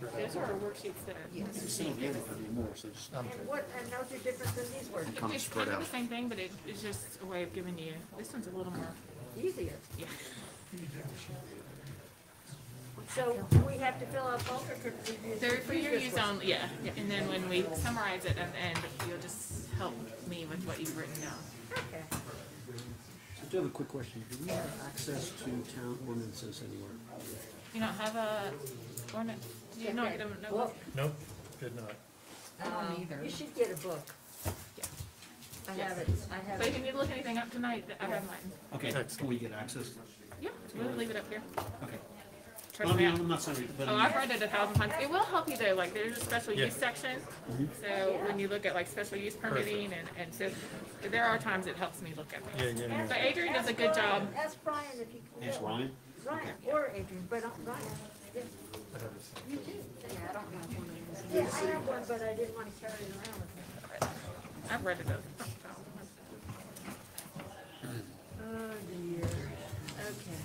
Those are our worksheets that. It's still the other one more, so just. And what, and those are different than these words, Kind of It's spread kind of out. the same thing, but it, it's just a way of giving you, this one's a little more, easier. yeah. So we have to fill out both or could we use? They're for your this use one? only, yeah, and then when we summarize it at the end, you'll just help me with what you've written down. Okay. I do have a quick question. Do we have access to town ordinances anywhere? You don't have a ordinance, you know, you don't know. Book. Nope, did not. Um, You should get a book. Yeah. I Yes. have it, I have But if you it. need to look anything up tonight, I have mine. Okay, Excellent. can we get access? Yeah, we'll leave it up here. Okay. Trust Well, I me. mean, I- I'm not sorry, but. Oh, I've read it a thousand times. It will help you though, like there's a special Yeah. use section. So when you look at like special use permitting and, and so there are times it helps me look at Yeah, things. yeah, But yeah. Adrian does a good job. Ask Brian if he can. Yes, Ryan? Ryan, or Adrian, but uh, Ryan, yeah. Yeah, I don't have one but I didn't want to carry it around with me. I've read it. Oh dear, okay.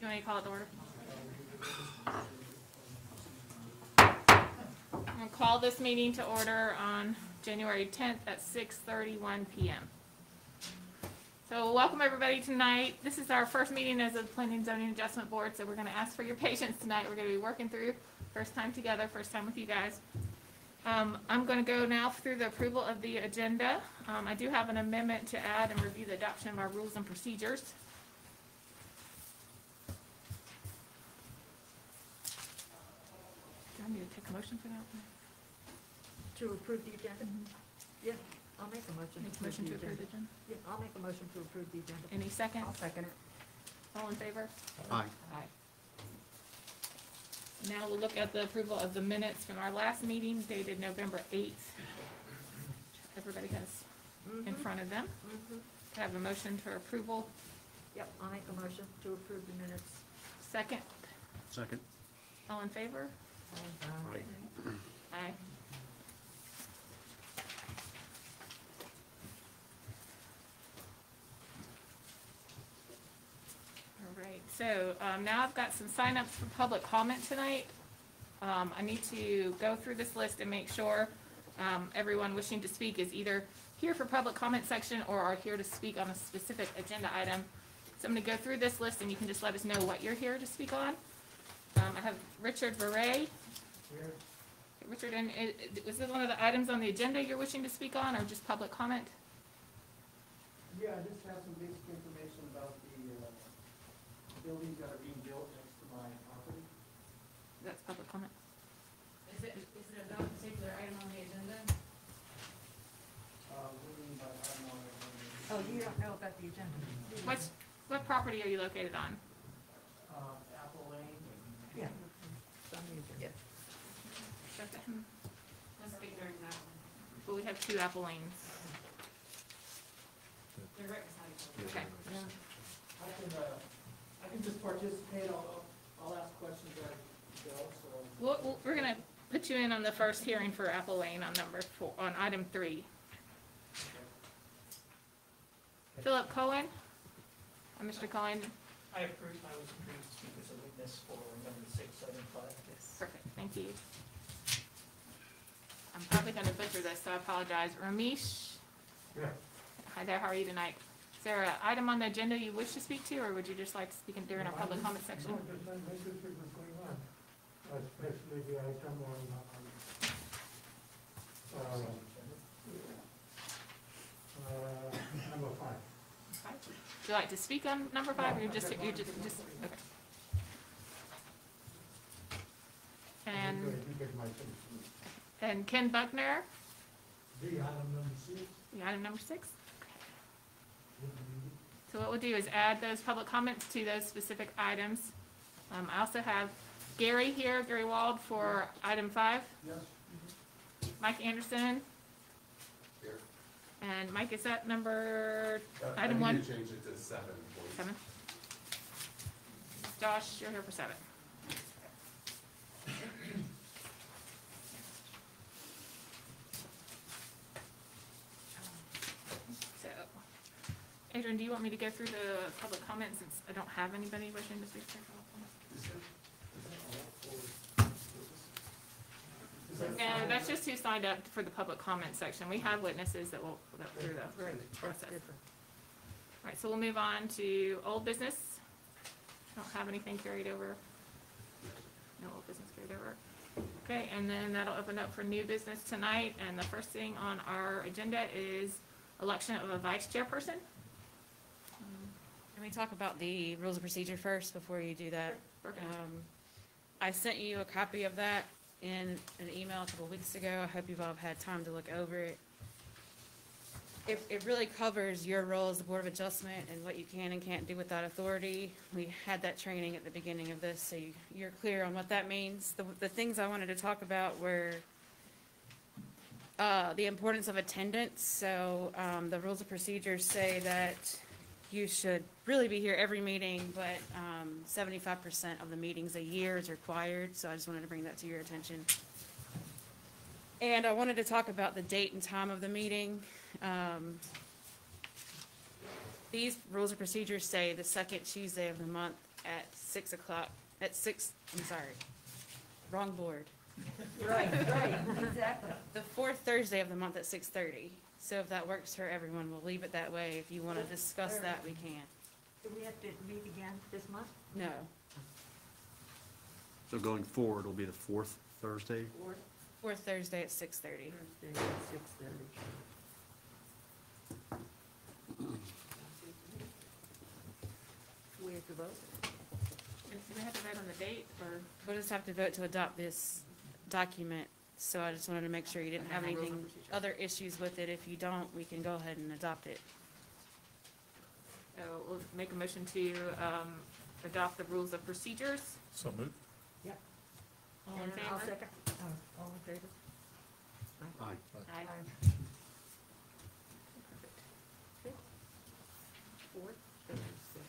You want me to call it to order? I'm gonna call this meeting to order on January tenth at six thirty-one PM. So welcome everybody tonight. This is our first meeting as a planning and zoning adjustment board, so we're gonna ask for your patience tonight. We're gonna be working through, first time together, first time with you guys. Um, I'm gonna go now through the approval of the agenda. Um, I do have an amendment to add and review the adoption of our rules and procedures. Do I need to take a motion for that? To approve the agenda? Yeah, I'll make a motion. Make a motion to approve the agenda. Yeah, I'll make a motion to approve the agenda. Any second? I'll second it. All in favor? Aye. Aye. Now we'll look at the approval of the minutes from our last meeting dated November eighth. Everybody has in Mhm, front of them. mhm. I Have a motion for approval. Yep, I'll make a motion to approve the minutes. Second, Second? all in favor? Aye. Aye. Right, so, um, now I've got some signups for public comment tonight. Um, I need to go through this list and make sure, um, everyone wishing to speak is either here for public comment section or are here to speak on a specific agenda item. So I'm gonna go through this list and you can just let us know what you're here to speak on. Um, I have Richard Varay. Richard, and i- i- was this one of the items on the agenda you're wishing to speak on, or just public comment? Yeah, I just have some basic information about the, uh, buildings that are being built next to my property. That's public comment. Is it, is it about a particular item on the agenda? Uh, what do you mean by, I don't know, Oh, you don't know about the agenda? What's, what property are you located on? uh, Apple Lane. Yeah. It's on the. Let's speak during that one. But we have two Apple Lanes. They're right beside each other. Okay. I can, uh, I can just participate, I'll, I'll ask questions as I go, so. We'll, we'll- we're gonna put you in on the first hearing for Apple Lane on number four, on item three. Philip Cohen? Uh, Mr. Cohen? I approve, I was approved to speak as a witness for number six seven five. Perfect, thank you. I'm probably gonna butcher this, so I apologize. Ramesh? Yeah. Hi there, how are you tonight? Is there an item on the agenda you wish to speak to, or would you just like to speak in during our public comment section? No, just let me see what's going on, especially the item on, uh, uh, number five. Would you like to speak on number five, or you just, you just, just, okay. And, You get my thing. and Ken Buckner, The item number six, the item number six? So what we'll do is add those public comments to those specific items. Um, I also have Gary here, Gary Wald for item five. Yes. Mike Anderson. And Mike, is that number Uh, Item I one. need to change it to seven, please. seven? Josh, you're here for seven. Adrian, do you want me to go through the public comments since I don't have anybody wishing to speak? No, that's just who signed up for the public comment section. We have witnesses that will, go through the process. All right, so we'll move on to old business. I don't have anything carried over. No old business carried over. Okay, and then that'll open up for new business tonight. And the first thing on our agenda is election of a vice chairperson. We talk about the rules of procedure first before you do that? Um, I sent you a copy of that in an email a couple weeks ago. I hope you've all had time to look over it. It, it really covers your role as the Board of Adjustment and what you can and can't do with that authority. We had that training at the beginning of this, so you- you're clear on what that means. The, the things I wanted to talk about were uh, the importance of attendance. So, um, the rules of procedure say that you should really be here every meeting, but, um, seventy-five percent of the meetings a year is required, so I just wanted to bring that to your attention. And I wanted to talk about the date and time of the meeting. Um, these rules of procedure say the second Tuesday of the month at six o'clock, at six, I'm sorry, wrong board. Right, right, exactly. The fourth Thursday of the month at six thirty. So if that works for everyone, we'll leave it that way. If you want to discuss that, we can. Do we have to meet again this month? No, So going forward, it'll be the fourth Thursday? Or fourth Thursday at six thirty. Thursday at six thirty? We have to vote? Do we have to vote on the date, or? We'll just have to vote to adopt this document. So I just wanted to make sure you didn't have Okay. Anything, other issues with it. If you don't, we can go ahead and adopt it. So we'll make a motion to, um, adopt the rules of procedures. So moved. All in And I'll favor? second. Oh, All in favor? Aye. Aye. Perfect. Fourth Thursday.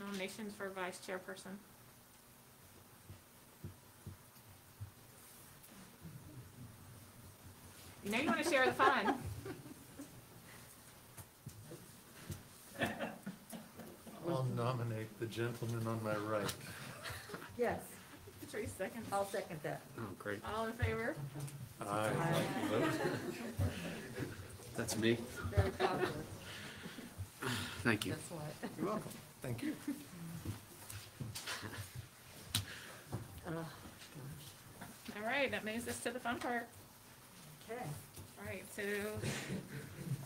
Nominations for vice chairperson. You know you wanna share the fun. I'll nominate the gentleman on my right. Yes, Patrice seconds. I'll second that. Oh, great. All in favor? Aye. That's me. Very popular, Thank you. that's why. You're welcome. Thank you. Uh, All right, that moves us to the fun part. All right, so,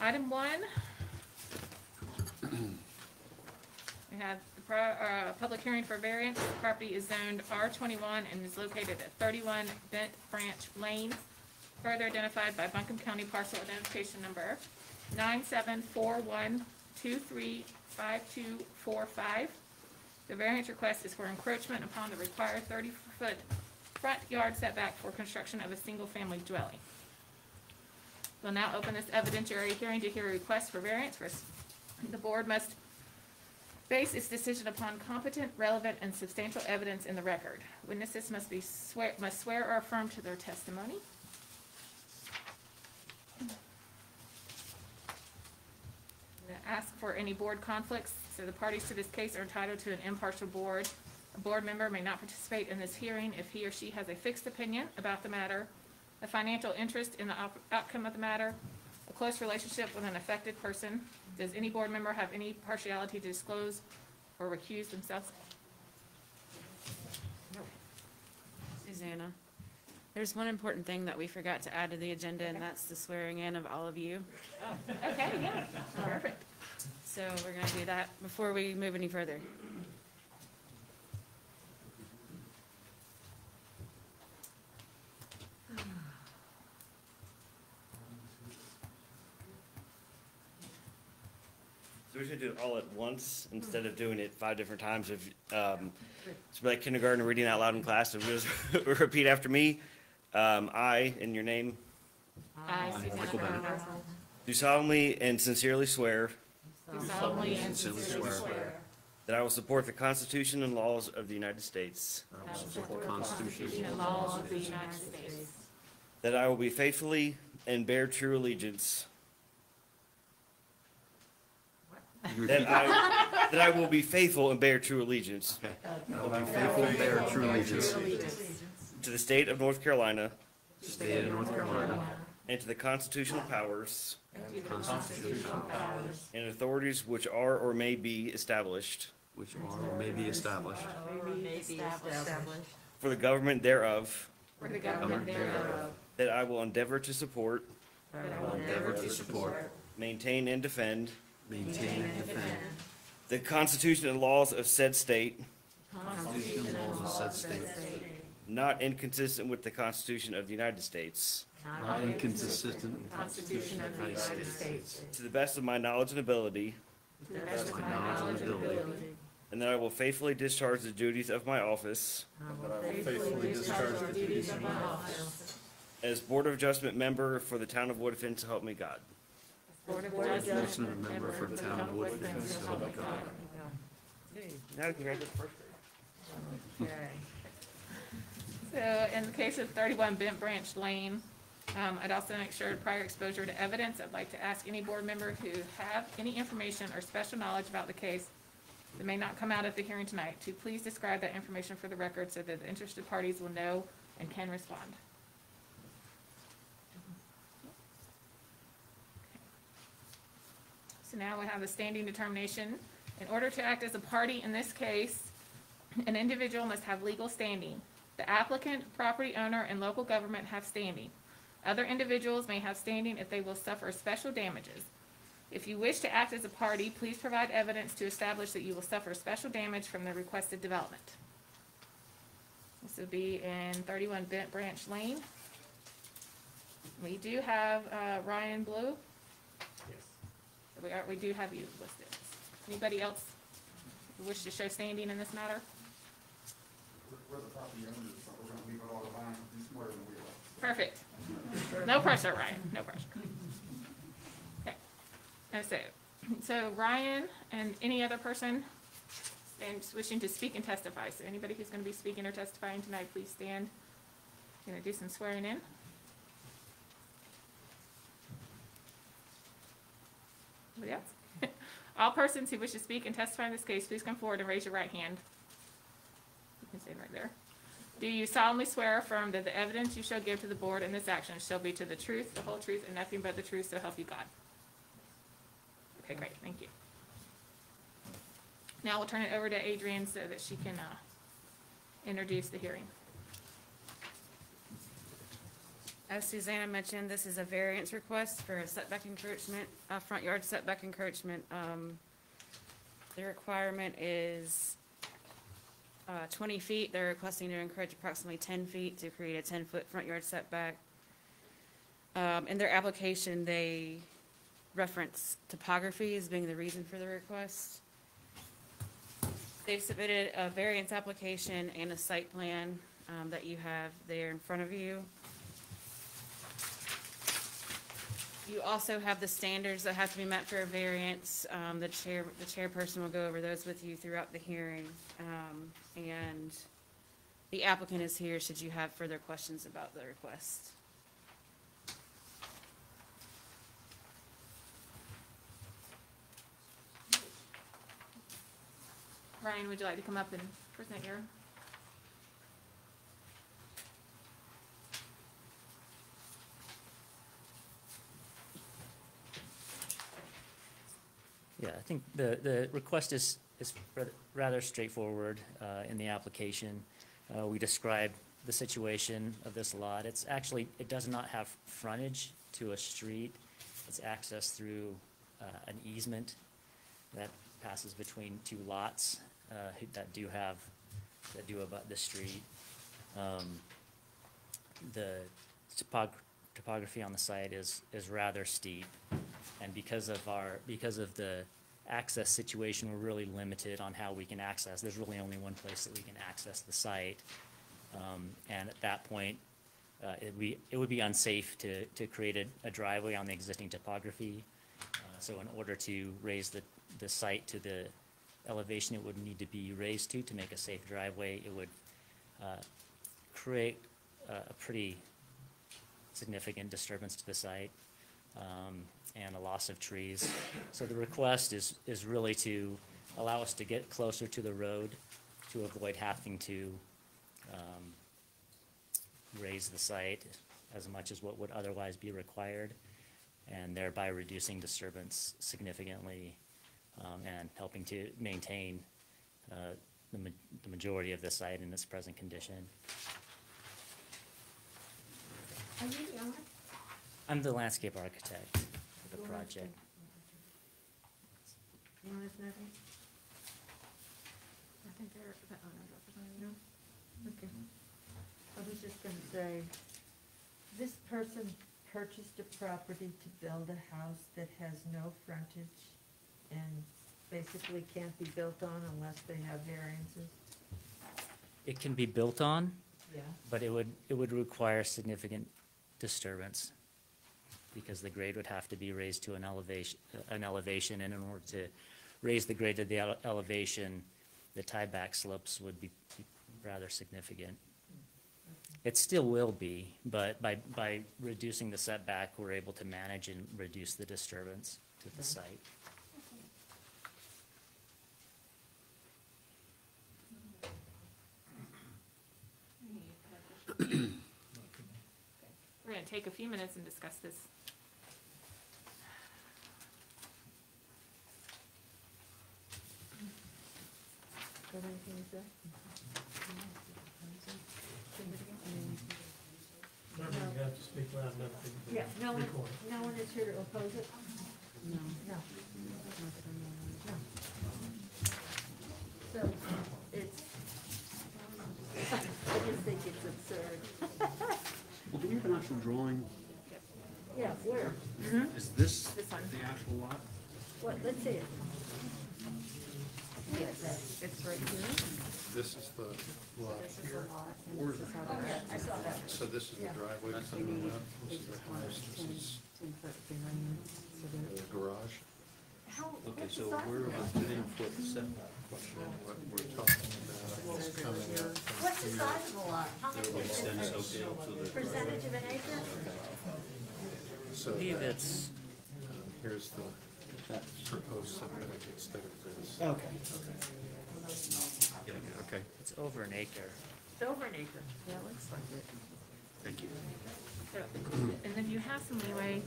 item one. We have the pro, uh, public hearing for variance. The Property is zoned R twenty-one and is located at thirty-one Bent Branch Lane, further identified by Buncombe County parcel identification number nine seven four one two three five two four five. The variance request is for encroachment upon the required thirty-foot front yard setback for construction of a single-family dwelling. We'll now open this evidentiary hearing to hear a request for variance. First, The board must base its decision upon competent, relevant, and substantial evidence in the record. Witnesses must be swear, must swear or affirm to their testimony. I'm gonna Ask for any board conflicts, so the parties to this case are entitled to an impartial board. A board member may not participate in this hearing if he or she has a fixed opinion about the matter, a financial interest in the op- outcome of the matter, a close relationship with an affected person. Does any board member have any partiality to disclose or recuse themselves? Susanna, there's one important thing that we forgot to add to the agenda, and that's the swearing in of all of you. Oh, okay, yeah, perfect. So we're gonna do that before we move any further. We should do it all at once instead of doing it five different times. If um, it's like kindergarten reading out loud in class. So just repeat after me. Um, I, in your name, I, Susanna Michael Bennett. Bernard, do solemnly and sincerely swear do solemnly and Sincerely sincerely swear. swear that I will support the Constitution and laws of the United States. that I will support the Constitution and laws of the United States, That I will be faithfully and bear true allegiance. You That. I, that I will be faithful and bear true allegiance. I will be faithful and bear true allegiance. to the state of North Carolina State of North Carolina, and to the constitutional powers and to the constitutional powers. and authorities which are or may be established which are or may be established. May be established. for the government thereof, for the government thereof, that I will endeavor to support, That that I I will will endeavor to support, maintain, and defend maintain, and defend. The Constitution and laws of said state, Constitution and laws of said state, not inconsistent with the Constitution of the United States, not inconsistent with the Constitution of the United States, to the best of my knowledge and ability, to the best of my knowledge and ability, and that I will faithfully discharge the duties of my office. Faithfully discharge the duties of my office. As Board of Adjustment member for the town of Woodfin, so help me God. Board of Adjustment Adjustment member for the town of Woodfin, so help me God. Now congratulations. Okay. So in the case of thirty-one Bent Branch Lane, um, I'd also make sure prior exposure to evidence, I'd like to ask any board member who have any information or special knowledge about the case that may not come out at the hearing tonight, to please describe that information for the record so that the interested parties will know and can respond. So now we have a standing determination. In order to act as a party in this case, an individual must have legal standing. The applicant, property owner, and local government have standing. Other individuals may have standing if they will suffer special damages. If you wish to act as a party, please provide evidence to establish that you will suffer special damage from the requested development. This would be in thirty-one Bent Branch Lane. We do have, uh, Ryan Blue. We are, we do have you listed. Anybody else who wish to show standing in this matter? We're the property owners, so we're gonna leave it all alone, be smarter than we are. Perfect. No pressure, Ryan, no pressure. Okay, and so, so Ryan and any other person and wishing to speak and testify, so anybody who's gonna be speaking or testifying tonight, please stand. Gonna do some swearing in. Anybody else? All persons who wish to speak and testify in this case, please come forward and raise your right hand. You can stand right there. Do you solemnly swear or affirm that the evidence you shall give to the board in this action shall be to the truth, the whole truth, and nothing but the truth, so help you God? Okay, great, thank you. Now we'll turn it over to Adrian so that she can, uh, introduce the hearing. As Susanna mentioned, this is a variance request for a setback encroachment, a front yard setback encroachment. Um, the requirement is, uh, twenty feet. They're requesting to encroach approximately ten feet to create a ten-foot front yard setback. Um, in their application, they reference topography as being the reason for the request. They've submitted a variance application and a site plan, um, that you have there in front of you. You also have the standards that have to be met for a variance. Um, the chair, the chairperson will go over those with you throughout the hearing. Um, and the applicant is here should you have further questions about the request. Ryan, would you like to come up and present your? Yeah, I think the, the request is, is rather straightforward uh, in the application. Uh, We describe the situation of this lot. It's actually, it does not have frontage to a street. It's accessed through uh, an easement that passes between two lots uh, that do have, that do abut the street. Um, The topog- topography on the site is, is rather steep. And because of our, because of the access situation, we're really limited on how we can access. There's really only one place that we can access the site. Um, and at that point, uh, it'd be, it would be unsafe to, to create a, a driveway on the existing topography. Uh, So in order to raise the, the site to the elevation it would need to be raised to, to make a safe driveway, it would, uh, create a, a pretty significant disturbance to the site um, and a loss of trees. So the request is, is really to allow us to get closer to the road to avoid having to um, raise the site as much as what would otherwise be required, and thereby reducing disturbance significantly, um, and helping to maintain, uh, the ma- the majority of the site in its present condition. Are you the owner? I'm the landscape architect the project. You want to say anything? I think they're the owner's representative. Okay. I was just gonna say, this person purchased a property to build a house that has no frontage and basically can't be built on unless they have variances. It can be built on, Yeah. but it would, it would require significant disturbance because the grade would have to be raised to an elevation, an elevation, and in order to raise the grade to the ele- elevation, the tieback slopes would be be rather significant. It still will be, but by, by reducing the setback, we're able to manage and reduce the disturbance to the site. We're gonna take a few minutes and discuss this. Got anything to say? Remember, you have to speak loud enough to be Yeah, no one, recorded. no one is here to oppose it? No. No. No. So, it's, I just think it's absurd. Well, do we have an actual drawing? Yeah, where? Is this This one. the actual lot? What, let's see it. It's right here. This is the lot here. Or- I saw that. So this is the Yeah. driveway that's on the left, this is the house, this is the garage. How, Okay, what's the so size we're of about it? ten foot setback. And what we're talking about is coming up from What's the here. size of the lot? How many Then it's percentage, Oakdale to the. percentage of an acre? So I believe that, it's, um, here's the proposed setback instead of this. Okay. Okay, it's over an acre. It's over an acre. Yeah, it looks like it. thank you. So, And then you have some leeway,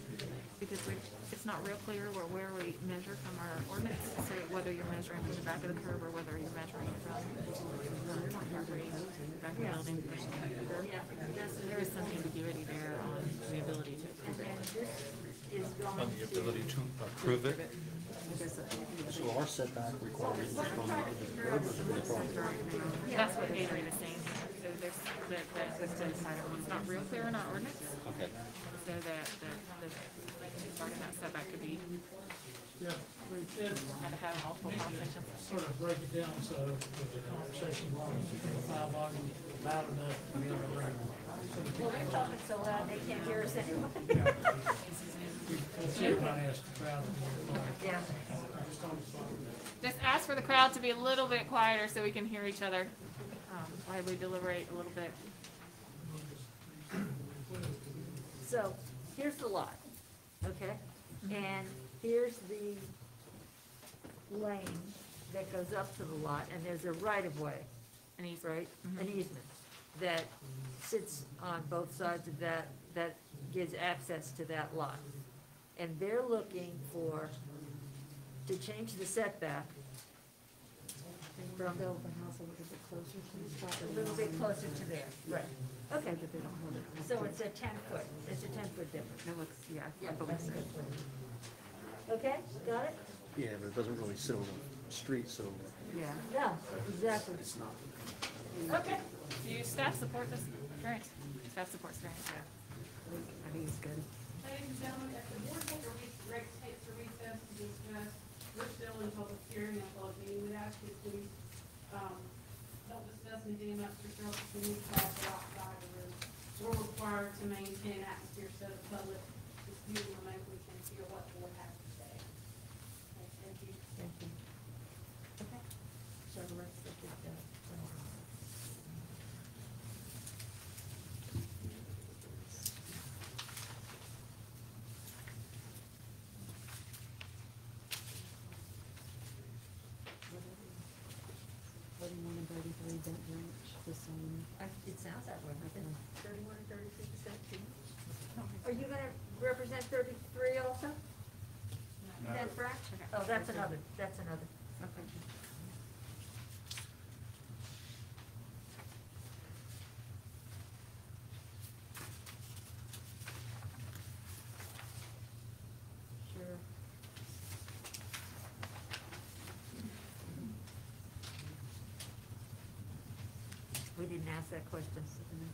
because we, it's not real clear where, where we measure from our ordinance, so whether you're measuring from the back of the curb or whether you're measuring from the front property, back of the building. There is some ambiguity there on the ability to approve it. this is going On the ability to approve it, So our setback requirement is from the curb property? That's what Adrian is saying, so there's, that, that, it's not real clear in our ordinance, Okay. so that, that, that, part of that setback could be, Yeah, we did had to have multiple conversations. sort of break it down so that the conversation was five volume loud enough to be on the record. Well, they're talking so loud, they can't hear us anyway. Everybody has to crowd in the Yeah. Just ask for the crowd to be a little bit quieter so we can hear each other, um, while we deliberate a little bit. So, here's the lot, okay? And here's the lane that goes up to the lot, and there's a right-of-way, And he's, right? An easement that sits on both sides of that, that gives access to that lot. And they're looking for, to change the setback from build the house a little bit closer to the a little bit closer to there, right? Okay, But they don't hold it. so it's a ten foot, it's a ten foot difference. It looks, yeah, Yeah, I believe that's so. good. Okay, got it? Yeah, but it doesn't really sit on the street, so Yeah. No, exactly. it's not. okay, do you staff support this variance? Staff supports variance, yeah. I think it's good. Ladies and gentlemen, if the board takes a re- rec- takes a recess to discuss, we're still in public hearing, I thought, meeting, we'd ask you to please, um, don't discuss anything about yourself, you need to talk outside the room. We're required to maintain atmosphere so the public is viewing remotely can hear what the board has to say. Okay, Thank you. Thank you. Okay, so let's look at that. Thirty-one and thirty-three Bent Branch, the same. I- It sounds that way, I think, thirty-one and thirty-three percent, Oh, that's another, that's another. Okay. Sure. We didn't ask that question.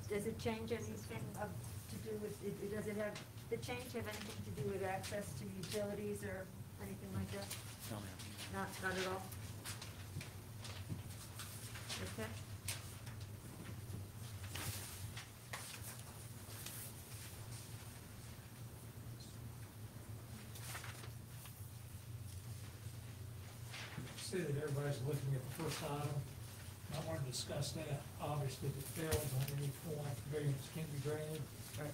Does it change anything of, to do with, it, it- does it have, the change have anything to do with access to utilities or anything like? No, ma'am. Not, not at all? Okay. See that everybody's looking at the first item. I want to discuss that. Obviously, if it fails on any point, variance can be granted. Right.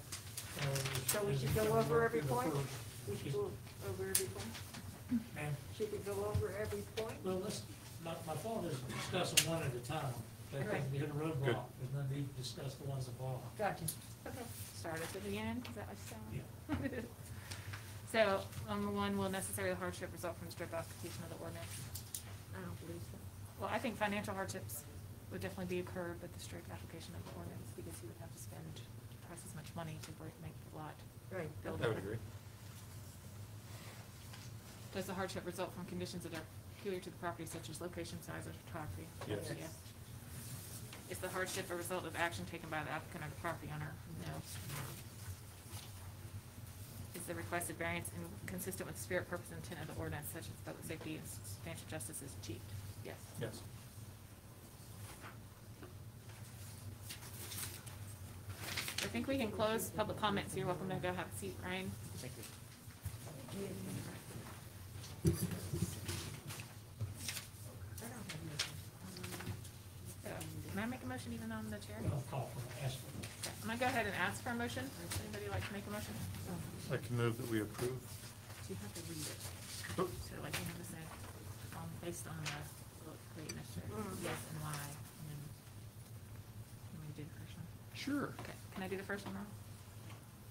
So So we should go over every point? We should go over every point? Ma'am, Should we go over every point? well, let's, my, my thought is discuss them one at a time. They Right. can hit a roadblock, there's no need to discuss the ones involved. Gotcha. Okay. Start at the beginning, is that what you're Yeah. saying? So, number one, will necessarily hardship result from strict application of the ordinance? I don't believe so. Well, I think financial hardships would definitely be occurred with the strict application of the ordinance, because you would have to spend twice as much money to break, make the lot Right. buildable. Does the hardship result from conditions that are peculiar to the property such as location, size, or topography? Yes. Is the hardship a result of action taken by the applicant or the property owner? No. Is the requested variance inconsistent with the spirit, purpose, and intent of the ordinance such as public safety and substantial justice is achieved? Yes. Yes. I think we can close public comments. You're welcome to go have a seat, Ryan. Thank you. I don't have anything. So, Can I make a motion even though I'm the chair? I'll call for, ask for. Okay, I'm gonna go ahead and ask for a motion. Would anybody like to make a motion? I can move that we approve. So you have to read it. Oh. So like you have to say, um, based on the, look, wait, necessary, Mm. yes and why, and then, can we do the first one? Sure. Okay, can I do the first one wrong?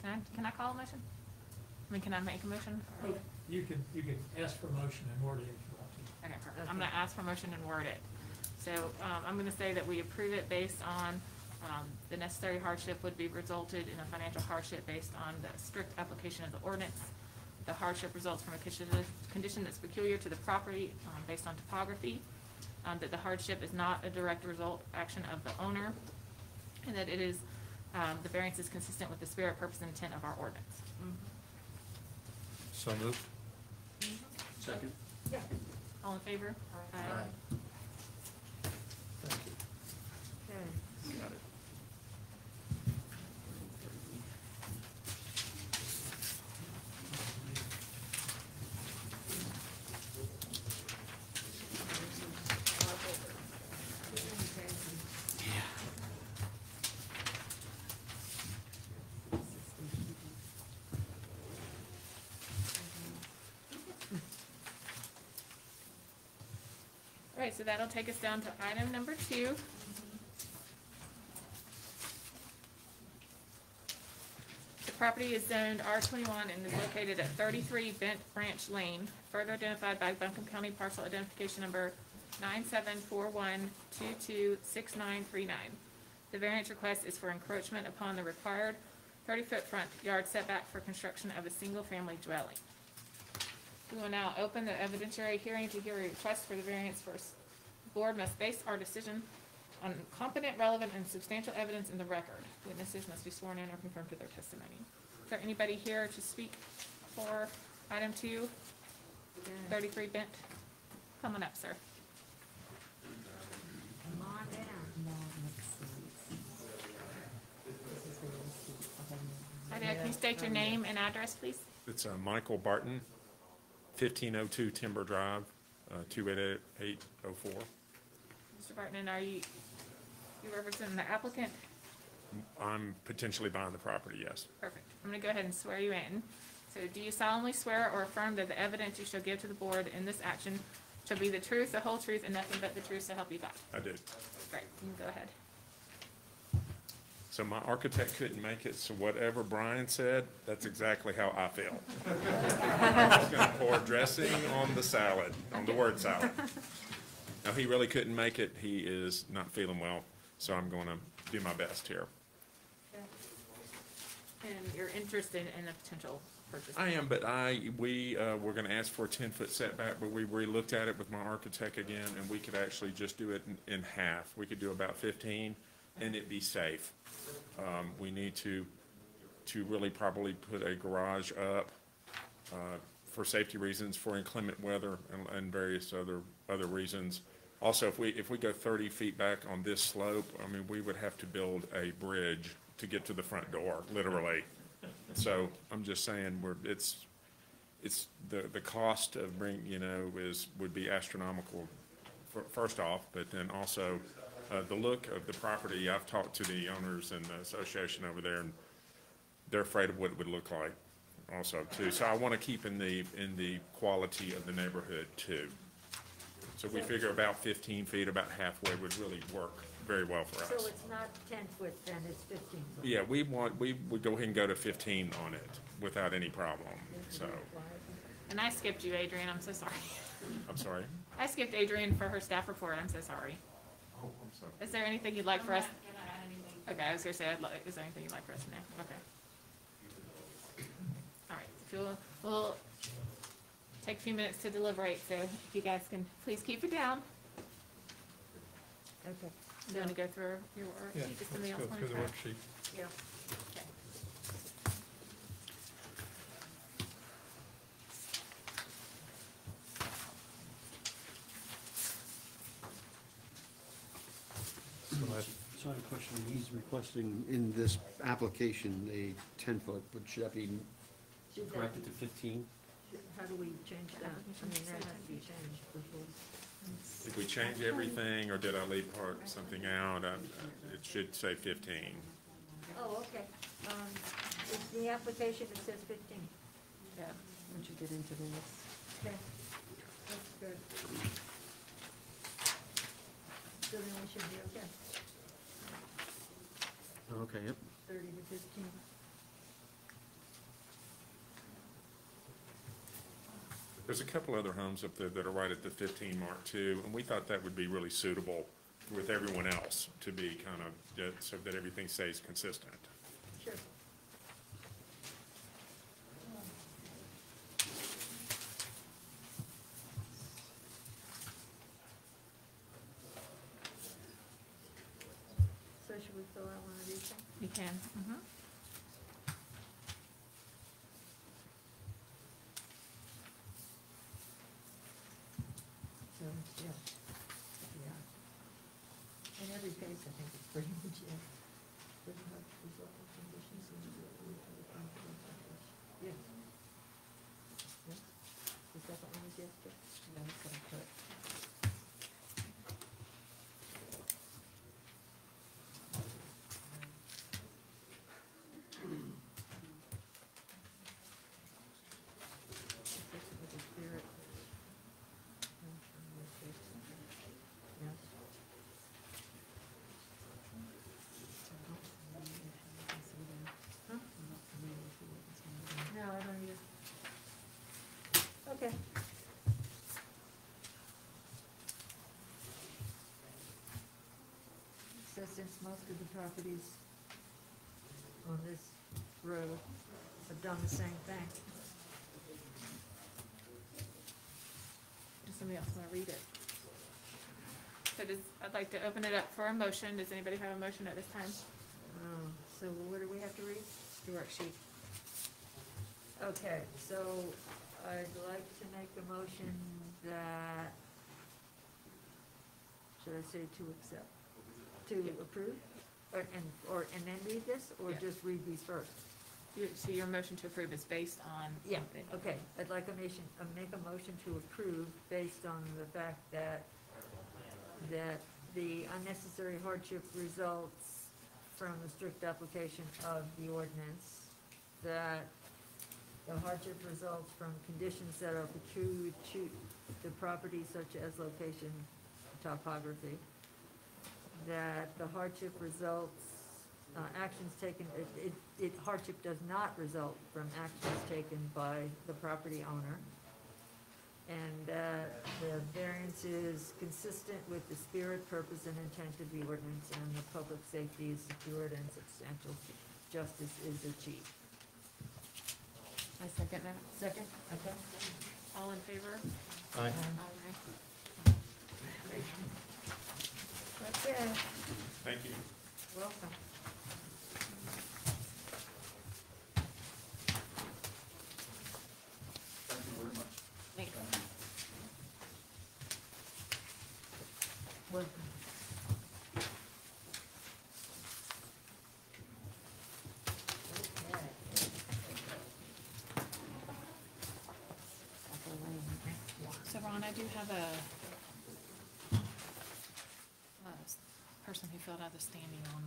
Can I, can I call a motion? I mean, can I make a motion? or- You can, you can ask for motion and word it if you want to. Okay, perfect. I'm gonna ask for motion and word it. So, um, I'm gonna say that we approve it based on, um, the necessary hardship would be resulted in a financial hardship based on the strict application of the ordinance. The hardship results from a condition, condition that's peculiar to the property, um, based on topography. Um, that the hardship is not a direct result action of the owner, and that it is, um, the variance is consistent with the spirit, purpose, and intent of our ordinance. So moved. Second. Yeah. All in favor? Aye. Thank you. Okay. Got it. All right, so that'll take us down to item number two. The property is zoned R twenty-one and is located at thirty-three Bent Branch Lane, further identified by Buncombe County parcel identification number nine seven four one two two six nine three nine. The variance request is for encroachment upon the required thirty-foot front yard setback for construction of a single-family dwelling. We will now open the evidentiary hearing to hear a request for the variance first. The Board must base our decision on competent, relevant, and substantial evidence in the record. Witnesses must be sworn in or confirmed to their testimony. Is there anybody here to speak for item two, thirty-three Bent? Come on up, sir. Hi there, can you state your name and address, please? It's uh, Michael Barton, fifteen oh two Timber Drive, uh, two eight eight oh four. Mr. Barton, and are you, you representing the applicant? I'm potentially buying the property, yes. Perfect. I'm gonna go ahead and swear you in. So do you solemnly swear or affirm that the evidence you shall give to the board in this action shall be the truth, the whole truth, and nothing but the truth, to help you God? I do. Great, you can go ahead. So my architect couldn't make it, so whatever Brian said, that's exactly how I feel. I'm just gonna pour dressing on the salad, on the word salad. Now, he really couldn't make it. He is not feeling well, so I'm gonna do my best here. And you're interested in a potential purchase? I am, but I, we, uh, we're gonna ask for a ten-foot setback, but we re-looked at it with my architect again, and we could actually just do it in, in half. We could do about fifteen, and it'd be safe. Um, we need to, to really probably put a garage up, uh, for safety reasons, for inclement weather, and, and various other, other reasons. Also, if we, if we go thirty feet back on this slope, I mean, we would have to build a bridge to get to the front door, literally. So I'm just saying, we're, it's, it's, the, the cost of bring, you know, is, would be astronomical, fir- first off, but then also, uh, the look of the property, I've talked to the owners and the association over there, and they're afraid of what it would look like also, too. So I want to keep in the, in the quality of the neighborhood, too. So we figure about fifteen feet, about halfway would really work very well for us. So it's not ten foot then, it's fifteen foot? Yeah, we want, we would go ahead and go to fifteen on it without any problem, so, And I skipped you, Adrian, I'm so sorry. I'm sorry. I skipped Adrian for her staff report, I'm so sorry. Oh, Is there anything you'd like I'm for us? not gonna add. Okay, I was gonna say, I'd like, is there anything you'd like for us to know? Okay. All right, if you'll, we'll take a few minutes to deliberate, so if you guys can please keep it down. Okay, Do You wanna go through your worksheet, does somebody else wanna try? yeah. So I have a question, he's requesting in this application a ten foot, but should that be Should that corrected to fifteen? How do we change that? I mean, that has to be changed before. Did we change everything, or did I leave part, something out? Uh, It should say fifteen. Oh, okay. Um, is the application, that says fifteen. Yeah. Once you get into this. Okay. That's good. So then we should be okay. Okay, yep. Thirty to fifteen. There's a couple other homes up there that are right at the fifteen mark too, and we thought that would be really suitable with everyone else to be kind of, uh, so that everything stays consistent. Sure. So should we fill out one of these things? You can. Mhm. So, yeah. Yeah. And every case, I think, it's pretty much it. Pretty much of conditions and the Yeah. Yeah. Is that the only yes, Jeff? Yeah, that's what I put. Fix it with the spirit. Yes. Huh? No, I don't either. Okay. So since most of the properties on this road have done the same thing, Does somebody else wanna read it? So does, I'd like to open it up for a motion. Does anybody have a motion at this time? Oh, so what do we have to read? The worksheet. Okay, so I'd like to make a motion that, should I say to accept, to approve? Or, and, or, and then read this, or Yeah. just read these first? So your motion to approve is based on? Yeah, okay, I'd like a motion, uh, make a motion to approve based on the fact that, that the unnecessary hardship results from the strict application of the ordinance, that the hardship results from conditions that are peculiar to the property such as location, topography, that the hardship results uh, actions taken, it, it, it hardship does not result from actions taken by the property owner. And, uh, the variance is consistent with the spirit, purpose, and intent of the ordinance, and the public safety is secured and substantial justice is achieved. I second that. Second, okay? All in favor? Aye. Aye. Okay, Thank you. welcome. Thank you very much. Thanks. Welcome. So Ron, I do have a, a s- person who filled out the standing on,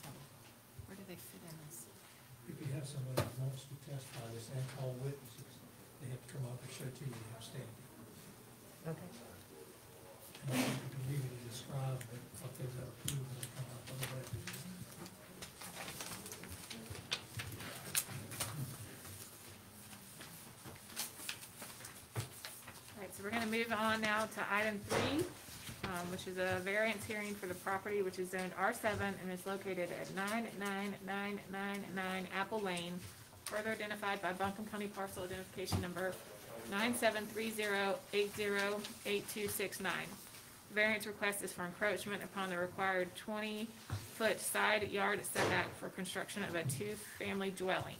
so, where do they fit in this? If you have somebody who wants to testify this and call witnesses, they have to come up and show to you they have standing. Okay. And I think you can legally describe what what they've got to prove when they come up on the record. All right, so we're gonna move on now to item three, um, which is a variance hearing for the property which is zoned R seven and is located at nine nine nine nine nine Apple Lane, further identified by Buncombe County parcel identification number nine seven three zero eight zero eight two six nine. Variance request is for encroachment upon the required twenty-foot side yard setback for construction of a two-family dwelling.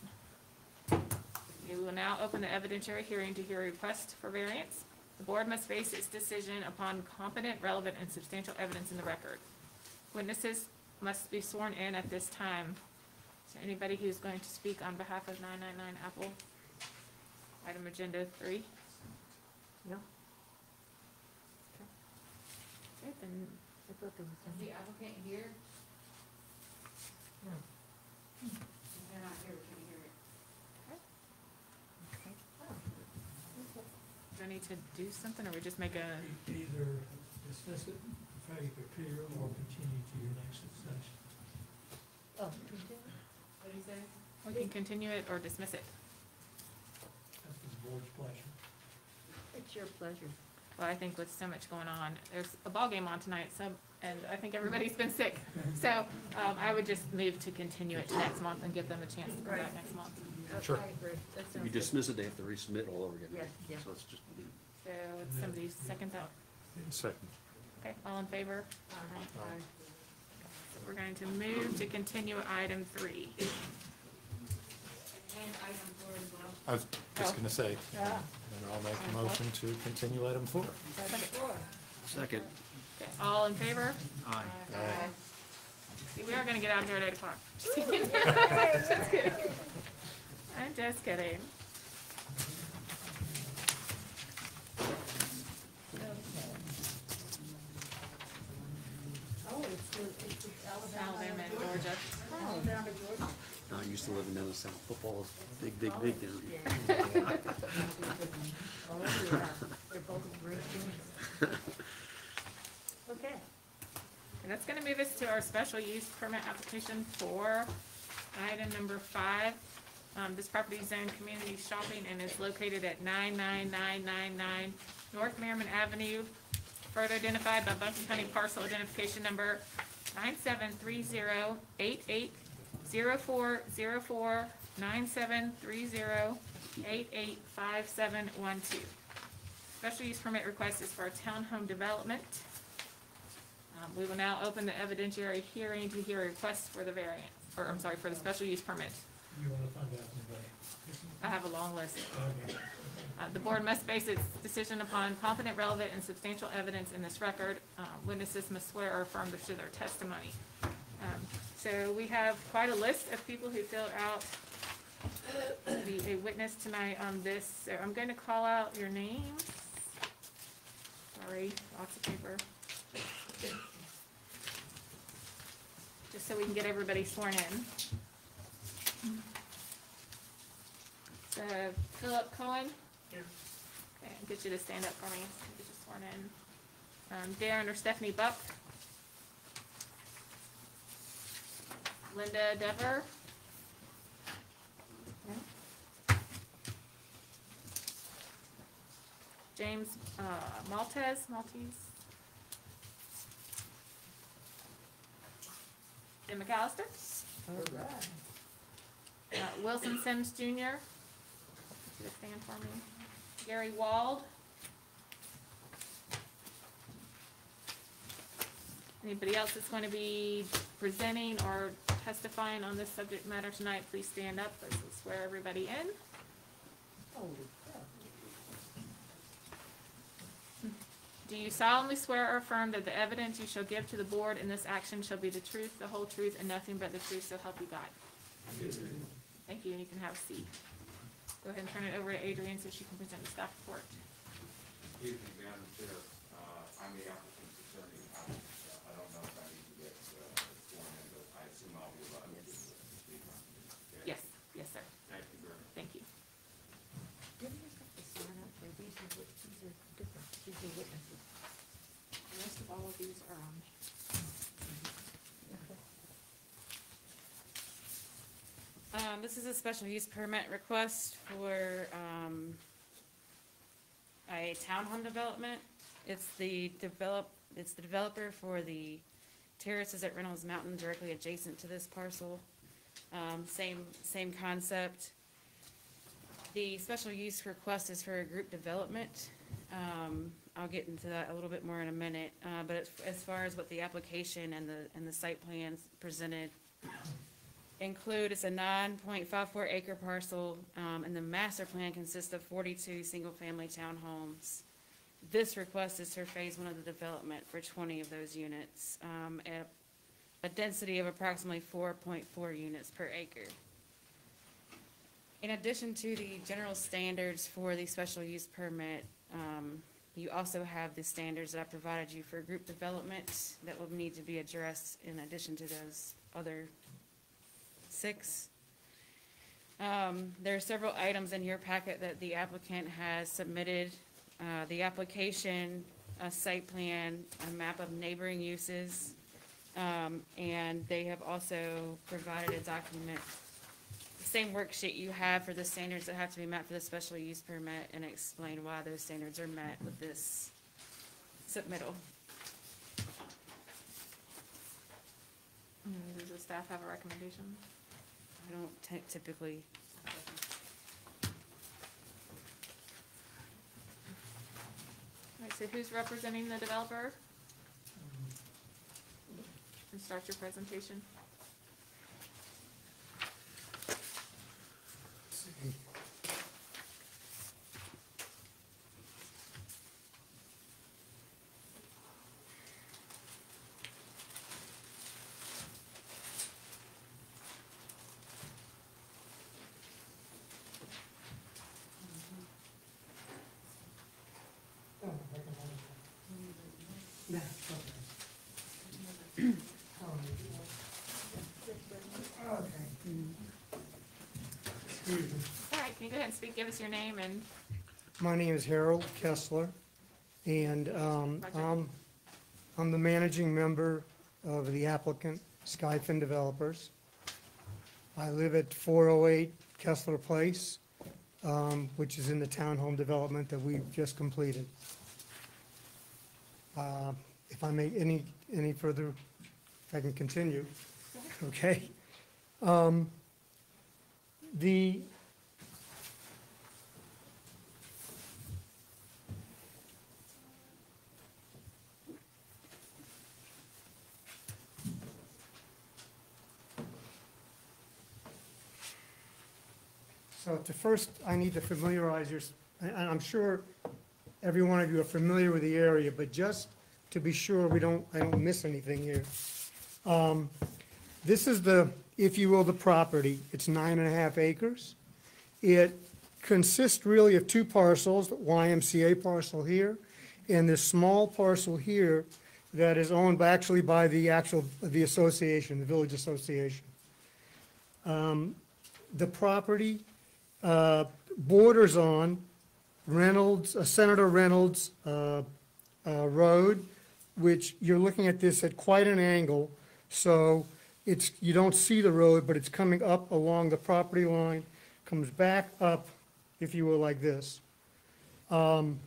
We will now open the evidentiary hearing to hear a request for variance. The board must base its decision upon competent, relevant, and substantial evidence in the record. Witnesses must be sworn in at this time. Is there anybody who's going to speak on behalf of nine nine nine Apple? Item agenda three? No? Okay, then, I thought there was Is the applicant here? No. If they're not here, we can't hear it. Do I need to do something, or we just make a, Either dismiss it, failure to appear, or continue to your next session. Oh, continue? What do you say? we can continue it or dismiss it? That's the board's pleasure. It's your pleasure. Well, I think with so much going on, there's a ball game on tonight, so, and I think everybody's been sick. So, um, I would just move to continue it to next month and give them a chance to come back next month. Sure. I agree. That If you good. dismiss it, they have to resubmit all over again. Yes, yeah. So it's just, So, would somebody second that? Second. Okay, all in favor? Aye. So We're going to move to continue item three. And item four as well. I was just Oh. gonna say, Yeah. and I'll make a motion to continue item four. Second floor. second. Okay, all in favor? Aye. Aye. See, we are gonna get out here at eight o'clock. Just kidding. Just kidding. I'm just kidding. Oh, it's the, it's the Alabama. Alabama and Georgia. Alabama, Georgia. I used to live in down. Football is big, big, big down here. Okay, And that's gonna move us to our special use permit application for item number five. Um, this property is zoned community shopping and is located at nine nine nine nine nine North Merrimon Avenue. Further identified by Buncombe County parcel identification number nine seven three zero eight eight zero four zero four nine seven three zero eight eight five seven one two. Special use permit request is for a townhome development. Um, we will now open the evidentiary hearing to hear a request for the variance, or I'm sorry, for the special use permit. You wanna find out? I have a long list. Okay. Uh, the board must base its decision upon competent, relevant, and substantial evidence in this record. Uh, witnesses must swear or affirm to their testimony. Um, so we have quite a list of people who filled out to be a witness tonight on this, so I'm going to call out your names. Sorry, lots of paper. Just so we can get everybody sworn in. So Philip Cohen? Here. Okay, I'll get you to stand up for me, get you sworn in. Um, Darren or Stephanie Buck? Linda Dever. James uh, Maltez, Maltese. Jim McAllister. All right. Uh, Wilson Sims Jr. Stand for me. Gary Wald. Anybody else that's going to be presenting or testifying on this subject matter tonight, please stand up. Let's swear everybody in. Do you solemnly swear or affirm that the evidence you shall give to the board in this action shall be the truth, the whole truth, and nothing but the truth, so help you God? Thank you, and you can have a seat. Go ahead and turn it over to Adrian so she can present the staff report. Evening, Madam Chair. Uh, I'm the applicant's attorney. I I don't know if I need to get uh, sworn in, but I assume I'll be allowed to speak on this. okay? Yes, yes, sir. Thank you very much. Thank you. Didn't you have to sign up for these are, wit- these are different, these are witnesses. The rest of all of these are on. Um, this is a special use permit request for, um, a townhome development. It's the develop, it's the developer for the terraces at Reynolds Mountain directly adjacent to this parcel. Um, same, same concept. The special use request is for a group development. Um, I'll get into that a little bit more in a minute, uh, but as, as far as what the application and the, and the site plans presented include, it's a nine point five four acre parcel, um, and the master plan consists of forty-two single-family townhomes. This request is for phase one of the development for twenty of those units, um, at a density of approximately four point four units per acre. In addition to the general standards for the special use permit, um, you also have the standards that I provided you for group development that will need to be addressed in addition to those other six. Um, there are several items in your packet that the applicant has submitted. Uh, the application, a site plan, a map of neighboring uses. Um, and they have also provided a document, the same worksheet you have for the standards that have to be met for the special use permit and explain why those standards are met with this submittal. Does the staff have a recommendation? I don't ty- typically All right, so who's representing the developer? Mm. And start your presentation. Oh, make a motion. No. Oh, Okay. Excuse me. All right, can you go ahead and speak, give us your name and, My name is Harold Kessler, and um, I'm, I'm the managing member of the applicant, Skyfin Developers. I live at 408 Kessler Place, um, which is in the townhome development that we've just completed. Uh, If I make any, any further, if I can continue, okay? Um, The, So to first, I need to familiarize your, and I'm sure every one of you are familiar with the area, but just to be sure we don't, I don't miss anything here. Um, This is the, if you will, the property. It's nine and a half acres. It consists really of two parcels, the YMCA parcel here, and this small parcel here that is owned by, actually by the actual, the association, the village association. Um, The property uh, borders on Reynolds, uh, Senator Reynolds uh, uh, Road, which you're looking at this at quite an angle. So it's, you don't see the road, but it's coming up along the property line, comes back up, if you will, like this. Um,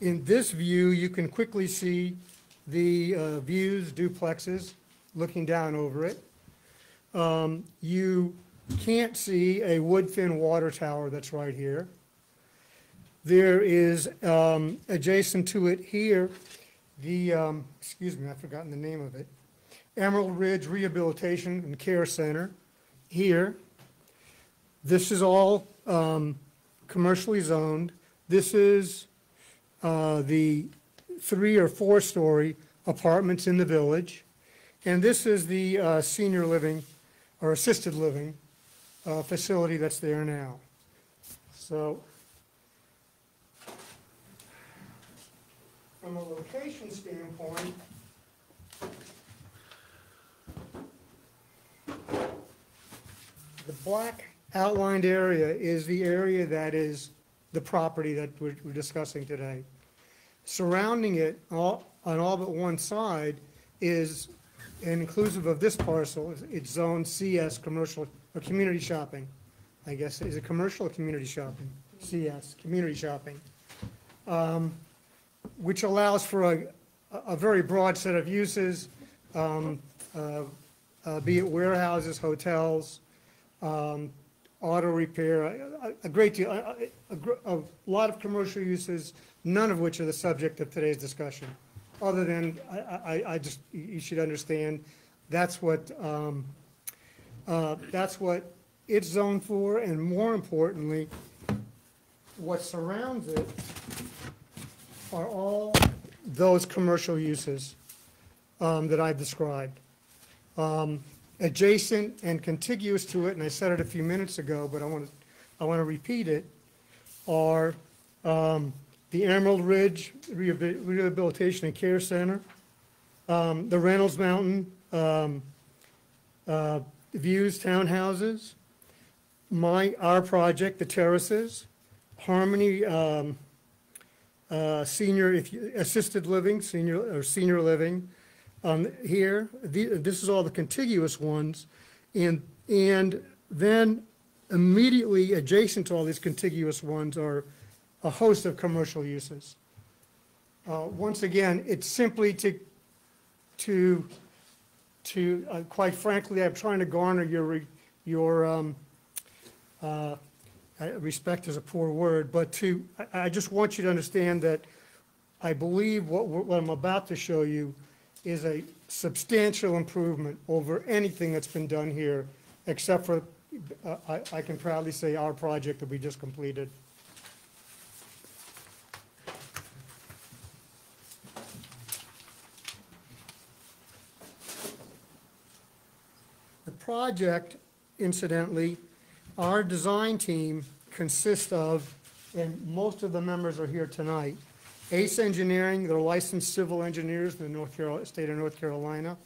In this view, you can quickly see the uh, views duplexes looking down over it. Um, You can't see a Woodfin water tower that's right here. There is, um, adjacent to it here, the, um, excuse me, I've forgotten the name of it, Emerald Ridge Rehabilitation and Care Center here. This is all um, commercially zoned. This is uh, the three or four-story apartments in the village. And this is the uh, senior living or assisted living uh, facility that's there now. So from a location standpoint, the black outlined area is the area that is the property that we're we're discussing today. Surrounding it, all, on all but one side, is, and inclusive of this parcel, it's zone CS, commercial, or community shopping. I guess, is it commercial or community shopping? CS, community shopping. Um, Which allows for a, a very broad set of uses, um, uh, uh, be it warehouses, hotels, um, auto repair, a- a great deal, a- a- a lot of commercial uses, none of which are the subject of today's discussion. Other than, I, I, I just, you should understand, that's what, um, uh, that's what it's zoned for, and more importantly, what surrounds it are all those commercial uses um, that I've described. Um, Adjacent and contiguous to it, and I said it a few minutes ago, but I want to, I want to repeat it, are um, the Emerald Ridge Rehabi- Rehabilitation and Care Center, the Reynolds Mountain uh, Views Townhouses, my, our project, the Terraces, Harmony um, uh, Senior, if you- Assisted Living, Senior, or Senior Living, um, here, the, this is all the contiguous ones, and, and then immediately adjacent to all these contiguous ones are a host of commercial uses. Uh, once again, it's simply to, to, to, uh, quite frankly, I'm trying to garner your, your, um, uh, uh, respect is a poor word, but to, I, I just want you to understand that I believe what, what I'm about to show you is a substantial improvement over anything that's been done here, except for, uh, I, I can proudly say our project that we just completed. Project, incidentally, our design team consists of, and most of the members are here tonight, Ace Engineering, they're licensed civil engineers in the North Carolina, state of North Carolina.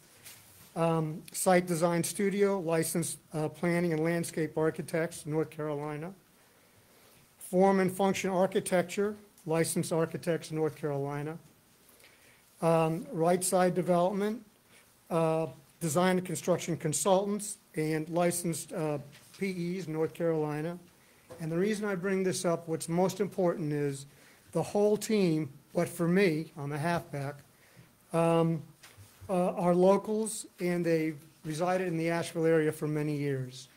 Um, Site Design Studio, licensed uh, planning and landscape architects, North Carolina. Form and Function Architecture, licensed architects, North Carolina. Um, Right Side Development, uh, Design and Construction Consultants, and licensed uh, PEs, North Carolina. And the reason I bring this up, what's most important is the whole team, but for me, I'm a halfback, um, uh, are locals, and they've resided in the Asheville area for many years.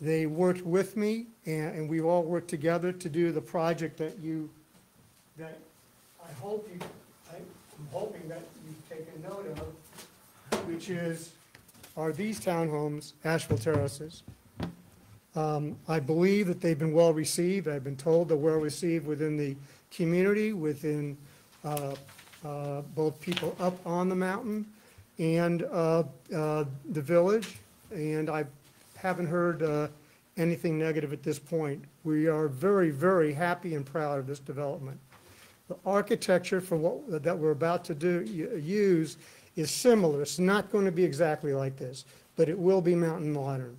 They worked with me, and, and we've all worked together to do the project that you, that I hope you, I'm hoping that you've taken note of, which is, are these townhomes Asheville Terraces. Um, I believe that they've been well-received. I've been told they're well-received within the community, within uh, uh, both people up on the mountain and uh, uh, the village, and I haven't heard uh, anything negative at this point. We are very, very happy and proud of this development. The architecture for what, that we're about to do, use is similar. It's not going to be exactly like this, but it will be mountain modern.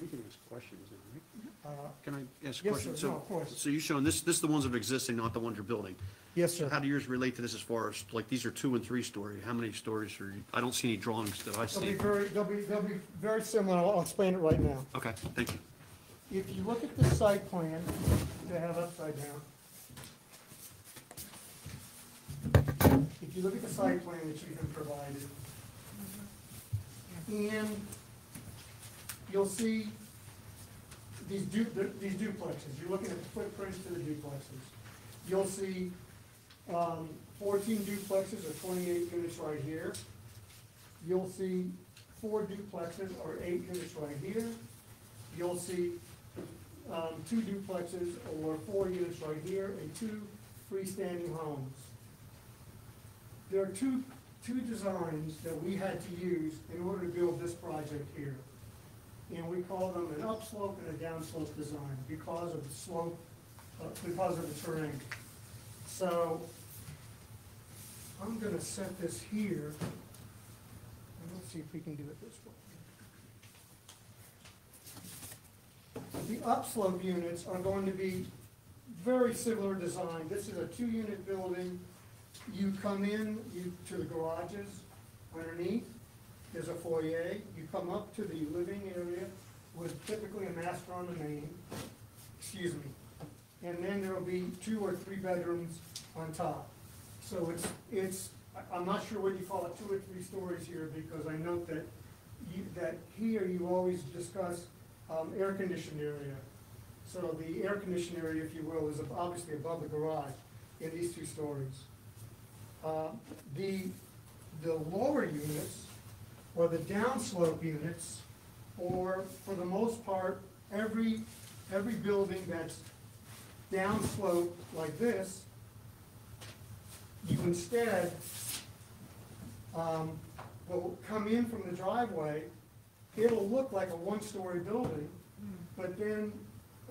You can ask questions, right? Uh, can I ask a Yes, question? sir. So- No, of course. So you're showing, this, this is the ones that are existing, not the ones you're building. Yes, sir. How do yours relate to this as far as, like, these are two and three story, how many stories are, you- I don't see any drawings that I They'll be see. very, they'll be, they'll be very similar, I'll I'll explain it right now. Okay, thank you. If you look at the site plan, they have upside down. If you look at the site plan that you've been provided, and you'll see these du, these duplexes, you're looking at the footprints to the duplexes. You'll see, um, fourteen duplexes or twenty-eight units right here. You'll see four duplexes or eight units right here. You'll see, um, two duplexes or four units right here and two freestanding homes. There are two, two designs that we had to use in order to build this project here. And we call them an upslope and a downslope design because of the slope, uh, because of the terrain. So I'm gonna set this here. Let's see if we can do it this way. The upslope units are going to be very similar design. This is a two-unit building. You come in, you, to the garages underneath, there's a foyer. You come up to the living area with typically a master on the main, excuse me. And then there'll be two or three bedrooms on top. So it's, it's, I'm not sure what you call it, two or three stories here, because I note that you, that here you always discuss, um, air conditioned area. So the air conditioned area, if you will, is obviously above the garage in these two stories. Uh, The, the lower units, or the downslope units, or for the most part, every, every building that's downslope like this, you instead, um, will come in from the driveway, it'll look like a one-story building, but then,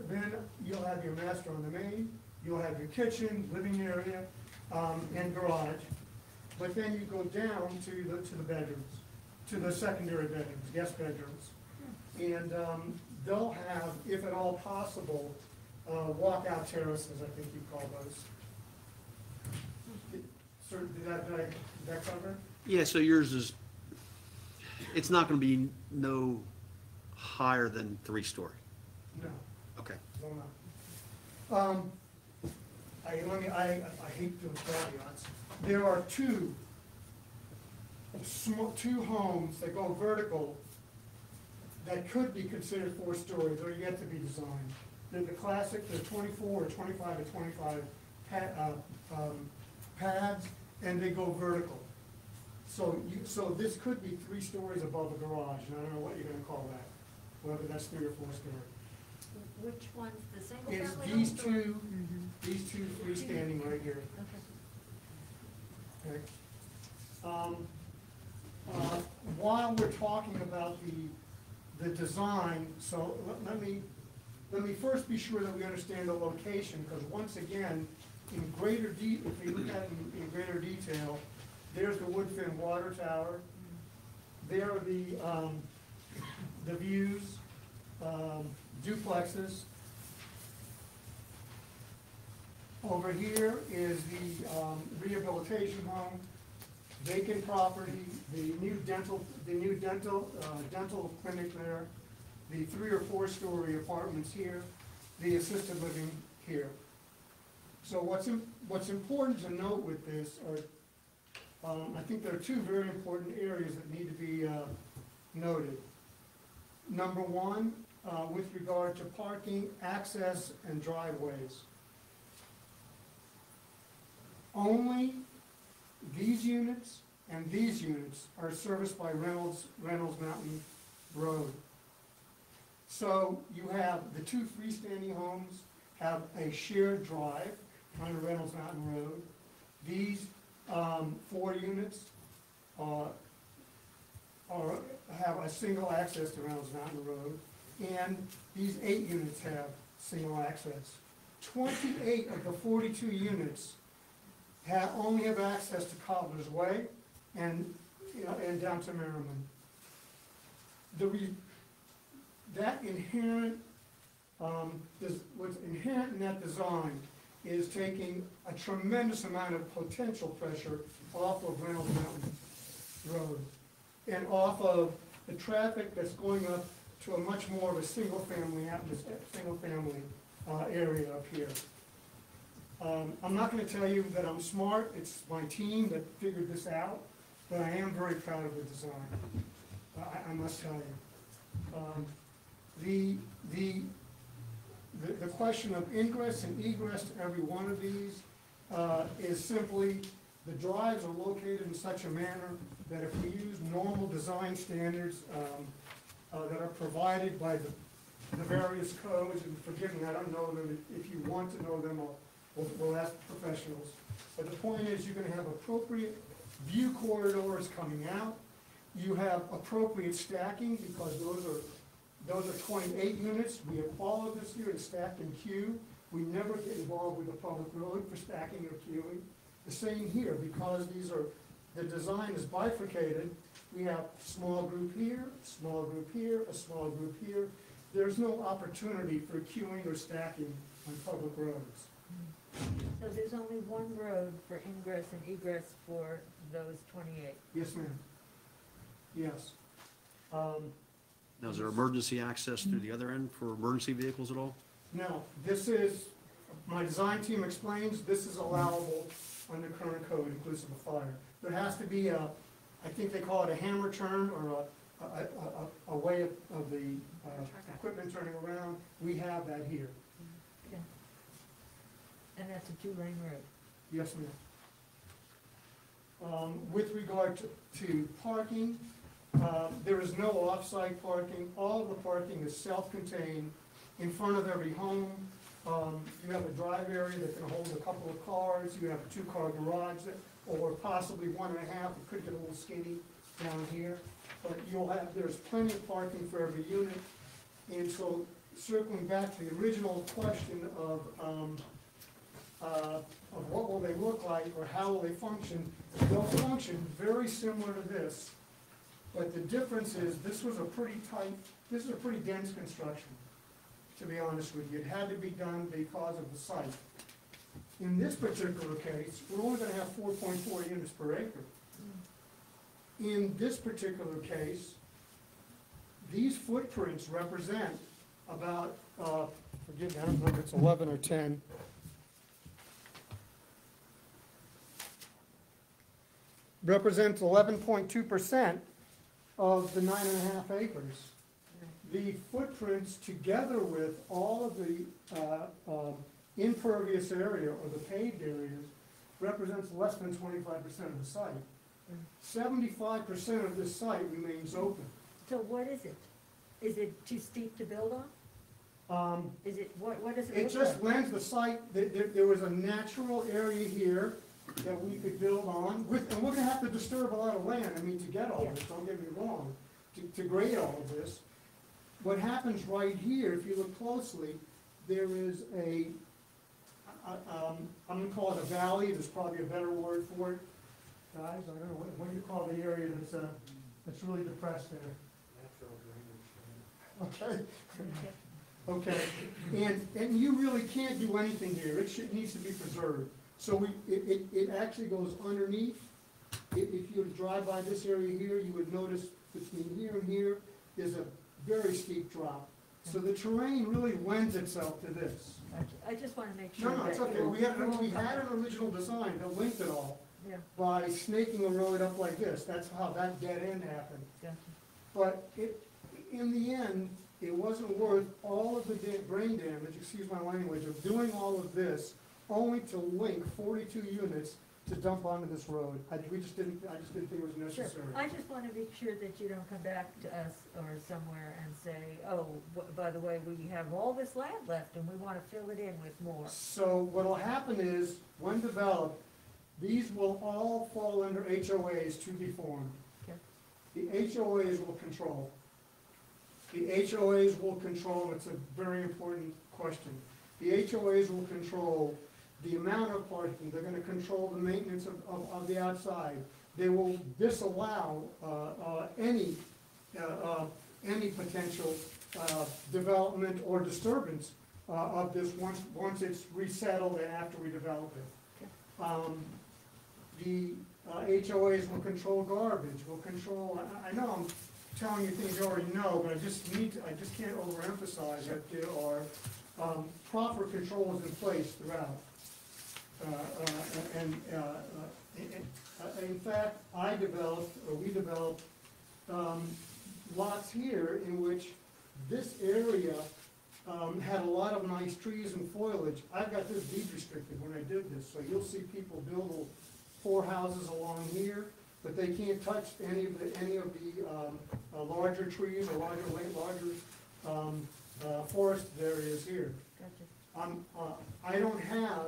then you'll have your master on the main, you'll have your kitchen, living area, um, and garage. But then you go down to the, to the bedrooms, to the secondary bedrooms, guest bedrooms. And, um, they'll have, if at all possible, uh, walkout terraces, I think you call those. Sir, did that, did I, did that cover? Yeah, so yours is, it's not gonna be no higher than three story. No. Okay. Will not. Um, I, let me, I, I hate doing caveats. There are two, small, two homes that go vertical that could be considered four-story, they're yet to be designed. They're the classic, they're twenty-four or twenty-five or twenty-five pad, uh, um, pads, and they go vertical. So you, so this could be three stories above a garage, and I don't know what you're gonna call that, whether that's three or four story. Which one's the single It's family these homes or- two, these two freestanding right here, Okay. okay? Um, uh, While we're talking about the, the design, so let, let me, let me first be sure that we understand the location, because once again, in greater de, if we look at it in, in greater detail, there's the Woodfin Water Tower, there are the, um, the views, um, duplexes. Over here is the, um, rehabilitation home, vacant property, the new dental, the new dental, uh, dental clinic there, the three or four story apartments here, the assisted living here. So what's, im- what's important to note with this are, um, I think there are two very important areas that need to be, uh, noted. Number one, uh, with regard to parking, access, and driveways. Only these units and these units are serviced by Reynolds, Reynolds Mountain Road. So you have, the two freestanding homes have a shared drive on Reynolds Mountain Road. These, um, four units, uh, are, have a single access to Reynolds Mountain Road, and these eight units have single access. Twenty-eight of the forty-two units have, only have access to Cobbler's Way and, you know, and down to Merrimon. The re, that inherent Um, this, what's inherent in that design is taking a tremendous amount of potential pressure off of Reynolds Mountain Road and off of the traffic that's going up to a much more of a single-family atmosphere, single-family, uh, area up here. Um, I'm not gonna tell you that I'm smart, it's my team that figured this out, but I am very proud of the design. I, I must tell you. Um, the, the, the, the question of ingress and egress to every one of these, uh, is simply, the drives are located in such a manner that if we use normal design standards, um, uh, that are provided by the, the various codes, and forgive me, I don't know them, if you want to know them, we'll, we'll ask professionals. But the point is, you're gonna have appropriate view corridors coming out, you have appropriate stacking, because those are, those are twenty-eight units, we have followed this here, it's stacked in queue. We never get involved with the public road for stacking or queuing. The same here, because these are, the design is bifurcated, we have small group here, small group here, a small group here. There's no opportunity for queuing or stacking on public roads. So there's only one road for ingress and egress for those twenty-eight? Yes, ma'am. Yes. Um, Now, is there emergency access through the other end for emergency vehicles at all? No, this is, my design team explains, this is allowable under current code inclusive of fire. There has to be a, I think they call it a hammer turn or a, a, a, a- a way of, of the, uh, equipment turning around. We have that here. Okay. And that's a two-lane road? Yes, ma'am. Um, with regard to, to parking, uh, there is no off-site parking. All of the parking is self-contained in front of every home. Um, you have a drive area that can hold a couple of cars, you have a two-car garage that, or possibly one and a half, it could get a little skinny down here. But you'll have, there's plenty of parking for every unit. And so circling back to the original question of, um, uh, of what will they look like or how will they function, they'll function very similar to this. But the difference is, this was a pretty tight, this is a pretty dense construction, to be honest with you. It had to be done because of the site. In this particular case, we're only gonna have four point four units per acre. In this particular case, these footprints represent about, uh, forgive me, I don't know if it's eleven or ten. Represents eleven point two percent of the nine and a half acres. The footprints, together with all of the, uh, um, impervious area or the paved areas, represents less than twenty-five percent of the site. Seventy-five percent of this site remains open. So what is it? Is it too steep to build on? Um, Is it, what, what does it It look just like? lends the site, there, there, there was a natural area here that we could build on, with, and we're gonna have to disturb a lot of land, I mean, to get all this, don't get me wrong, to, to grade all of this. What happens right here, if you look closely, there is a, uh, um, I'm gonna call it a valley, there's probably a better word for it. Guys, I don't know, what, what do you call the area that's, uh, that's really depressed there? Natural drainage. Okay? Okay, and, and you really can't do anything here, it should, needs to be preserved. So we, it, it, it actually goes underneath. If, if you were to drive by this area here, you would notice between here and here, there's a very steep drop. So the terrain really lends itself to this. I just wanna make sure No, that. no, it's okay, we had, won't- we had an original design that linked it all Yeah, by snaking a road up like this, that's how that dead end happened. gotcha. But it, in the end, it wasn't worth all of the da- brain damage, excuse my language, of doing all of this, only to link forty-two units to dump onto this road. I, we just didn't, I just didn't think it was Sure, necessary. I just wanna make sure that you don't come back to us or somewhere and say, oh, by the way, we have all this land left and we wanna fill it in with more. So what'll happen is, when developed, these will all fall under HOAs to be formed. Okay. The HOAs will control. The HOAs will control, it's a very important question. The HOAs will control the amount of parking, they're gonna control the maintenance of, of, of the outside. They will disallow, uh, uh, any, uh, uh, any potential uh, development or disturbance uh, of this once, once it's resettled and after we develop it. Um, The uh, HOAs will control garbage, will control, I, I know I'm telling you things you already know, but I just need, to I just can't overemphasize that there are um, proper controls in place throughout. Uh, uh, And, uh, in- in fact, I developed, or we developed um, lots here in which this area um, had a lot of nice trees and foliage. I've got this deed restricted when I did this, so you'll see people build four houses along here, but they can't touch any of the, any of the um, uh, larger trees or larger, la- larger um, uh, forest areas here. Gotcha. Um, uh, I don't have,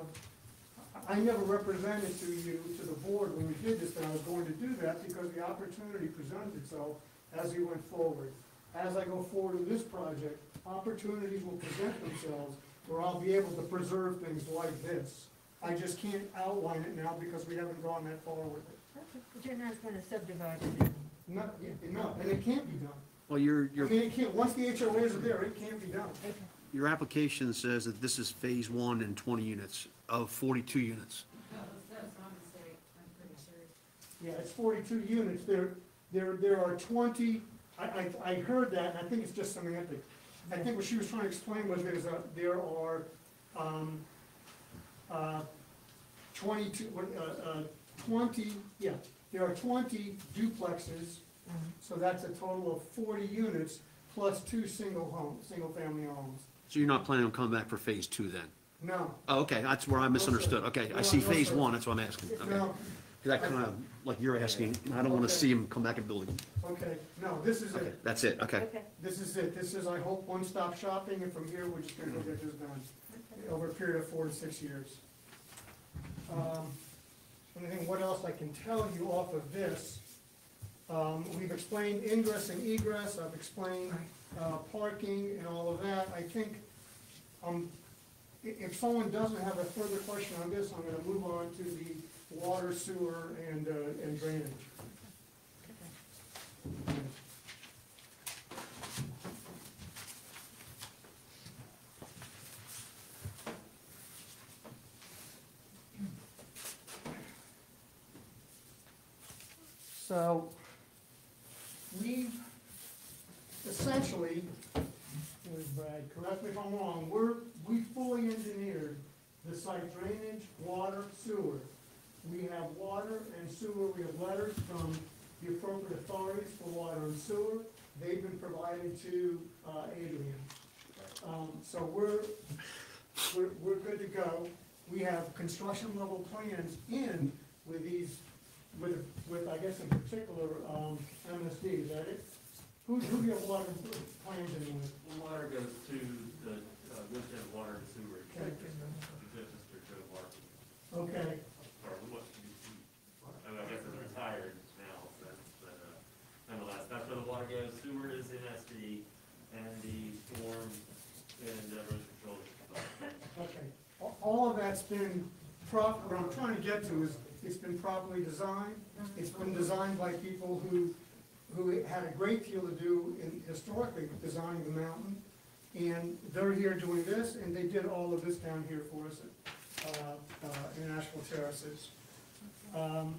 I I never represented to you, to the board, when we did this, that I was going to do that, because the opportunity presented itself as we went forward. As I go forward with this project, opportunities will present themselves where I'll be able to preserve things like this. I just can't outline it now because we haven't gone that far with it. Okay, But you're not gonna subdivide it in No, no, and it can't be done. Well, your, I your, mean, it can't, once the HOAs are there, it can't be done. your application says that this is phase one and twenty units of forty-two units. Yeah, it's forty-two units, there, there, there are twenty, I, I, I heard that, and I think it's just semantic. I think what she was trying to explain was there's a, there are, um, uh, twenty-two, what, uh, uh, twenty, yeah, there are twenty duplexes, so that's a total of forty units, plus two single homes, single-family homes. So you're not planning on coming back for phase two then? No, Oh, okay, that's where I misunderstood. Okay, I see No, no, phase one, that's what I'm asking. Okay. no, That kind of, like you're asking, I don't want to see him come back and build it. okay, no, this is Okay, it. that's it, okay. Okay, This is it, this is, I hope, one-stop shopping, and from here, we're just gonna go get this done, over a period of four to six years. Um, Anything, what else I can tell you off of this? Um, we've explained ingress and egress, I've explained, uh, parking and all of that, I think, um, i- if someone doesn't have a further question on this, I'm gonna move on to the water, sewer, and, uh, and drainage. So, we've essentially, Brad, correct me if I'm wrong, we're, we fully engineered the site drainage, water, sewer. We have water and sewer, we have letters from the appropriate authorities for water and sewer. They've been provided to, uh, Adrian. Um, so we're, we're, we're good to go. We have construction level plans in with these, with, with, I guess in particular, um, MSD, is that it? Who, who do you have water plans in with? Water goes to the, uh, Woodfin Water and Sewer. Okay. Mr. Joe Markey, Okay, or what, I mean, I guess it's retired now, but, but, uh, nonetheless, that's where the water goes, sewer is in SD, and the storm and, uh, erosion control is. okay. A- All of that's been prop, what I'm trying to get to is, it's been properly designed. It's been designed by people who, who had a great deal to do in historically with designing the mountain. And they're here doing this, and they did all of this down here for us at, uh, uh, in Asheville Terraces. Um,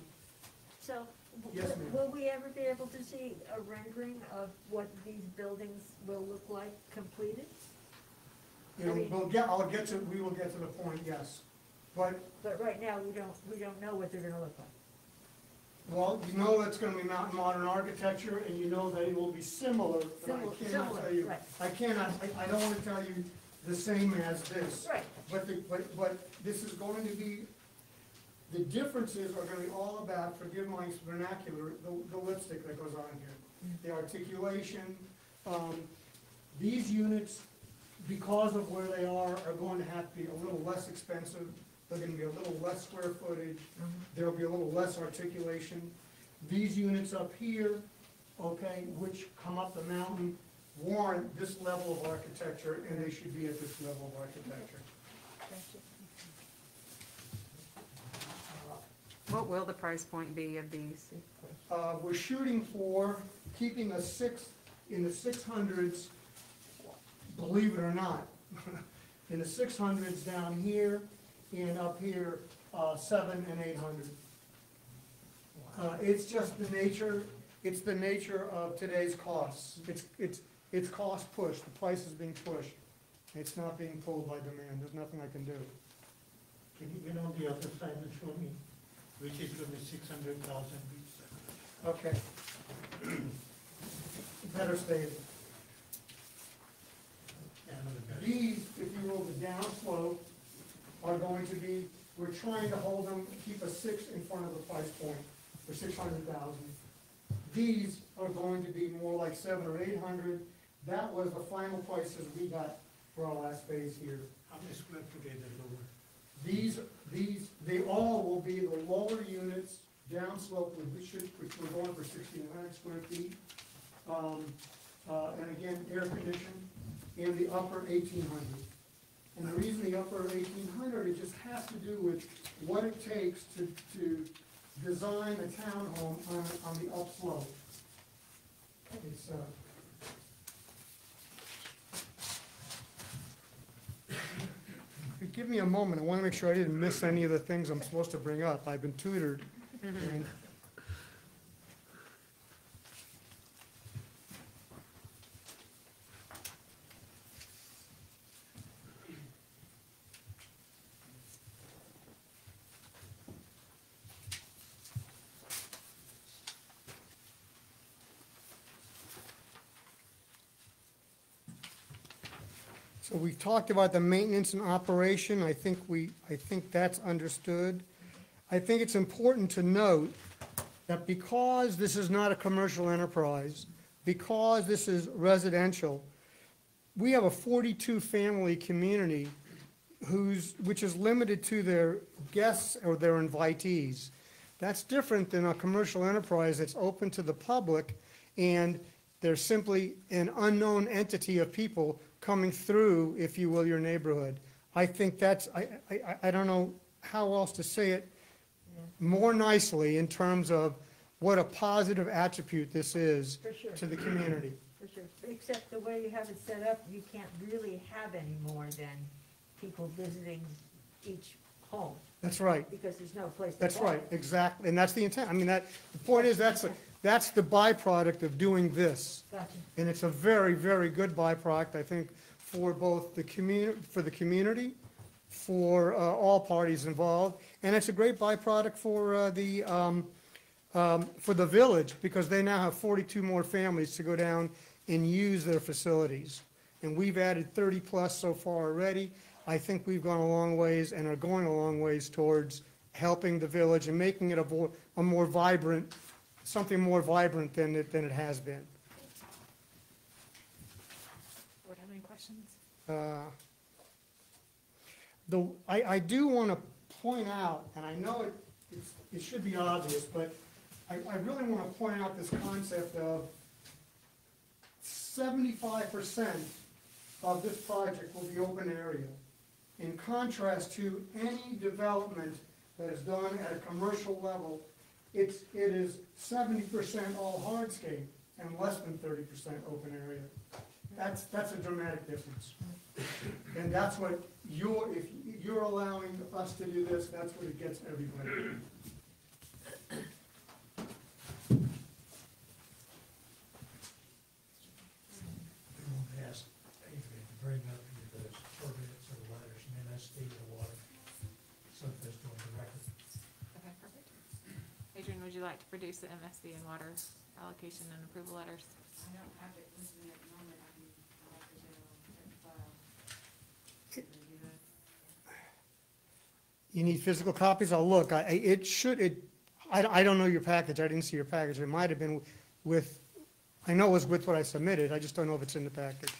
So, Yes, ma'am. will we ever be able to see a rendering of what these buildings will look like completed? You know, we'll get, I'll get to, we will get to the point, yes. But But right now, we don't, we don't know what they're gonna look like. Well, you know it's gonna be mountain modern architecture, and you know they will be similar, but Similar- I cannot similar, tell you. right. I cannot, I, I don't wanna tell you the same as this. Right. But the, but, but this is going to be, the differences are gonna be all about, forgive my vernacular, the, the lipstick that goes on here. The articulation, um, these units, because of where they are, are going to have to be a little less expensive. They're gonna be a little less square footage, there'll be a little less articulation. These units up here, okay, which come up the mountain, warrant this level of architecture, and they should be at this level of architecture. What will the price point be of these? Uh, we're shooting for keeping a six, in the six hundreds, believe it or not. In the six hundreds down here and up here, uh, seven and eight hundred. Uh, it's just the nature, it's the nature of today's costs. It's, it's, it's cost push, the price is being pushed. It's not being pulled by demand, there's nothing I can do. Can you get on the other side and show me, which is gonna be six hundred thousand? Okay. Better stated. These, if you will, the downslope are going to be, we're trying to hold them, keep a six in front of the price point for six hundred thousand. These are going to be more like seven or eight hundred. That was the final prices we got for our last phase here. How many square foot is it lower? These, these, they all will be the lower units, downslope, we should, which we're going for sixteen hundred square feet. Um, uh, and again, air conditioned, and the upper eighteen hundred. And the reason the upper eighteen hundred, it just has to do with what it takes to, to design a townhome on, on the upslope. It's, uh, give me a moment, I want to make sure I didn't miss any of the things I'm supposed to bring up. I've been tutored. and- we talked about the maintenance and operation, I think we, I think that's understood. I think it's important to note that because this is not a commercial enterprise, because this is residential, we have a forty-two family community who's, which is limited to their guests or their invitees. That's different than a commercial enterprise that's open to the public and there's simply an unknown entity of people coming through, if you will, your neighborhood. I think that's, I, I, I- don't know how else to say it more nicely in terms of what a positive attribute this is For sure. to the community. For sure, except the way you have it set up, you can't really have any more than people visiting each home, That's right. because there's no place to That's park. right, exactly, and that's the intent. I mean, that, the point is, that's, that's the byproduct of doing this. Gotcha. And it's a very, very good byproduct, I think, for both the commu, for the community, for uh, all parties involved, and it's a great byproduct for uh, the, um, um, for the village, because they now have 42 more families to go down and use their facilities. And we've added 30-plus so far already. I think we've gone a long ways and are going a long ways towards helping the village and making it a a more vibrant, something more vibrant than it, than it has been. Board have any questions? Uh, The, I, I do want to point out, and I know it, it's, it should be obvious, but I, I really want to point out this concept of seventy-five percent of this project will be open area. In contrast to any development that is done at a commercial level, it's, it is seventy percent all hardscape and less than thirty percent open area. That's, that's a dramatic difference. And that's what you're, if you're allowing us to do this, that's what it gets everybody. We won't ask Adrian to bring up either those permits or letters from MSD or water, so that that's doing the record. Okay, perfect. Adrian, would you like to produce the MSD and water allocation and approval letters? I don't have it with me at the moment, I can, I'll have to go check the file. Review that. You need physical copies? I'll look. I, I- it should, it, I, I don't know your package. I didn't see your package. It might have been with, I know it was with what I submitted. I just don't know if it's in the package.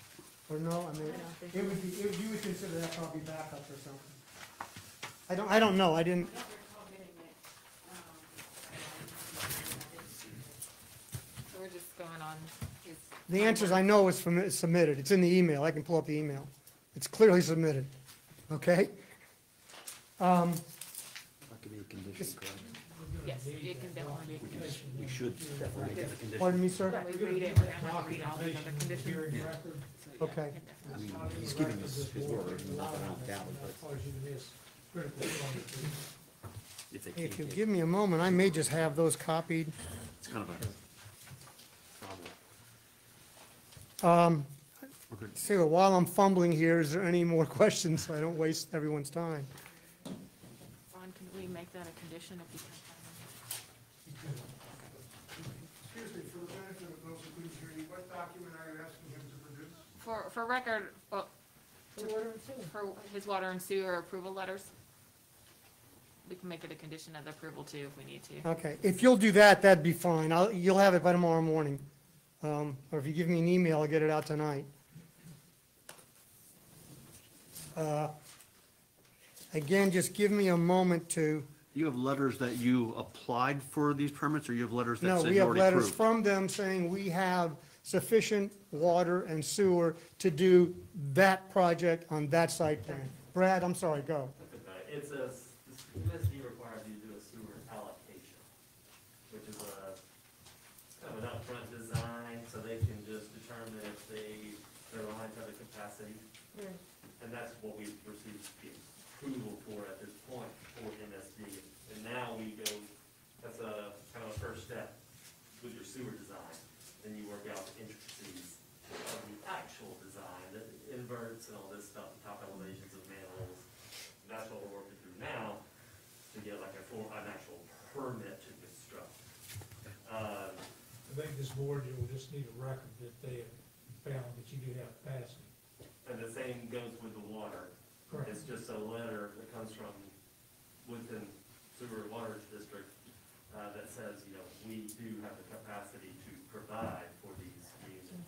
Or no, I mean, it would be, it- you would consider that probably backup or something. I don't, I don't know. I didn't, I don't recall getting it, um, So we're just going on his. the answer is I know it's from- it's submitted. It's in the email. I can pull up the email. It's clearly submitted. Okay? Um, That could be a condition, correct? Yes, it can definitely be a. We should definitely make it a condition. pardon me, sir? We read it, we're gonna have to read all the other conditions. Okay. I mean, he's giving us his word, not that doubt but Cause you to miss critical funding. if they If you'll get, give me a moment, I may just have those copied. it's kind of a problem. Um, We're good. See, well, while I'm fumbling here, is there any more questions so I don't waste everyone's time? Ron, can we make that a condition if you can find Excuse me, for the benefit of those who couldn't hear you, what document are you asking him to produce? it? For, for record, well, for his water and sewer approval letters. We can make it a condition of the approval too if we need to. Okay, if you'll do that, that'd be fine. I'll, you'll have it by tomorrow morning. Um, or if you give me an email, I'll get it out tonight. Uh, Again, just give me a moment to, You have letters that you applied for these permits, or you have letters that no, said we you have already letters approved? from them saying we have sufficient water and sewer to do that project on that site plan. Brad, I'm sorry, go. It's a, MSD requires you to do a sewer allocation, which is a, kind of an upfront design, so they can just determine if they, their lines have the capacity. And that's what we've received the approval for at this point for MSD. And now we go, that's a, kind of a first step with your sewer design. Then you work out the intricacies of the actual design, the inverts and all this stuff, the top elevations of manholes. And That's what we're working through now, to get like a full, an actual permit to construct. Um, I think this board, you will just need a record that they have found that you do have capacity. And the same goes with the water. Correct. It's just a letter that comes from within sewer water district, uh, that says, you know, we do have the capacity to provide for these users.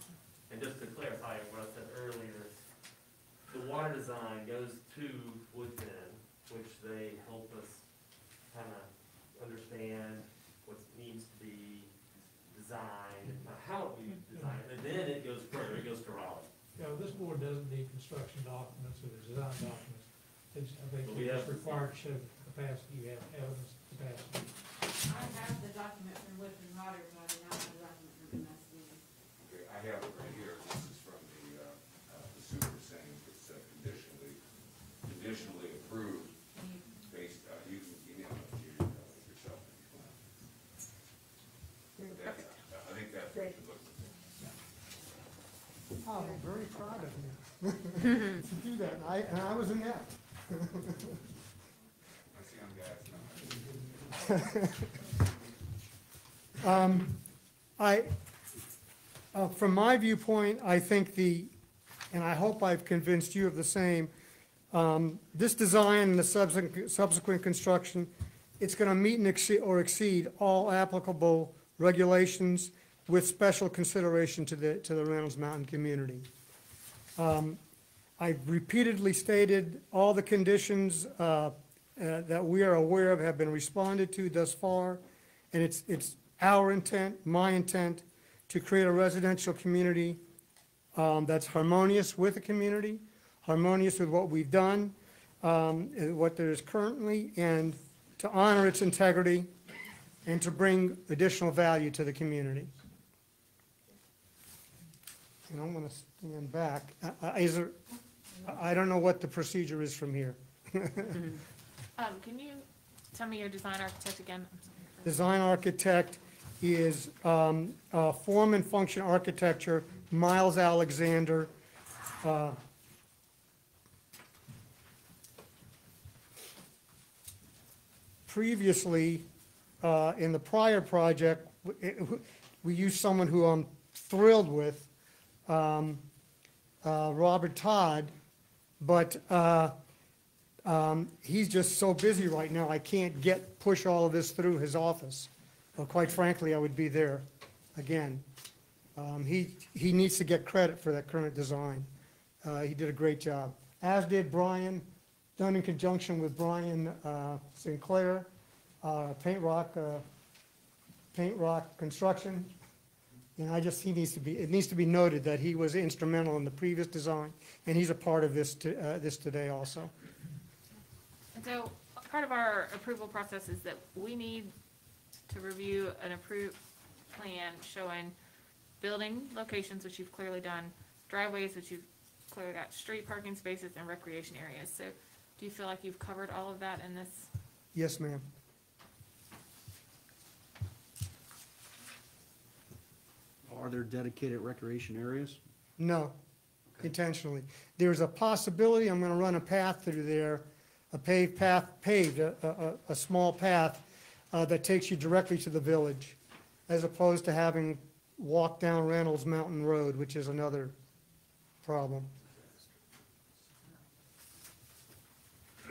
And just to clarify what I said earlier, the water design goes to Woodfin, which they help us kind of understand what needs to be designed, mm-hmm. and how mm-hmm. it be designed, and then it goes further, it goes to Raleigh. You know, this board doesn't need construction documents or design documents. It's, I think But we it's have- required to show capacity, you have evidence of capacity. I have the document from Woodfin Water, but I do not have the document from MSD. Okay, I have it right here, this is from the, uh, uh, the super saying it's uh, conditionally, conditionally approved based, uh, you can email it to you, uh, yourself if you want. But that- I think that's what you look Oh, I'm very proud of you. To do that, and I, and I was inept. I see young guys now. Um, I, uh, from my viewpoint, I think the, and I hope I've convinced you of the same, um, this design and the subsequent, subsequent construction, it's gonna meet and exceed, or exceed all applicable regulations with special consideration to the, to the Reynolds Mountain community. Um, I've repeatedly stated all the conditions, uh, uh, that we are aware of have been responded to thus far. And it's, it's our intent, my intent, to create a residential community um, that's harmonious with the community, harmonious with what we've done, um, what there is currently, and to honor its integrity and to bring additional value to the community. And I'm gonna stand back. Uh, uh, Is there, I I don't know what the procedure is from here. Um, can you tell me your design architect again? I'm sorry. Design architect is um, uh, Form and Function Architecture, Miles Alexander. Uh, Previously, uh, in the prior project, w- it- we used someone who I'm thrilled with, um, uh, Robert Todd, but uh, um, he's just so busy right now, I can't get, push all of this through his office. Well, quite frankly, I would be there again. Um, he, he needs to get credit for that current design. Uh, he did a great job. As did Brian, done in conjunction with Brian, uh, Sinclair, uh, Paint Rock, uh, Paint Rock Construction. And I just, he needs to be, it needs to be noted that he was instrumental in the previous design, and he's a part of this, to- uh, this today also. And so, part of our approval process is that we need to review an approved plan showing building locations, which you've clearly done, driveways, which you've clearly got street parking spaces and recreation areas. So do you feel like you've covered all of that in this? Yes, ma'am. Are there dedicated recreation areas? No, intentionally. There's a possibility, I'm gonna run a path through there, a paved path, paved, a, a, a- a small path, uh, that takes you directly to the village, as opposed to having walk down Reynolds Mountain Road, which is another problem.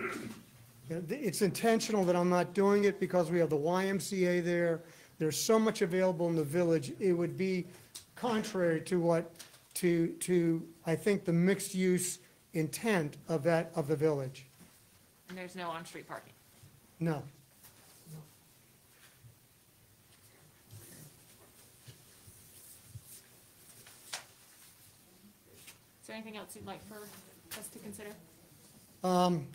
Th- It's intentional that I'm not doing it because we have the YMCA there. There's so much available in the village. It would be contrary to what, to, to, I think, the mixed-use intent of that, of the village. And there's no on-street parking? No. Is there anything else you'd like for us to consider? Um,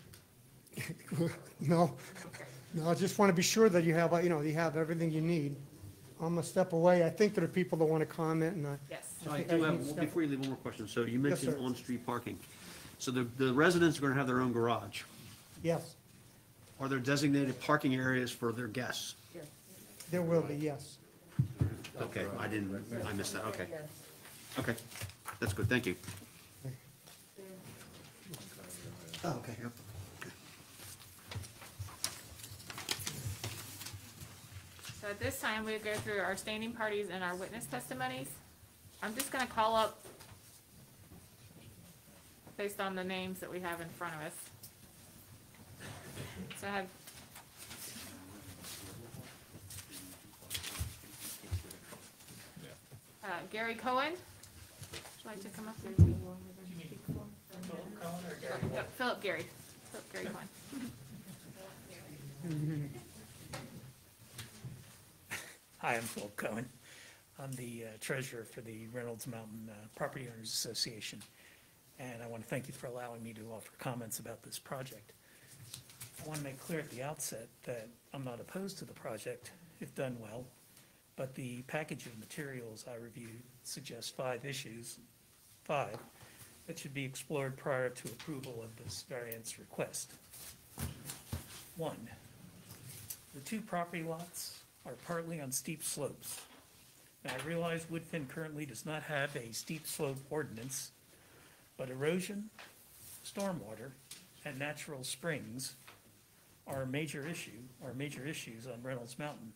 no, no, I just want to be sure that you have, uh, you know, you have everything you need. I'm gonna step away. I think there are people that want to comment, and I. Yes. So I do have, to before you leave, one more question. So you Yes, mentioned sir. on-street parking. So the, the residents are gonna have their own garage. Yes, Are there designated parking areas for their guests? there will be, yes. Okay, I didn't, I missed that, okay. Okay, that's good, thank you. Oh, okay, yep. So at this time, we go through our standing parties and our witness testimonies. I'm just gonna call up based on the names that we have in front of us. So I have uh, Gary Cohen. Would you like to come up here? Philip Gary, Philip Gary Cohen. Hi, I'm Phil Cohen. I'm the uh, treasurer for the Reynolds Mountain uh, Property Owners Association, and I want to thank you for allowing me to offer comments about this project. I want to make clear at the outset that I'm not opposed to the project if done well, but the package of materials I reviewed suggests five issues, five, that should be explored prior to approval of this variance request. One, the two property lots are partly on steep slopes. Now, I realize Woodfin currently does not have a steep slope ordinance, but erosion, stormwater, and natural springs are a major issue, are major issues on Reynolds Mountain,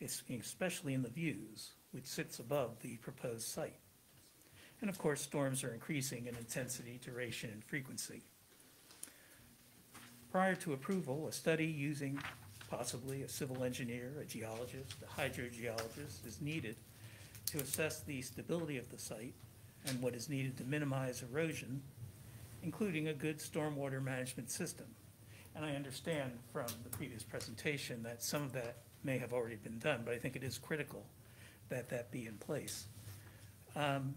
es- especially in the views, which sits above the proposed site. And of course, storms are increasing in intensity, duration, and frequency. Prior to approval, a study using possibly a civil engineer, a geologist, a hydrogeologist is needed to assess the stability of the site and what is needed to minimize erosion, including a good stormwater management system. And I understand from the previous presentation that some of that may have already been done, but I think it is critical that that be in place. Um,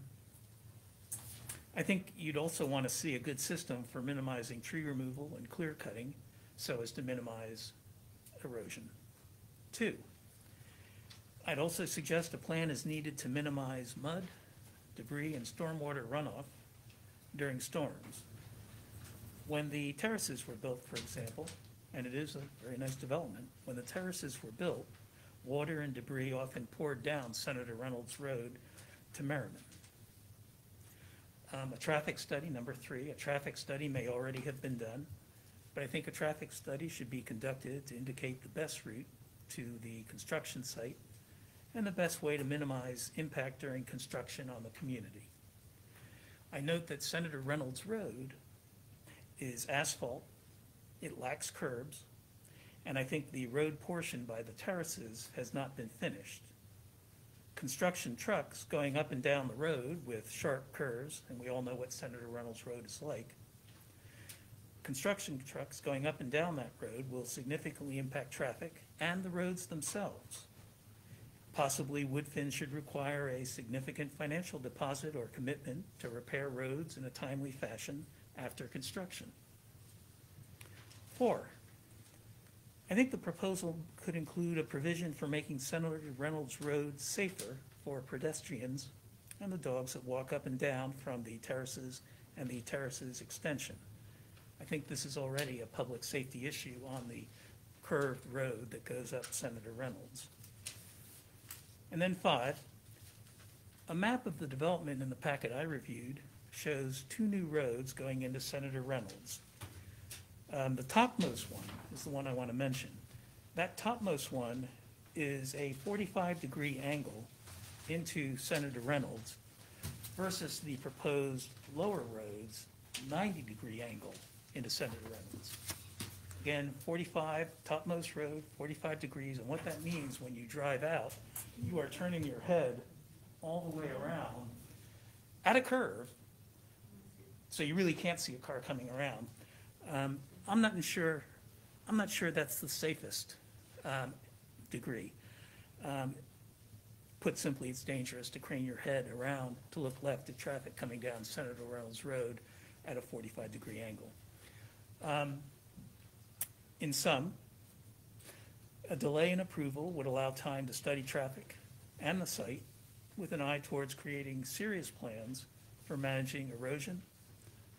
I think you'd also want to see a good system for minimizing tree removal and clear cutting so as to minimize erosion. Two, I'd also suggest a plan is needed to minimize mud, debris, and stormwater runoff during storms. When the terraces were built, for example, and it is a very nice development, when the terraces were built, water and debris often poured down Senator Reynolds Road to Merrimon. Um, a traffic study, number three, a traffic study may already have been done, but I think a traffic study should be conducted to indicate the best route to the construction site and the best way to minimize impact during construction on the community. I note that Senator Reynolds Road is asphalt, it lacks curbs, and I think the road portion by the terraces has not been finished. Construction trucks going up and down the road with sharp curves, and we all know what Senator Reynolds Road is like. Construction trucks going up and down that road will significantly impact traffic and the roads themselves. Possibly Woodfin should require a significant financial deposit or commitment to repair roads in a timely fashion after construction. Four, I think the proposal could include a provision for making Senator Reynolds Road safer for pedestrians and the dogs that walk up and down from the terraces and the terraces extension. I think this is already a public safety issue on the curved road that goes up Senator Reynolds. And then five, a map of the development in the packet I reviewed shows two new roads going into Senator Reynolds. Um, the topmost one is the one I want to mention. That topmost one is a forty-five degree angle into Senator Reynolds versus the proposed lower roads ninety degree angle into Senator Reynolds. Again, forty-five, topmost road, forty-five degrees, and what that means when you drive out, you are turning your head all the way around at a curve, so you really can't see a car coming around. Um, I'm not sure, I'm not sure that's the safest, um, degree. Um, Put simply, it's dangerous to crane your head around to look left at traffic coming down Senator Reynolds Road at a forty-five degree angle. Um, In sum, a delay in approval would allow time to study traffic and the site with an eye towards creating serious plans for managing erosion,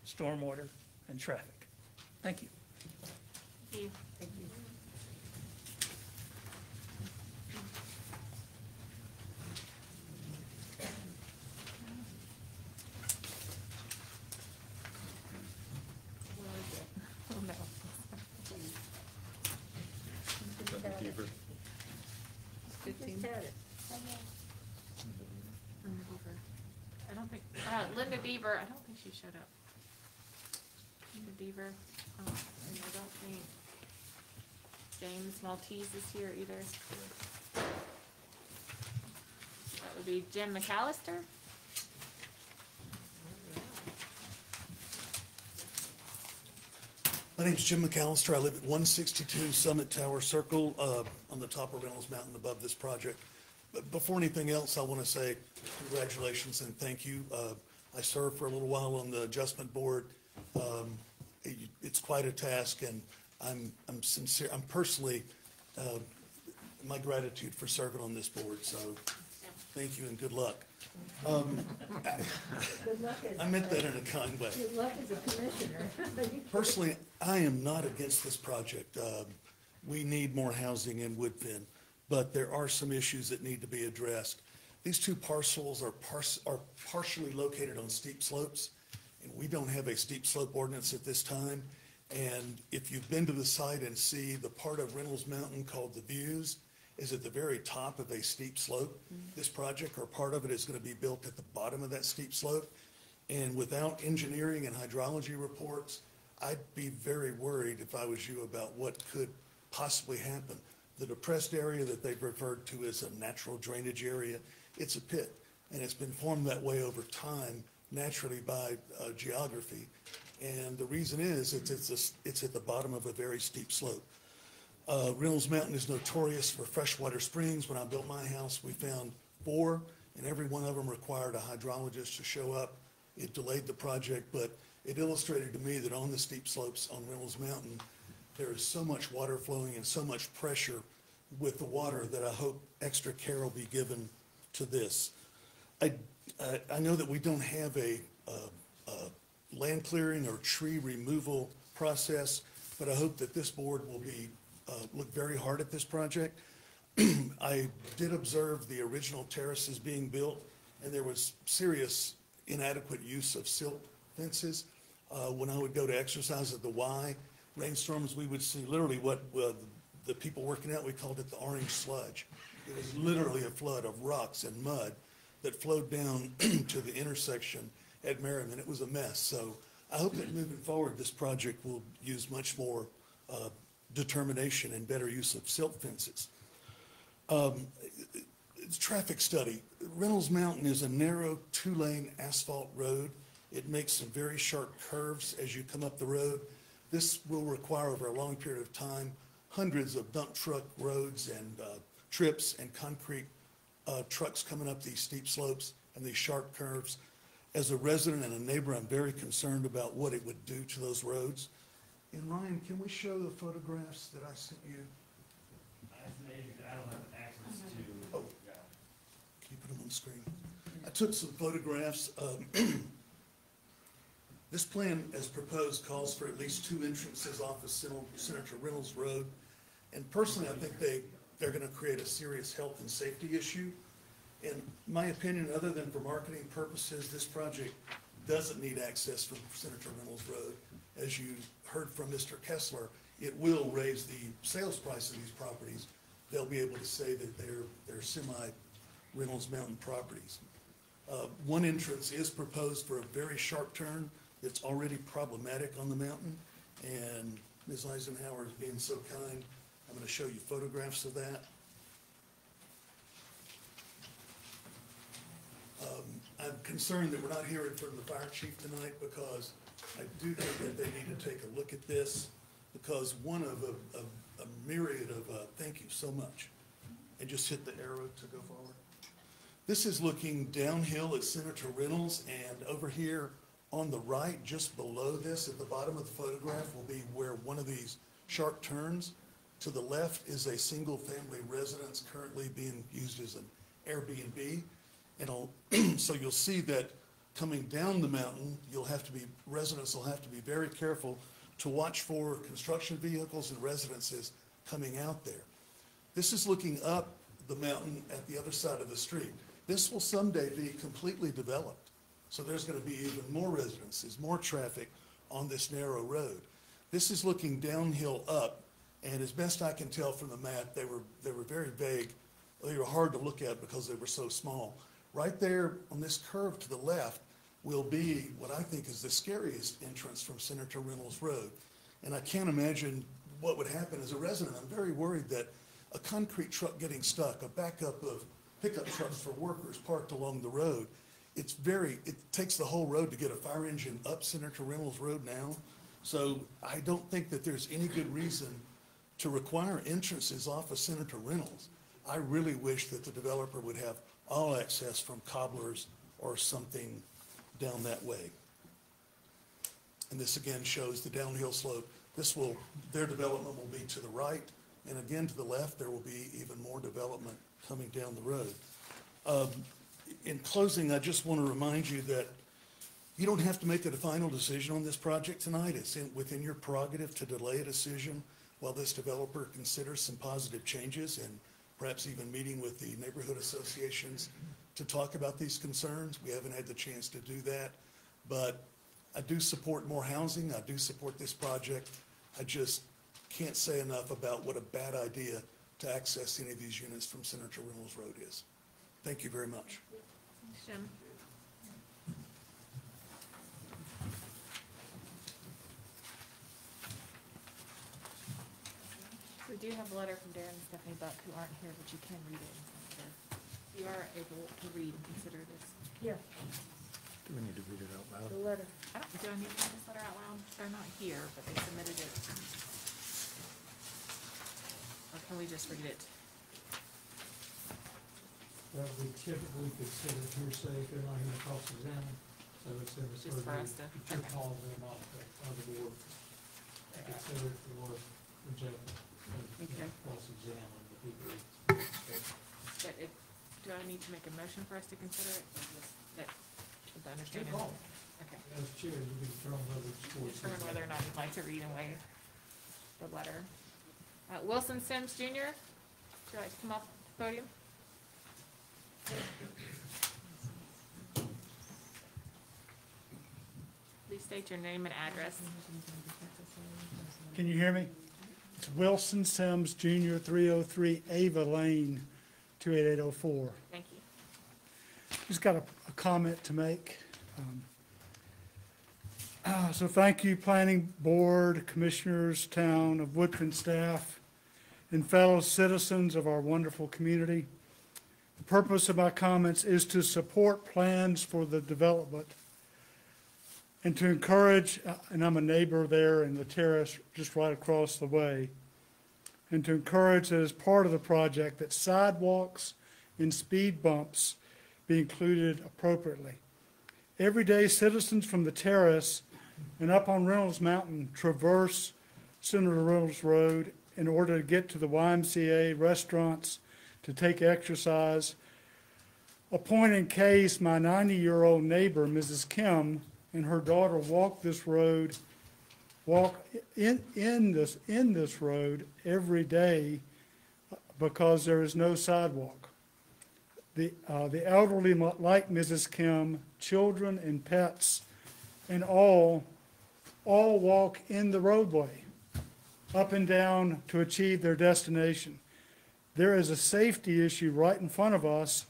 stormwater, and traffic. Thank you. Thank you. Thank you. Oh, no. Just had it. Keeper. Fifteen. Just had it. Linda Deaver. I don't think, uh, I don't think she showed up. Deaver, um, and I don't think James Maltese is here either. That would be Jim McAllister. My name's Jim McAllister. I live at 162 Summit Tower Circle uh, on the top of Reynolds Mountain above this project. But before anything else, I want to say congratulations and thank you. Uh, I served for a little while on the adjustment board. Um, it- It's quite a task and I'm, I'm sincere, I'm personally, uh, my gratitude for serving on this board, so thank you and good luck. Um, Good luck as. I meant that in a kind way. Good luck as a commissioner. Personally, I am not against this project. Um, We need more housing in Woodfin, but there are some issues that need to be addressed. These two parcels are pars- are partially located on steep slopes, and we don't have a steep slope ordinance at this time. And if you've been to the site and see the part of Reynolds Mountain called the Views is at the very top of a steep slope. Mm-hmm. This project or part of it is gonna be built at the bottom of that steep slope. And without engineering and hydrology reports, I'd be very worried if I was you about what could possibly happen. The depressed area that they've referred to as a natural drainage area, it's a pit. And it's been formed that way over time naturally by uh, geography. And the reason is, it's, it's, a it's at the bottom of a very steep slope. Uh, Reynolds Mountain is notorious for freshwater springs. When I built my house, we found four, and every one of them required a hydrologist to show up. It delayed the project, but it illustrated to me that on the steep slopes on Reynolds Mountain, there is so much water flowing and so much pressure with the water that I hope extra care will be given to this. I, I, I know that we don't have a, uh, uh, land clearing or tree removal process, but I hope that this board will be, uh, look very hard at this project. I did observe the original terraces being built, and there was serious inadequate use of silt fences. Uh, when I would go to exercise at the Y, rainstorms, we would see literally what, uh, the people working out, we called it the orange sludge. It was literally a flood of rocks and mud that flowed down to the intersection at Merrimon. It was a mess. So I hope that moving forward, this project will use much more uh, determination and better use of silt fences. Um, Traffic study. Reynolds Mountain is a narrow two-lane asphalt road. It makes some very sharp curves as you come up the road. This will require over a long period of time, hundreds of dump truck roads and uh, trips and concrete uh, trucks coming up these steep slopes and these sharp curves. As a resident and a neighbor, I'm very concerned about what it would do to those roads. And Ryan, can we show the photographs that I sent you? I don't have access to. Oh. Can you put them on the screen? I took some photographs. um, This plan, as proposed, calls for at least two entrances off of Sen- Senator Reynolds Road. And personally, I think they, they're gonna create a serious health and safety issue. In my opinion, other than for marketing purposes, this project doesn't need access from Senator Reynolds Road. As you heard from Mr. Kessler, it will raise the sales price of these properties. They'll be able to say that they're, they're semi-Reynolds Mountain properties. Uh, One entrance is proposed for a very sharp turn that's already problematic on the mountain. And Ms. Eisenhower is being so kind, I'm gonna show you photographs of that. Um, I'm concerned that we're not hearing from the fire chief tonight because I do think that they need to take a look at this because one of a, a- a myriad of, uh, thank you so much. And just hit the arrow to go forward. This is looking downhill at Senator Reynolds, and over here on the right, just below this, at the bottom of the photograph, will be where one of these sharp turns. To the left is a single-family residence currently being used as an Airbnb. And I'll, so you'll see that coming down the mountain, you'll have to be, residents will have to be very careful to watch for construction vehicles and residences coming out there. This is looking up the mountain at the other side of the street. This will someday be completely developed. So there's gonna be even more residences, more traffic on this narrow road. This is looking downhill up, and as best I can tell from the map, they were, they were very vague. They were hard to look at because they were so small. Right there on this curve to the left will be what I think is the scariest entrance from Senator Reynolds Road. And I can't imagine what would happen as a resident. I'm very worried that a concrete truck getting stuck, a backup of pickup trucks for workers parked along the road, it's very, it takes the whole road to get a fire engine up Senator Reynolds Road now. So I don't think that there's any good reason to require entrances off of Senator Reynolds. I really wish that the developer would have all access from cobblers or something down that way. And this again shows the downhill slope. This will, their development will be to the right, and again to the left, there will be even more development coming down the road. Um, In closing, I just want to remind you that you don't have to make a final decision on this project tonight. It's in- within your prerogative to delay a decision while this developer considers some positive changes and perhaps even meeting with the neighborhood associations to talk about these concerns. We haven't had the chance to do that. But I do support more housing. I do support this project. I just can't say enough about what a bad idea to access any of these units from Senator Reynolds Road is. Thank you very much. Thanks, Jim. We do have a letter from Darren and Stephanie Buck who aren't here, but you can read it. in front of her. You are able to read and consider this. Yeah, Do we need to read it out loud? the letter. I don't, do I need to read this letter out loud? They're not here, but they submitted it. Or can we just read it? Well, we typically consider hearsay if they're not here to cross examine, so it's in the Just for survey. us to- It's your okay. call, they're not the, of the board. Consider it for rejected, Okay. cross examine the people. But it, do I need to make a motion for us to consider it? Or just That, with the understanding? call. Okay. As chair, you can determine whether it's for. Determine whether or not you'd like to read and waive the letter. Uh, Wilson Sims Jr., would you like to come up to the podium? Please state your name and address. Can you hear me? It's Wilson Sims Jr., 303 Ava Lane, 28804. Thank you. Just got a, a comment to make. Um, uh, So thank you, Planning Board, Commissioners, Town of Woodfin staff, and fellow citizens of our wonderful community. The purpose of my comments is to support plans for the development and to encourage, uh, and I'm a neighbor there in the terrace just right across the way, and to encourage that as part of the project that sidewalks and speed bumps be included appropriately. Everyday citizens from the terrace and up on Reynolds Mountain traverse Senator Reynolds Road in order to get to the YMCA restaurants, to take exercise, A point in case, my 90-year-old neighbor, Mrs. Kim, and her daughter walk this road, walk in, in this, in this road every day because there is no sidewalk. The, uh, the elderly, like Mrs. Kim, children and pets, and all, all walk in the roadway, up and down to achieve their destination. There is a safety issue right in front of us,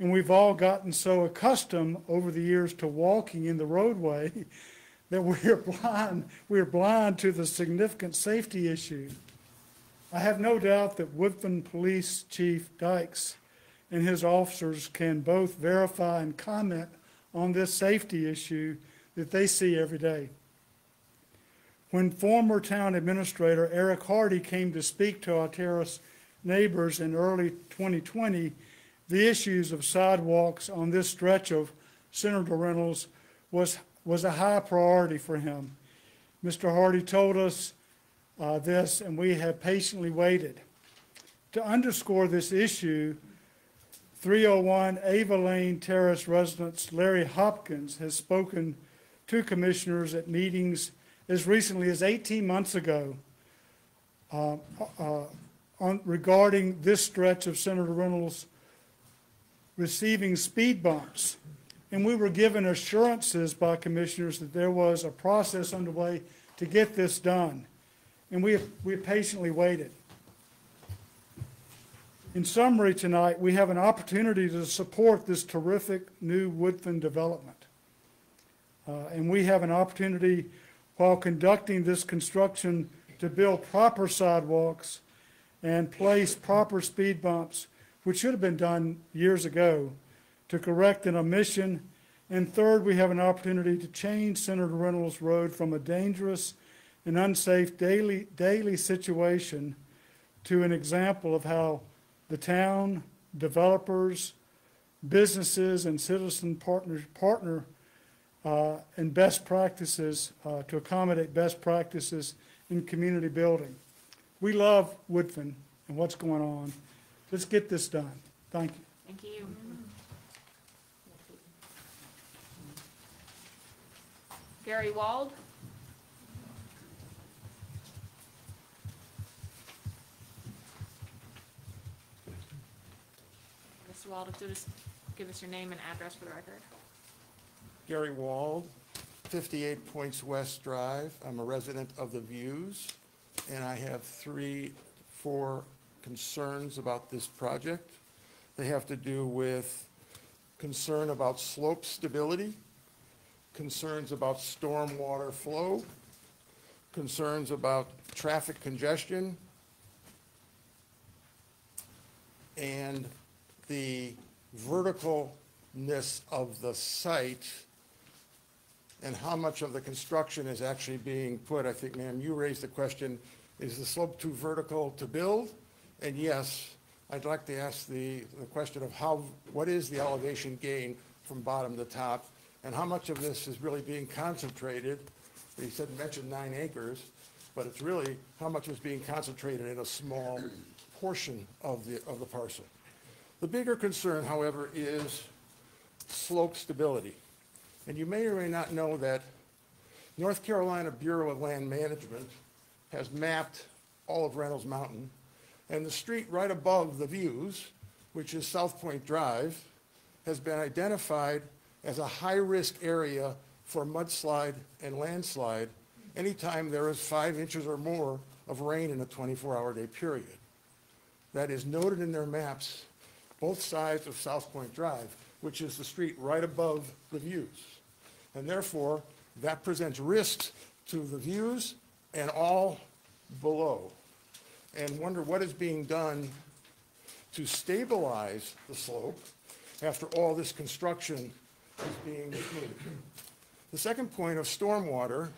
and we've all gotten so accustomed over the years to walking in the roadway that we're blind, we're blind to the significant safety issue. I have no doubt that Woodfin Police Chief Dykes and his officers can both verify and comment on this safety issue that they see every day. When former town administrator Eric Hardy came to speak to our terrace neighbors in early 2020, the issues of sidewalks on this stretch of Senator Reynolds was, was a high priority for him. Mr. Hardy told us uh, this, and we have patiently waited. To underscore this issue, 301 Ava Lane Terrace resident Larry Hopkins has spoken to commissioners at meetings as recently as 18 months ago uh, uh, on, regarding this stretch of Senator Reynolds receiving speed bumps. And we were given assurances by commissioners that there was a process underway to get this done. And we we patiently waited. In summary tonight, we have an opportunity to support this terrific new Woodfin development. Uh, and we have an opportunity while conducting this construction to build proper sidewalks and place proper speed bumps, which should have been done years ago, to correct an omission. And third, we have an opportunity to change Senator Reynolds Road from a dangerous and unsafe daily, daily situation to an example of how the town, developers, businesses, and citizen partners partner uh, and best practices uh, to accommodate best practices in community building. We love Woodfin and what's going on. Let's get this done. Thank you. Thank you. Gary Wald? Mr. Wald, if you'll just give us your name and address for the record. Gary Wald, 58 Points West Drive. I'm a resident of the Views, and I have three, four concerns about this project. They have to do with concern about slope stability, concerns about stormwater flow, concerns about traffic congestion, and the verticalness of the site and how much of the construction is actually being put. I think, ma'am, you raised the question, is the slope too vertical to build? And yes, I'd like to ask the, the question of how, what is the elevation gain from bottom to top? And how much of this is really being concentrated? He said, mentioned nine acres, but it's really how much is being concentrated in a small portion of the, of the parcel. The bigger concern, however, is slope stability. And you may or may not know that North Carolina Bureau of Land Management has mapped all of Reynolds Mountain, and the street right above the views, which is South Point Drive, has been identified as a high-risk area for mudslide and landslide anytime there is five inches or more of rain in a 24-hour day period. That is noted in their maps, both sides of South Point Drive, which is the street right above the views. And therefore, that presents risks to the views and all below. And wonder what is being done to stabilize the slope after all this construction is being completed. The second point of stormwater,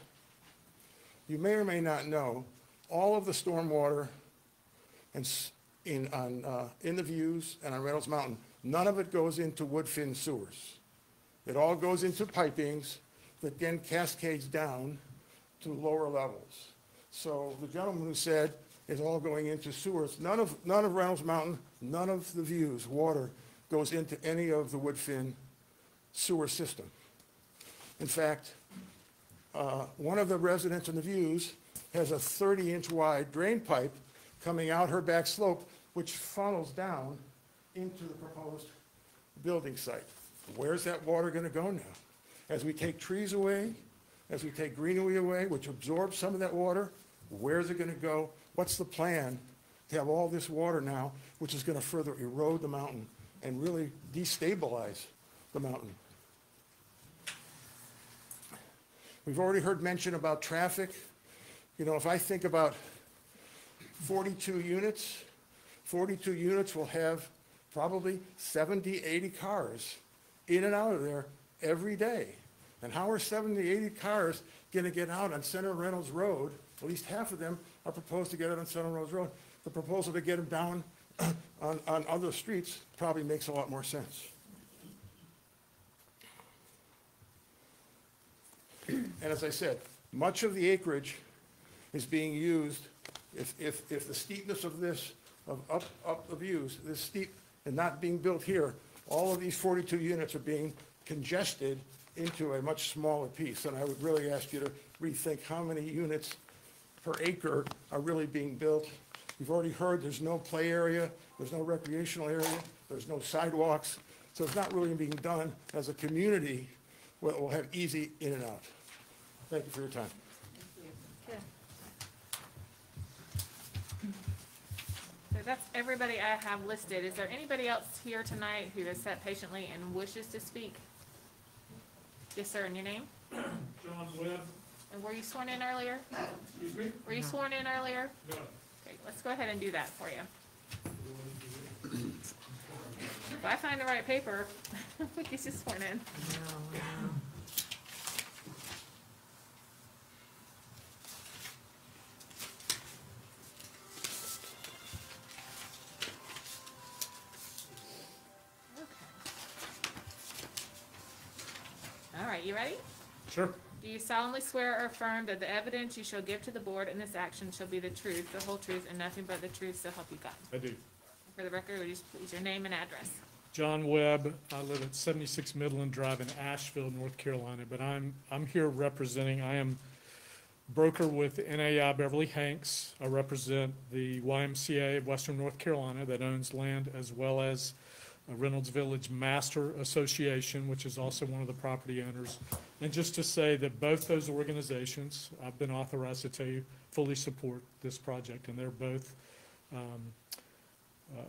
you may or may not know, all of the stormwater and in, on, uh, in the views and on Reynolds Mountain, none of it goes into Woodfin sewers. It all goes into pipings that then cascades down to lower levels. So the gentleman who said it's all going into sewers, none of, none of Reynolds Mountain, none of the views, water goes into any of the Woodfin sewer system. In fact, uh, one of the residents in the views has a 30-inch wide drain pipe coming out her back slope, which funnels down into the proposed building site. Where's that water going to go now? As we take trees away, as we take greenery away, which absorbs some of that water, where's it going to go? What's the plan to have all this water now, which is going to further erode the mountain and really destabilize the mountain? We've already heard mention about traffic. You know, if I think about 42 units, 42 units will have probably 70, 80 cars in and out of there every day. And how are 70, 80 cars going to get out on Senator Reynolds Road? At least half of them are proposed to get it on Center Rose Road. The proposal to get them down on, on other streets probably makes a lot more sense. And as I said, much of the acreage is being used, if, if, if the steepness of this, of up, up the views, this steep and not being built here, all of these 42 units are being congested into a much smaller piece. And I would really ask you to rethink how many units per acre are really being built. You've already heard there's no play area, there's no recreational area, there's no sidewalks. So it's not really being done as a community where we'll have easy in and out. Thank you for your time. Okay. So that's everybody I have listed. Is there anybody else here tonight who has sat patiently and wishes to speak? Yes, sir, and your name? John Webb, And were you sworn in earlier? excuse me? Were you sworn in earlier? No. Okay, let's go ahead and do that for you. If I find the right paper, we get you sworn in. All right, you ready? Sure. Do you solemnly swear or affirm that the evidence you shall give to the board in this action shall be the truth, the whole truth, and nothing but the truth, so help you God? I do. For the record, would you just please your name and address? John Webb, I live at seventy-six Midland Drive in Asheville, North Carolina, but I'm, I'm here representing, I am broker with NAI Beverly Hanks. I represent the YMCA of Western North Carolina that owns land as well as Reynolds Village Master Association, which is also one of the property owners. And just to say that both those organizations, I've been authorized to tell you, fully support this project, and they're both, um, uh,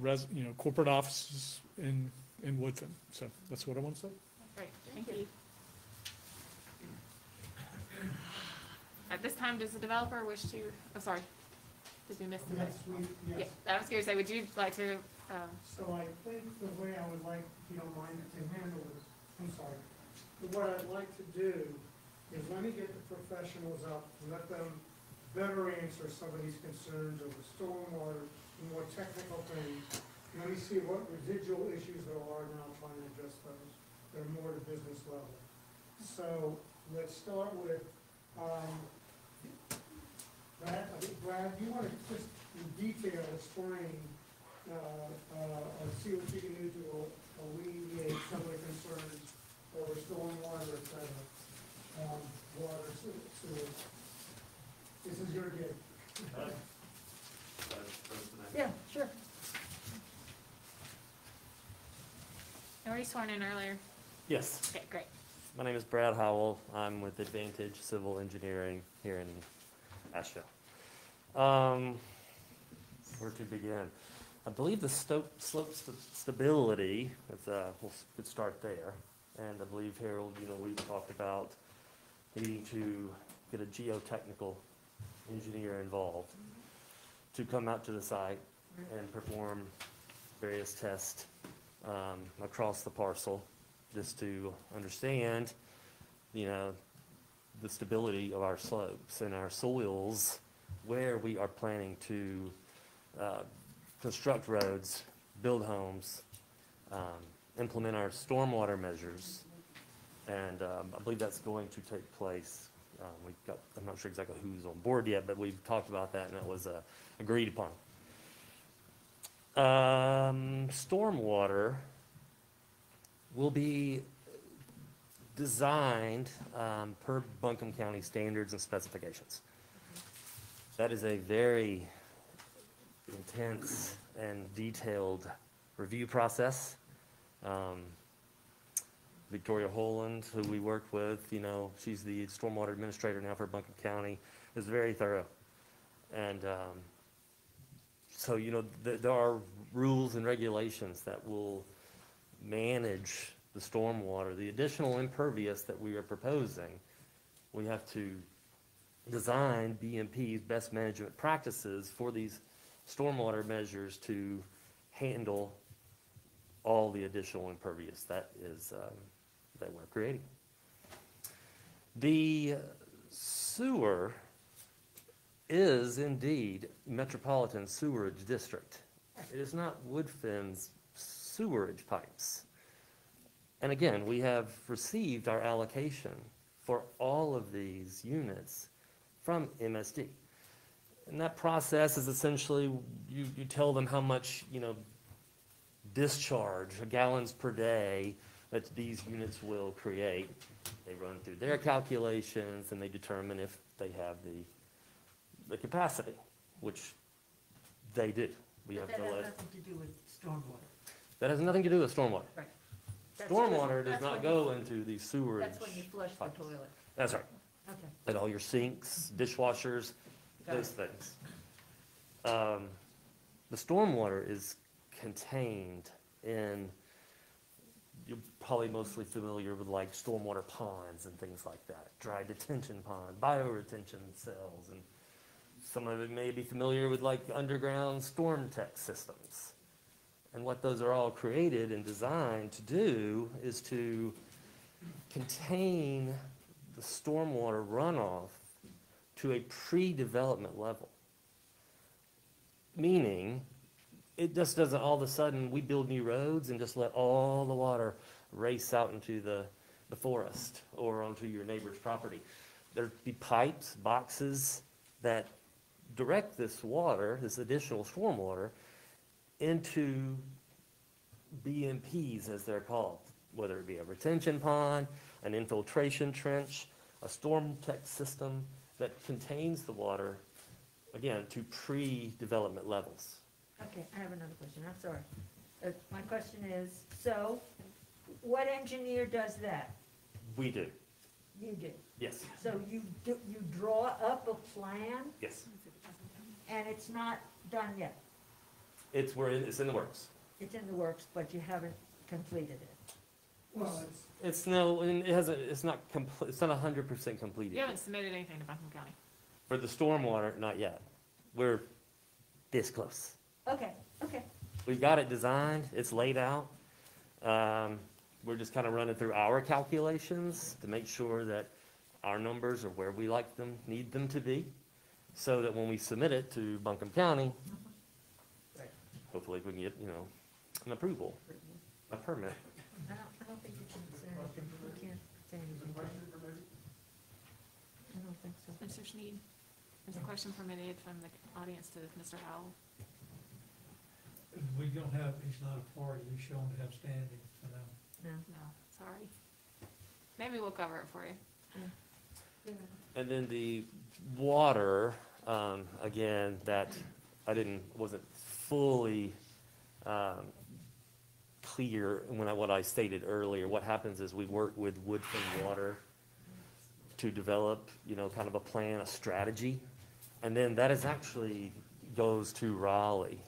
res, you know, corporate offices in, in Woodfin. So that's what I want to say. Great, thank you. At this time, does the developer wish to, oh, sorry, did we miss the? Yes, we, yes. Yeah, I was curious, would you like to, um, So I think the way I would like, if you don't mind, to handle this, I'm sorry. But What I'd like to do is let me get the professionals up, and let them better answer some of these concerns over stormwater, and more technical things. Let me see what residual issues there are, and I'll try and address those. They're more at a business level. So let's start with, um, Brad, I think Brad, you want to just in detail explain uh, uh, and see what you can do to alleviate some of the concerns over stormwater, et cetera. Um, water, sewer, sewer. This is your gig. Yeah, sure. and were you sworn in earlier? Yes, Okay, great. my name is Brad Howell. I'm with Advantage Civil Engineering here in Um, where to begin? I believe the sto- slope st- stability, is, uh, we'll, could start there. And I believe Harold, you know, we talked about needing to get a geotechnical engineer involved to come out to the site and perform various tests, um, across the parcel, just to understand, you know, the stability of our slopes and our soils, where we are planning to, uh, construct roads, build homes, um, implement our stormwater measures. And, um, I believe that's going to take place. Um, we've got, I'm not sure exactly who's on board yet, but we've talked about that and it was, uh, agreed upon. Um, stormwater will be designed, um, per Buncombe County standards and specifications. That is a very intense and detailed review process. Um, Victoria Holland, who we work with, you know, she's the stormwater administrator now for Buncombe County, is very thorough. And, um, so, you know, th- there are rules and regulations that will manage the stormwater, the additional impervious that we are proposing. We have to design BMP's best management practices for these stormwater measures to handle all the additional impervious that is, um, that we're creating. The sewer is indeed Metropolitan Sewerage District. It is not Woodfin's sewerage pipes. And again, we have received our allocation for all of these units from MSD. And that process is essentially, you, you tell them how much, you know, discharge, gallons per day, that these units will create. They run through their calculations and they determine if they have the, the capacity, which they do. We But have that to has nothing to do with stormwater. that has nothing to do with stormwater. Right. That's Stormwater does that's not when go into the sewers. That's when you flush the pipes. toilet. That's right. Okay. And all your sinks, dishwashers, Got those it. things. Um, the stormwater is contained in, you're probably mostly familiar with like stormwater ponds and things like that. Dry detention pond, bioretention cells, and some of it may be familiar with like underground StormTech systems. And what those are all created and designed to do is to contain the stormwater runoff to a pre-development level. Meaning, it just doesn't all of a sudden, we build new roads and just let all the water race out into the, the forest or onto your neighbor's property. There'd be pipes, boxes that direct this water, this additional stormwater, into BMPs, as they're called, whether it be a retention pond, an infiltration trench, a StormTech system that contains the water, again, to pre-development levels. Okay, I have another question, I'm sorry. Uh, my question is, so, what engineer does that? We do, You do. yes, So you do, you draw up a plan, yes. and it's not done yet? It's where, it's in the works. It's in the works, but you haven't completed it? Well, it's, It's no, and it hasn't, it's not complete, it's not a hundred percent completed. You haven't submitted anything to Buncombe County. For the stormwater, not yet. We're this close. Okay, okay. We've got it designed, it's laid out. Um, we're just kind of running through our calculations to make sure that our numbers are where we like them, need them to be, so that when we submit it to Buncombe County, Right. Hopefully we can get, you know, an approval, a permit. I don't, I don't think you can say anything, you can't say anything. I don't think so. Mr. Sneed, there's a question permitted from the audience to Mr. Howell. we don't have, he's not a party, he's shown to have standing, so now. No. No, sorry. Maybe we'll cover it for you. And then the water, um, again, that I didn't, wasn't fully, um, clear when I, what I stated earlier. What happens is we work with Woodfin Water to develop, you know, kind of a plan, a strategy. And then that is actually goes to Raleigh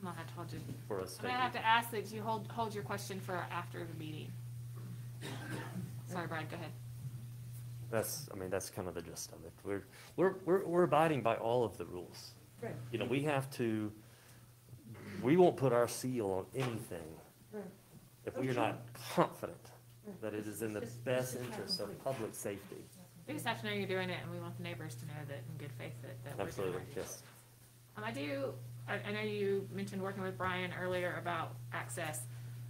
I'm gonna have to hold you. for a I'm gonna have to ask that you hold, hold your question for after the meeting. Sorry, Brian, go ahead. That's, I mean, that's kind of the gist of it. We're, we're, we're, we're abiding by all of the rules. Right. You know, we have to, we won't put our seal on anything if we are not confident that it is in the best interest of public safety. We just have to know you're doing it, and we want the neighbors to know that in good faith that, that we're doing it. Absolutely, yes. Um, I do, I, I know you mentioned working with Brian earlier about access.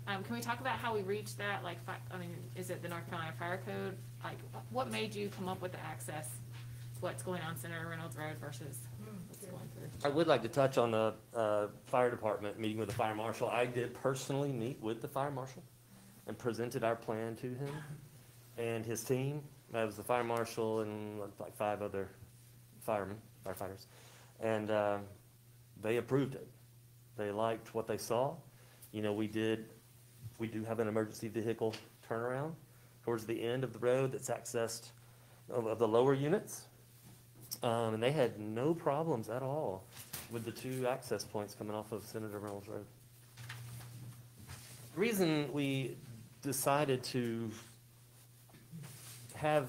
Um, can we talk about how we reached that, like, fi- I mean, is it the North Carolina Fire Code? Like, what made you come up with the access? What's going on Senator Reynolds Road versus? I would like to touch on the, uh, fire department, meeting with the fire marshal. I did personally meet with the fire marshal and presented our plan to him and his team. That was the fire marshal and like five other firemen, firefighters. And, uh, they approved it. They liked what they saw. You know, we did, we do have an emergency vehicle turnaround towards the end of the road that's accessed of the lower units. Um, and they had no problems at all with the two access points coming off of Senator Reynolds Road. The reason we decided to have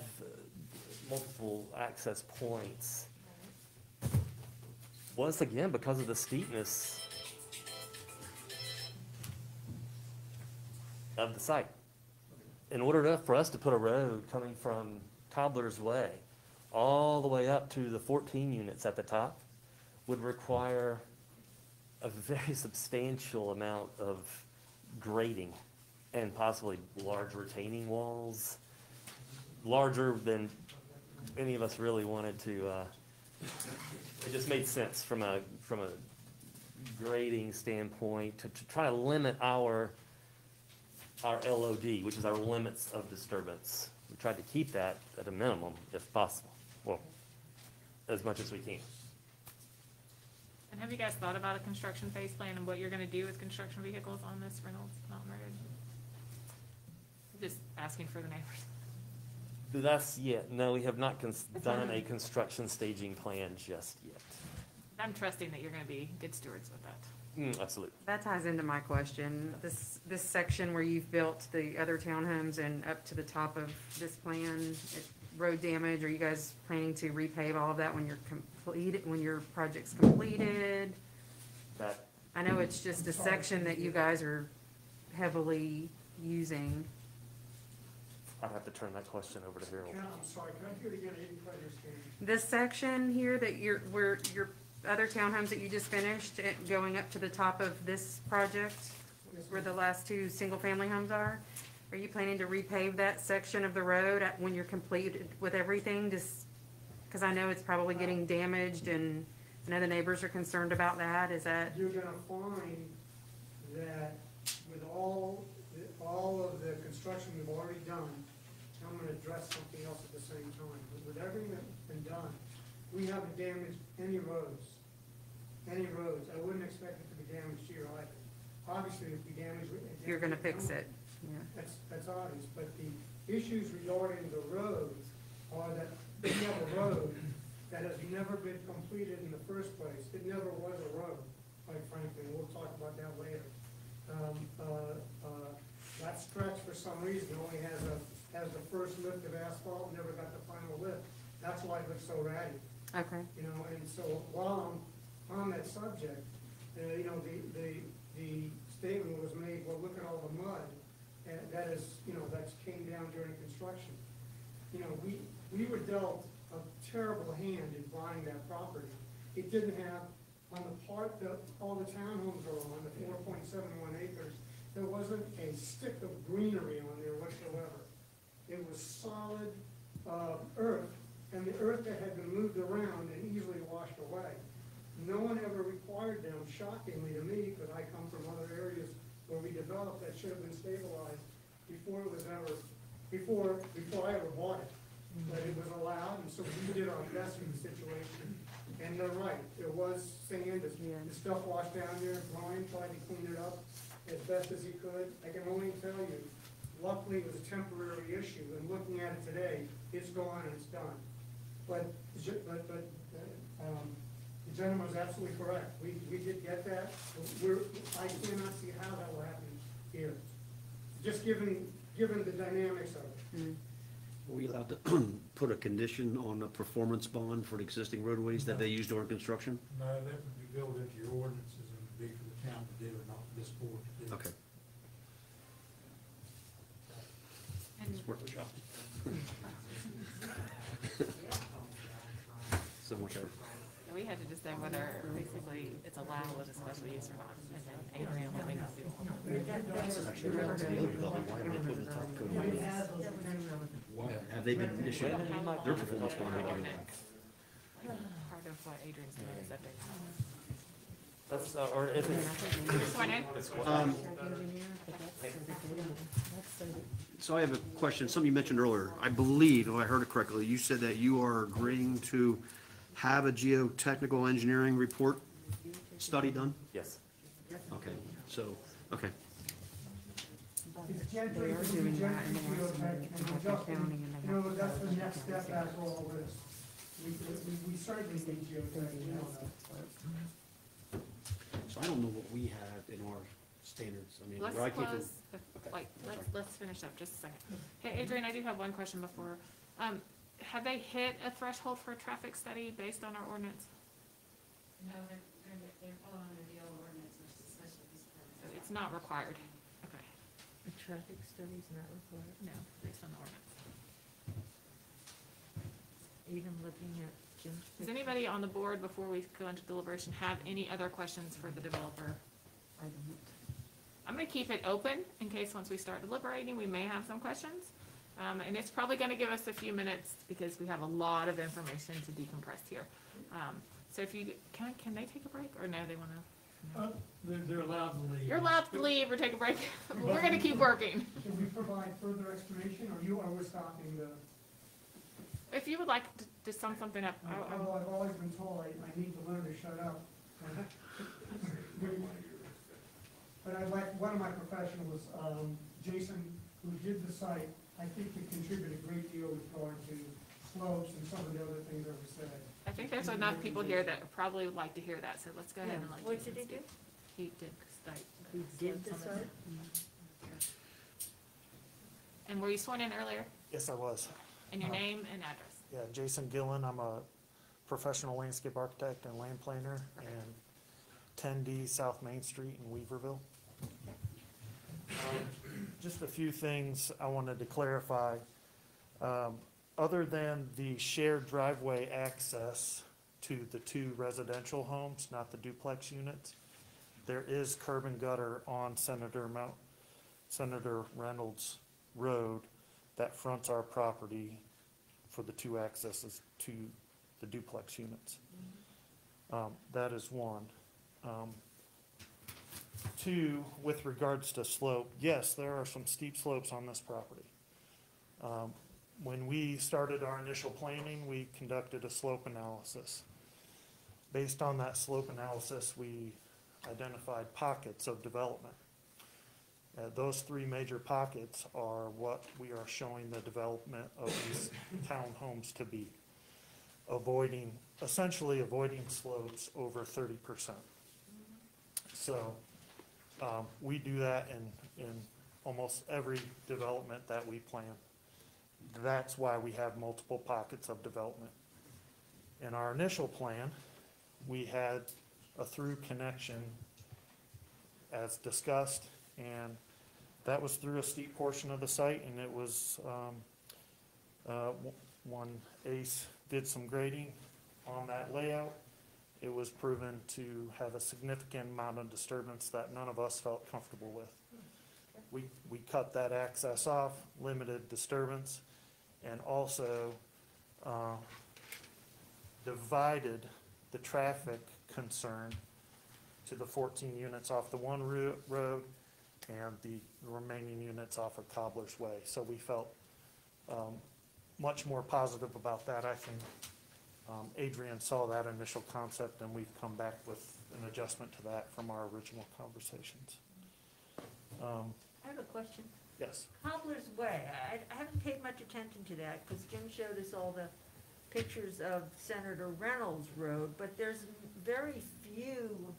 multiple access points was again because of the steepness of the site. In order to, for us to put a road coming from Cobbler's Way all the way up to the fourteen units at the top would require a very substantial amount of grading and possibly large retaining walls, larger than any of us really wanted to, uh, it just made sense from a, from a grading standpoint to, to try to limit our, our LOD, which is our limits of disturbance. We tried to keep that at a minimum if possible, well, as much as we can. And have you guys thought about a construction phase plan and what you're gonna do with construction vehicles on this Reynolds Mountain Road? Just asking for the neighbors. That's, yeah, no, we have not cons- done a construction staging plan just yet. I'm trusting that you're gonna be good stewards with that. Mm, absolutely. That ties into my question. This, this section where you've built the other townhomes and up to the top of this plan, it- road damage, are you guys planning to repave all of that when you're completed, when your project's completed? That, I know it's just a section that you guys are heavily using. I'd have to turn that question over to Harold. Can I- I'm sorry, can I hear it again? I didn't quite understand. This section here that you're, where your other townhomes that you just finished, eh, going up to the top of this project, where the last two single-family homes are, are you planning to repave that section of the road at- when you're completed with everything? Just, because I know it's probably getting damaged and I know the neighbors are concerned about that. Is that, You're gonna find that with all, the- all of the construction we've already done, I'm gonna address something else at the same time, but with everything that's been done, we haven't damaged any roads, any roads, I wouldn't expect it to be damaged here either. Obviously, if we damage. it- you're gonna fix it? Yeah. That's, that's obvious, but the issues regarding the roads are that we have a road that has never been completed in the first place. It never was a road, quite frankly, and we'll talk about that later. Um, uh, uh, that stretch for some reason only has a, has the first lift of asphalt, never got the final lift. That's why it looks so ratty Okay. you know, and so while I'm on that subject, uh, you know, the, the, the statement was made, well, look at all the mud, and that is, you know, that's came down during construction. You know, we, we were dealt a terrible hand in buying that property. It didn't have, on the part that all the townhomes are on, the four point seven one acres, there wasn't a stick of greenery on there whatsoever. It was solid, uh, earth, and the earth that had been moved around and easily washed away. No one ever required them, shockingly to me, because I come from other areas where we developed that should have been stabilized before it was ever, before, before I ever bought it. But it was allowed, and so we did our best in the situation. And they're right, there was sand, the the stuff washed down there, Brian tried to clean it up as best as he could. I can only tell you, luckily it was a temporary issue, and looking at it today, it's gone and it's done. But, but, but, um, gentleman was absolutely correct. We, we did get that. We're, I cannot see how that will happen here. Just given, given the dynamics of it. Hmm. Are we allowed to put a condition on a performance bond for the existing roadways that they use during construction? No, that would be built into your ordinances and would be for the town to do and not this board to do. Okay. And It's worth a shot. So much. We had to decide whether basically it's allowed as a special use or not. And then Adrian let me Have they been issued their performance bond? Part of what Adrian's doing is updating. That's, uh, or if it's. Sworn in? Um, So I have a question, something you mentioned earlier. I believe, if I heard it correctly, you said that you are agreeing to have a geotechnical engineering report study done? Yes. Okay, so, okay. It's gentry, They are it's doing gentry that and they want geotech, to have adjusting, accounting and you know, that's the next step accounting. after all this. We, we, we certainly need geotech, you know that. So I don't know what we have in our standards. I mean, Let's where I came from. close, the- like, let's, let's finish up just a second. Hey, Adrian, I do have one question before. Um, have they hit a threshold for a traffic study based on our ordinance? No, they're, they're, they're following the deal ordinance, which is special use permit. So It's not required. Okay. A traffic study's not required, No, based on the ordinance. even looking at Jim's Does picture. anybody on the board, before we go into deliberation, have any other questions for the developer? I don't. I'm gonna keep it open in case once we start deliberating, we may have some questions. Um, and it's probably gonna give us a few minutes because we have a lot of information to decompress here. Um, so if you, can, can they take a break or no, they wanna? Uh, They're, they're allowed to leave. You're allowed to leave or take a break. We're gonna keep working. Should we provide further explanation, or you, are we stopping the? If you would like to, to sum something up, I- I I've, will- I've always been told I, I need to learn to shut up. But I like, one of my professionals, um, Jason, who did the site, I think could contribute a great deal with regard to slopes and some of the other things that were said. I think there's enough people here that probably would like to hear that, so let's go ahead and let What did he do? He did site. He did the slopes? And were you sworn in earlier? Yes, I was. And your Uh, name and address? Yeah, Jason Gillen, I'm a professional landscape architect and land planner in ten D South Main Street in Weaverville. Um, Just a few things I wanted to clarify. Um, other than the shared driveway access to the two residential homes, not the duplex units, there is curb and gutter on Senator Mount, Senator Reynolds Road that fronts our property for the two accesses to the duplex units. Um, that is one. Um, two, with regards to slope, yes, there are some steep slopes on this property. Um, when we started our initial planning, we conducted a slope analysis. Based on that slope analysis, we identified pockets of development. Uh, those three major pockets are what we are showing the development of these townhomes to be. Avoiding, essentially avoiding slopes over thirty percent. So, um, we do that in, in almost every development that we plan. That's why we have multiple pockets of development. In our initial plan, we had a through connection as discussed, and that was through a steep portion of the site, and it was, um, uh, when Ace did some grading on that layout, it was proven to have a significant amount of disturbance that none of us felt comfortable with. We, we cut that access off, limited disturbance, and also, uh, divided the traffic concern to the fourteen units off the one road and the remaining units off of Cobbler's Way. So we felt, um, much more positive about that, I think. Um, Adrian saw that initial concept and we've come back with an adjustment to that from our original conversations. Um, I have a question. yes, Cobbler's Way, I, I haven't paid much attention to that, because Jim showed us all the pictures of Senator Reynolds Road, but there's very few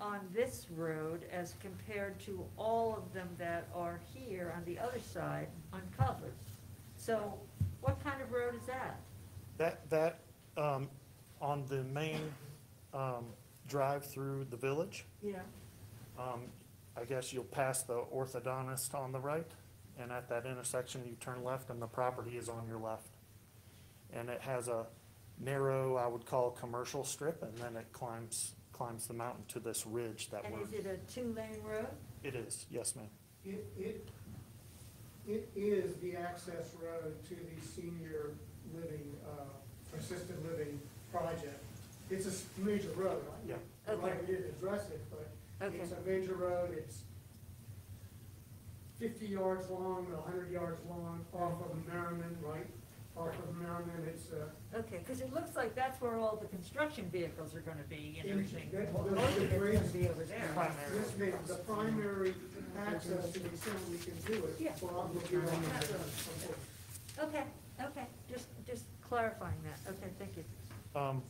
on this road as compared to all of them that are here on the other side on Cobbler's. So what kind of road is that? that, that, um, on the main, um, drive through the village, Yeah. Um, I guess you'll pass the orthodontist on the right, and at that intersection, you turn left and the property is on your left. And it has a narrow, I would call commercial strip, and then it climbs, climbs the mountain to this ridge that And we're, is it a two-lane road? it is, yes, ma'am. It, it, it is the access road to the senior living, uh, assisted living project. it's a major road. Yeah. Right, Okay. we didn't address it, but Okay. it's a major road, it's fifty yards long, hundred yards long, off of Merrimon, right? Off of Merrimon, it's, uh, Okay, because it looks like that's where all the construction vehicles are gonna be and In- everything. that- Most the- of the it's gonna be over there. this may, the primary access to the extent we can do it. Yeah. Bob will be on the- Okay, okay, just, just clarifying that, okay, thank you. Um,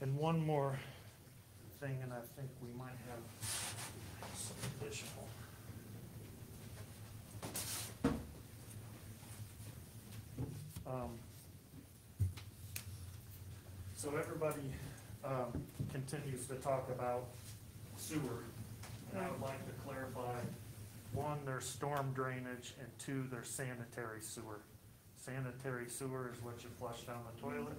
and one more thing, and I think we might have some additional. Um, So everybody, um, continues to talk about sewer, and I would like to clarify, one, their storm drainage, and two, their sanitary sewer. Sanitary sewer is what you flush down the toilet.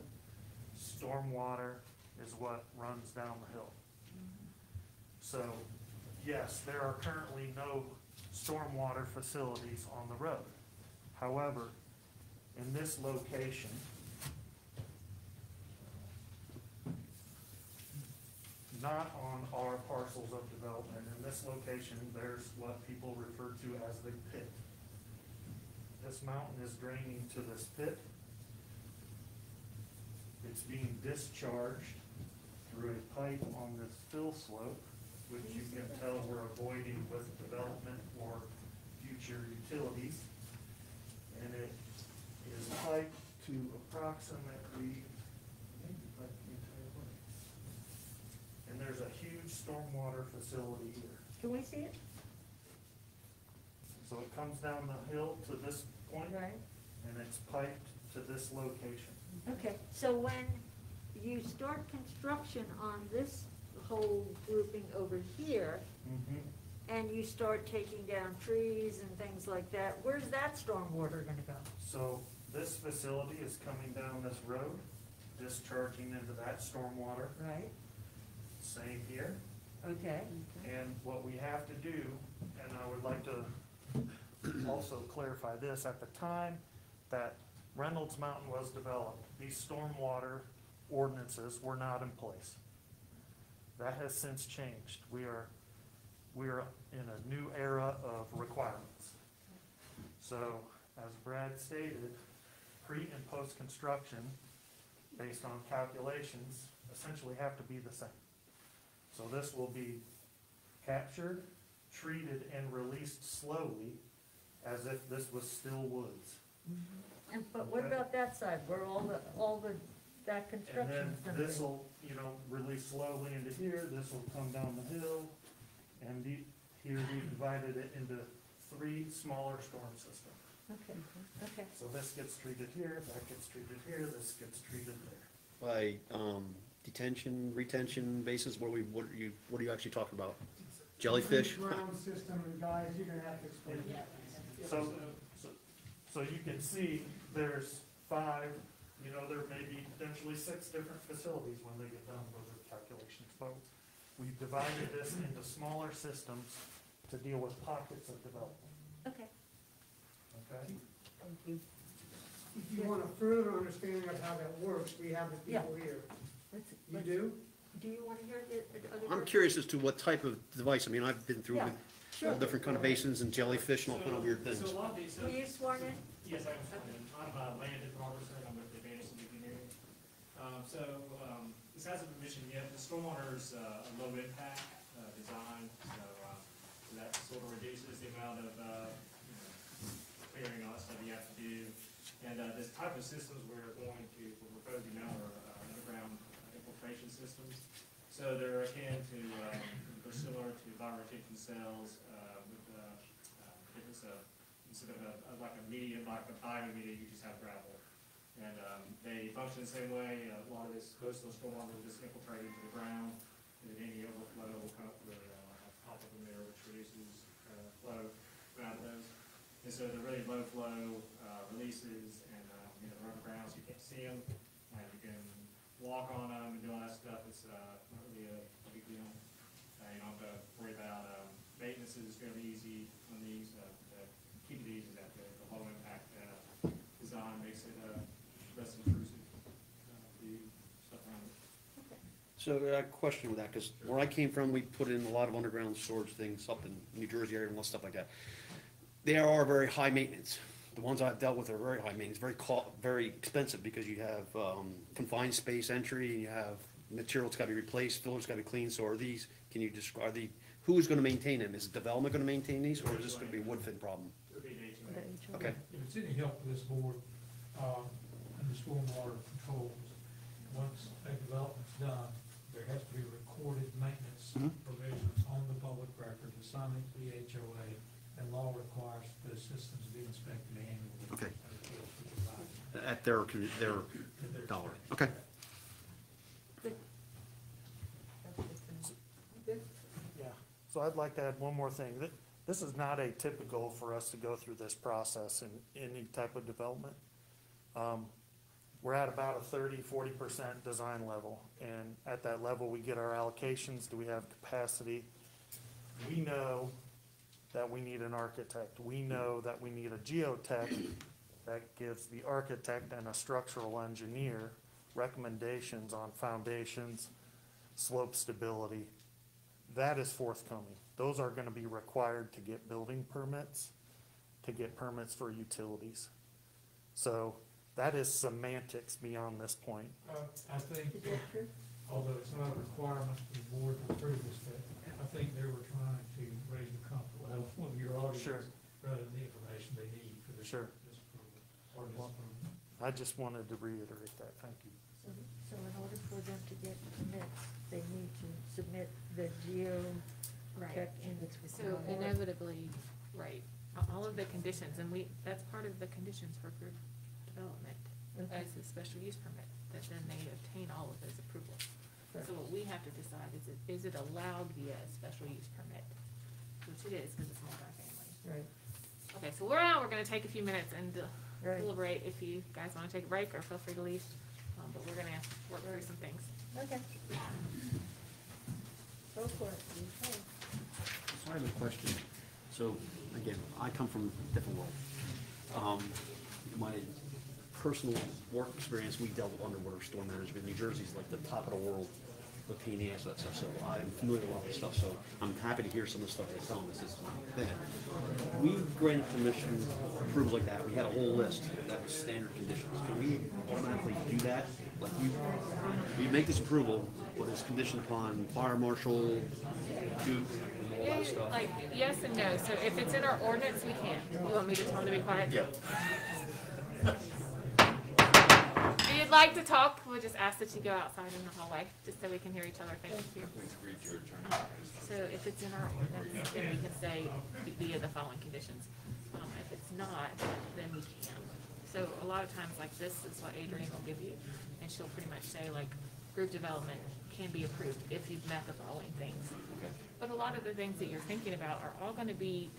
Stormwater is what runs down the hill. So, yes, there are currently no stormwater facilities on the road. However, in this location, not on our parcels of development, in this location, there's what people refer to as the pit. This mountain is draining to this pit. It's being discharged through a pipe on this fill slope, which you can tell we're avoiding with development or future utilities. And it is piped to approximately, maybe piped the entire way. And there's a huge stormwater facility here. Can we see it? So it comes down the hill to this point, Right. and it's piped to this location. Okay, so when you start construction on this whole grouping over here, mm-hmm. and you start taking down trees and things like that, where's that stormwater gonna go? So this facility is coming down this road, discharging into that stormwater. Right. Same here. Okay. And what we have to do, and I would like to Mm-hmm. also clarify this, at the time that Reynolds Mountain was developed, these stormwater ordinances were not in place. That has since changed. We are, we are in a new era of requirements. So, as Brad stated, pre and post-construction, based on calculations, essentially have to be the same. So this will be captured, treated, and released slowly as if this was still woods. And, but what about that side, where all the, all the, that And construction's then gonna be? this'll, you know, release slowly into here, this'll come down the hill, and the, here we divided it into three smaller storm systems. Okay, okay. So this gets treated here, that gets treated here, this gets treated there. By, um, detention, retention basis, what are we, what are you, what are you actually talking about? Jellyfish? Ground system, and guys, you're gonna have to explain that. So, so, so you can see there's five, you know, there may be potentially six different facilities when they get done with the calculations, but we've divided this into smaller systems to deal with pockets of development, Okay, okay? thank you. If you want a further understanding of how that works, we have the people here. Let's- You let's- do? Do you wanna hear the, the other? I'm version? curious as to what type of device, I mean, I've been through Yeah, sure. all different kind of basins and jellyfish and all kind of weird things. So a lot of these, Were you sworn in? yes, I'm, I'm uh, Landon Robertson, I'm with Advanced Engineering. Um, so, um, this hasn't been mentioned yet, the stormwater's, uh, a low impact, uh, design, so, uh, so that sort of reduces the amount of, uh, you know, clearing all that stuff you have to do. And, uh, this type of systems we're going to, we're proposing now are, uh, underground infiltration systems. So they're akin to, um, similar to bioretention cells, uh, with, uh, uh, difference of, instead of a, of like a medium, like a biomedium, you just have gravel. And, um, they function the same way, a lot of this coastal stormwater will just infiltrate into the ground, and then any overflow will come up with, uh, top of there, which reduces, uh, flow around those. And so they're really low flow, uh, releases, and, uh, you know, they're underground, so you can't see them, And you can walk on them and do all that stuff, it's, uh, not really a, a big deal. Uh, you don't have to worry about, um, maintenance is easy on these, uh, to keep it easy, that the, the low impact, uh, design makes it, uh, less intrusive, uh, to do stuff around it. So a question with that, because where I came from, we put in a lot of underground storage things up in New Jersey area and stuff like that. They are very high maintenance. The ones I've dealt with are very high maintenance, very co- very expensive because you have, um, confined space entry, and you have materials gotta be replaced, fillers gotta be cleaned, so are these, can you describe the, who's gonna maintain them? Is development gonna maintain these, or is this gonna be a Woodfin problem? Okay, If it's any help to this board, um, and the stormwater controls, once a development's done, there has to be recorded maintenance Mhm. provisions on the public record, assigned to the HOA, and law requires the systems be inspected annually. Okay. And of course, we provide at their, con- their their dollar, okay. Yeah, so I'd like to add one more thing. Th- This is not atypical for us to go through this process in any type of development. Um, We're at about a 30, 40 percent design level, and at that level, we get our allocations, do we have capacity? We know that we need an architect, we know that we need a geotech that gives the architect and a structural engineer recommendations on foundations, slope stability, that is forthcoming. Those are gonna be required to get building permits, to get permits for utilities. So that is semantics beyond this point. Uh, I think, although it's not a requirement for the board to approve this, that I think they were trying to raise the comfort level of your audience Sure. rather than the information they need for this, Sure. this approval, or this approval. I just wanted to reiterate that, thank you. So, so in order for them to get permits, they need to submit the geo Right. tech index. So inevitably, right, a- all of the conditions, and we, that's part of the conditions for group development, Okay. as a special use permit, that then they obtain all of those approvals. So what we have to decide is, it is it allowed via a special use permit? Which it is, because it's multifamily. Right. Okay, so we're out, we're gonna take a few minutes and Right. deliberate if you guys wanna take a break, or feel free to leave, um, but we're gonna work through some things. Okay. Go for it. Okay. So I have a question. So, again, I come from a different world. Um, my personal work experience, we dealt with underwater storm management. New Jersey's like the top of the world with P and that stuff, so I'm familiar with all this stuff, so I'm happy to hear some of the stuff that's telling us this is bad. We granted permission, approvals like that, we had a whole list that was standard conditions. Can we automatically do that? Like you, you make this approval, but it's conditioned upon fire marshal, Duke, and all that stuff? Like, yes and no, so if it's in our ordinance, we can. You want me to tell them to be quiet? Yeah. If you'd like to talk, we'll just ask that you go outside in the hallway, just so we can hear each other, thank you. So if it's in our ordinance, then we can say via the following conditions. Um, if it's not, then we can't. So a lot of times, like this is what Adrienne will give you, and she'll pretty much say like, group development can be approved if you've met the following things. But a lot of the things that you're thinking about are all gonna be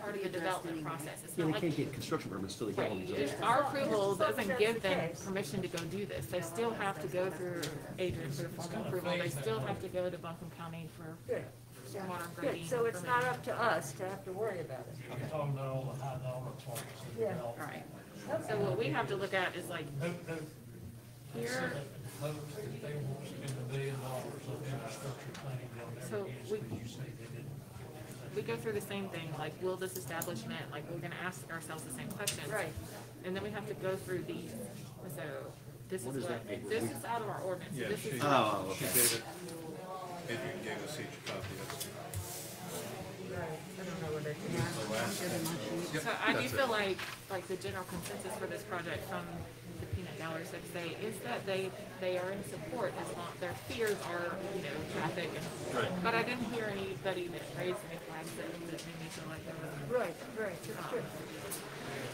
part of the development process. It's Yeah, not they like can't get construction permits till they get all these. Right, other- our approval doesn't give them permission to go do this, they still have to go through Adrian for the formal approval, they still have to go to Buncombe County for Good. stormwater Good, grading. so it's not permitting. up to us to have to worry about it. I'm talking about all the high dollar parts of the Yeah. development. Right, so what we have to look at is like, Who, who, here, Lowe's, if they want to spend a billion dollars of infrastructure planning, they'll So never we- but you say they didn't. we go through the same thing, like, will this establishment, like, we're gonna ask ourselves the same questions. Right. And then we have to go through these, so, this What is is what, that? this is out of our ordinance, Yeah, this she, is. Oh, she okay. gave it, Adrian gave us each a copy, that's. Right, I don't know whether it's. So I do That's feel it. like, like the general consensus for this project from the peanut gallery, so to say, is that they, they are in support as long, their fears are, you know, traffic and. Right. But I didn't hear anybody that raised any flags that, that made me feel like there was. Right, right, that's true. Um,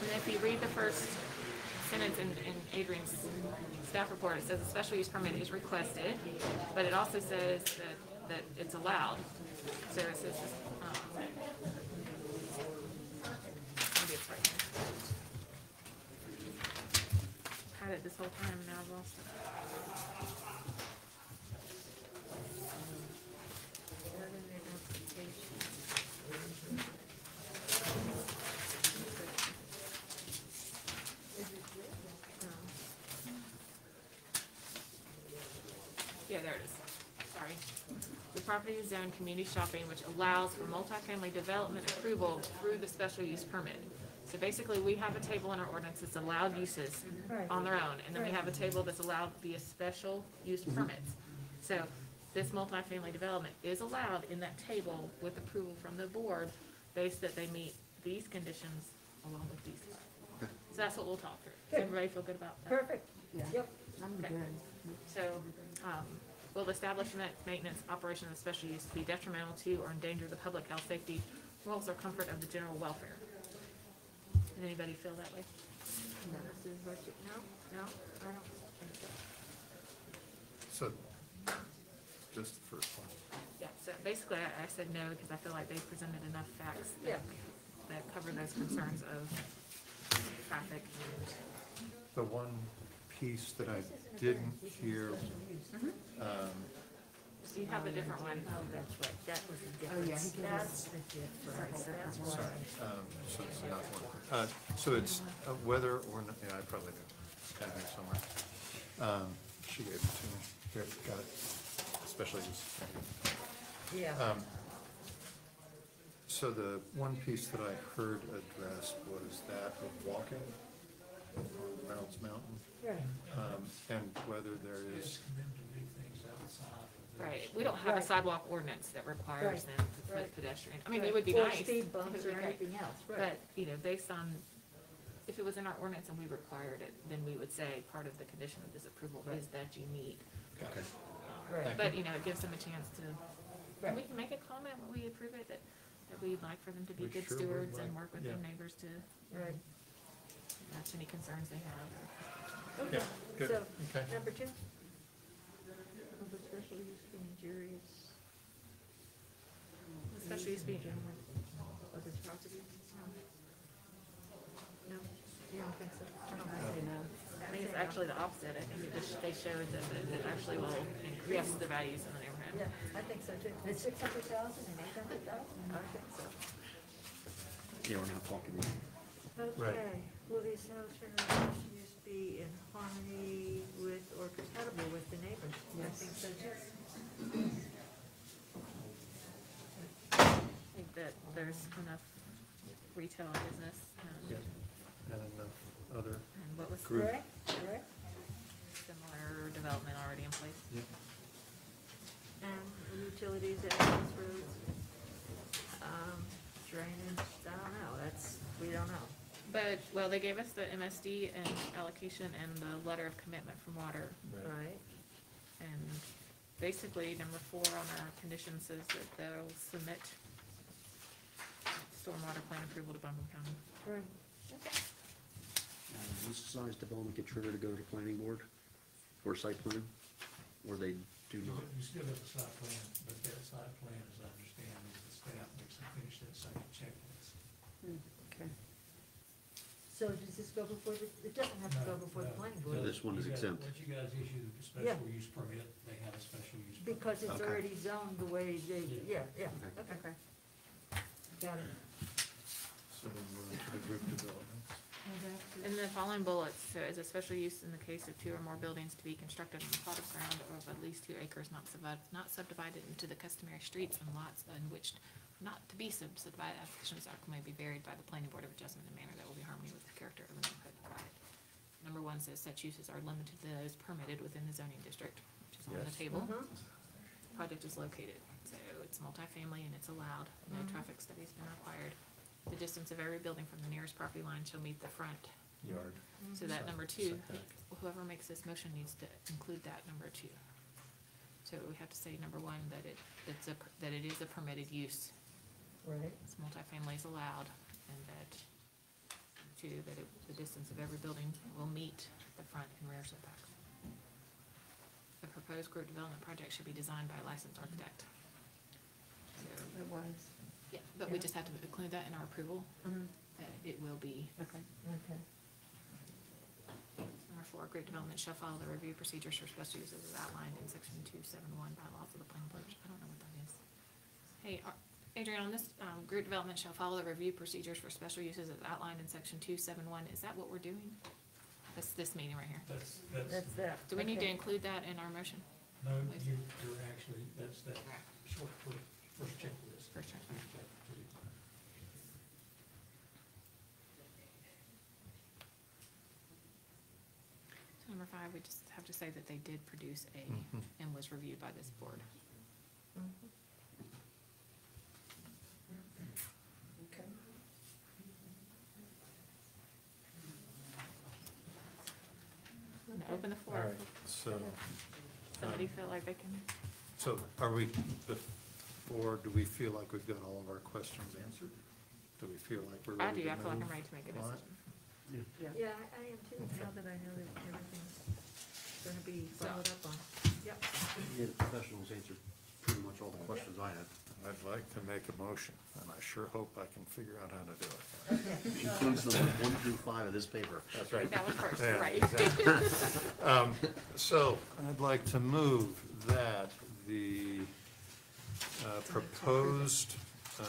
and if you read the first sentence in, in Adrian's staff report, it says a special use permit is requested, but it also says that, that it's allowed. So it says, um, maybe it's right here. Had it this whole time, and now I've lost it. Yeah, there it is. Property is zoned community shopping, which allows for multifamily development approval through the special use permit. So basically, we have a table in our ordinance that's allowed uses Right. on their own, and then we have a table that's allowed via special use permits. So this multifamily development is allowed in that table with approval from the board, based that they meet these conditions along with these. So that's what we'll talk through. Does Good. everybody feel good about that? Perfect, yep, I'm Okay. good. So, um, will the establishment, maintenance, operation of special use be detrimental to or endanger the public health, safety, morals, or comfort of the general welfare? Does anybody feel that way? No, this is what you- no, no, I don't think so. So, just the first one. Yeah, so basically, I, I said no, because I feel like they've presented enough facts Yeah. that, that cover those concerns of traffic and The one piece that I didn't hear, um, So you have a different one. Oh, that's right, that was the Oh, yeah, he gave That's us- the difference, that's why. sorry, um, so it's not one. Uh, so it's uh, whether or not, yeah, I probably do, it's down here somewhere. Um, she gave it to me, here, got it, special use. Yeah. Um, So the one piece that I heard addressed was that of walking on Reynolds Mountain. Right. Um, and whether there is, Right, we don't have a Right. sidewalk ordinance that requires Right, them to put right. pedestrian, I mean, it would be Or nice. speed It bumps would be or great. anything else, right. But, you know, based on, if it was in our ordinance and we required it, then we would say part of the condition of this approval is that you meet. okay. Right. But, you know, it gives them a chance to, Right. and we can make a comment when we approve it, that, that we'd like for them to be We good sure would stewards and like- work with their yeah. neighbors to Right. match any concerns they have. Okay, Yeah, good, so, okay. number two? Of the special use being juries. Especially use being- Of this property? No? No, you don't think so? I say no. I think it's actually the opposite, I think it just, they showed that it it actually will increase the values in the neighborhood. Yeah, I think so too. It's six hundred thousand and eight hundred thousand? I think so. Yeah, we're not talking. Right. Okay, will the establishment of special use be in harmony with or compatible with the neighbors? I think so too. I think that there's enough retail business, um, Yeah, and enough other and what was group. Correct, correct. similar development already in place. And utilities, access roads, um, drainage, I don't know, that's, we don't know. But, well, they gave us the MSD and allocation and the letter of commitment from water. Right. And basically, number four on our condition says that they'll submit stormwater plan approval to Buncombe County. Right. Uh, Does this size development get triggered to go to planning board or site plan? Or they do not? you still have a site plan, but that site plan, as I understand, is the staff makes them finish that second checklist. Okay. So does this go before the, it doesn't have to go before the planning So board? this one is You guys- exempt. Once you guys issue the Yeah. special use permit, they have a special use. permit. Because it's Okay. already zoned the way they, yeah, yeah, Okay. okay. Got it. So then the group developments. And the following bullets, so as a special use in the case of two or more buildings to be constructed on a plot of ground of at least two acres not subdivided, not subdivided into the customary streets and lots in which not to be sub- subdivided, applications are may be varied by the planning board of adjustment in a manner that will be harmony with the character of the neighborhood provided. Number one says such uses are limited to those permitted within the zoning district, which is on the Yes. table. Mhm. Project is located, so it's multifamily and it's allowed, no Mhm. traffic study's been required. The distance of every building from the nearest property line shall meet the front Yard. Mm-hmm. so that number two, whoever makes this motion needs to include that number two. So we have to say number one, that it, that's a, that it is a permitted use, Right. it's multifamily is allowed, and that two, that it, the distance of every building will meet the front and rear setbacks. The proposed group development project should be designed by a licensed architect. So, It was. Yeah, but we just have to include that in our approval, Mhm. that it will be Okay, okay. Number four, great development shall follow the review procedures for special uses as outlined in section two seven one bylaws of the planning board. I don't know what that is. Hey, Ar- Adrian, on this, um, group development shall follow the review procedures for special uses as outlined in section two seven one. Is that what we're doing? That's this meeting right here. That's, that's, That's that. Do we need to okay. include that in our motion? no, you, you're actually, that's that short First checklist. First check. So Number five, we just have to say that they did produce a, Mhm. and was reviewed by this board. Okay. I'm gonna open the All floor. right, so, Somebody feel like they can, so are we, before, do we feel like we've got all of our questions answered? Do we feel like we're I ready do, to I feel like I'm move ready to make a on it? decision. Yeah, I, I am too, now that I know that everything's gonna be followed up on. Yep. Yeah, the professionals answered pretty much all the questions I had. I'd like to make a motion, and I sure hope I can figure out how to do it. Includes the one through five of this paper. That's right. That was first, Yeah, right. exactly. Um, So, I'd like to move that the uh, proposed uh,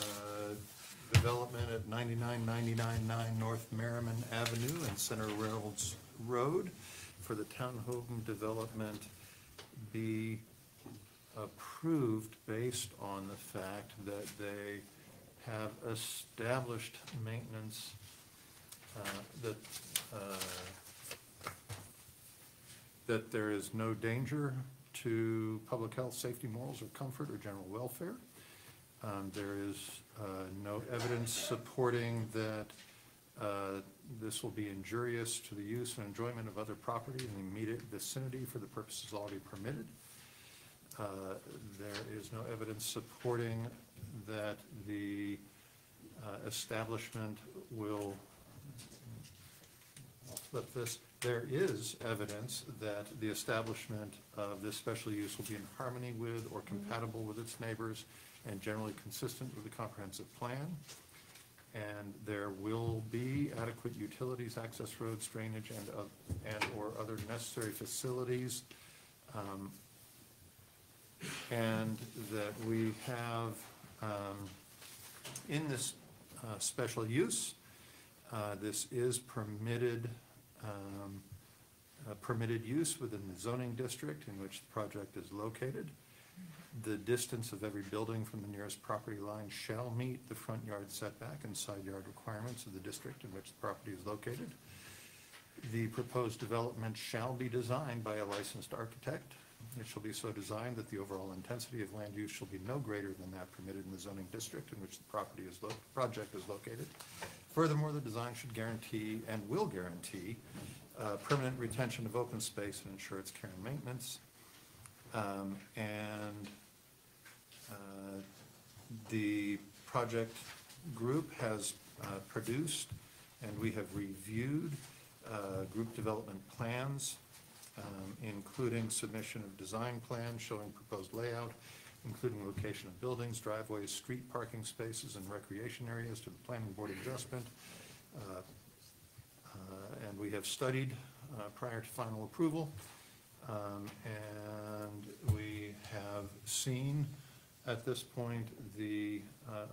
development at ninety-nine ninety-nine nine North Merrimon Avenue and Senator Reynolds Road for the townhome development be approved based on the fact that they have established maintenance, uh, that, uh, that there is no danger to public health, safety, morals, or comfort, or general welfare. Um, There is uh, no evidence supporting that uh, this will be injurious to the use and enjoyment of other property in the immediate vicinity for the purposes already permitted. Uh, There is no evidence supporting that the uh, establishment will, I'll flip this, there is evidence that the establishment of this special use will be in harmony with or compatible with its neighbors and generally consistent with the comprehensive plan. And there will be adequate utilities, access roads, drainage, and, uh, and/or other necessary facilities. um, And that we have, um, in this uh, special use, uh, this is permitted, um, uh, permitted use within the zoning district in which the project is located. The distance of every building from the nearest property line shall meet the front yard setback and side yard requirements of the district in which the property is located. The proposed development shall be designed by a licensed architect. It shall be so designed that the overall intensity of land use shall be no greater than that permitted in the zoning district in which the property is, project is located. Furthermore, the design should guarantee and will guarantee uh, permanent retention of open space and ensure its care and maintenance. Um, And uh, the project group has uh, produced, and we have reviewed, uh, group development plans, um, including submission of design plans showing proposed layout, including location of buildings, driveways, street parking spaces, and recreation areas to the planning board adjustment. Uh, uh, And we have studied uh, prior to final approval. Um, And we have seen at this point the uh,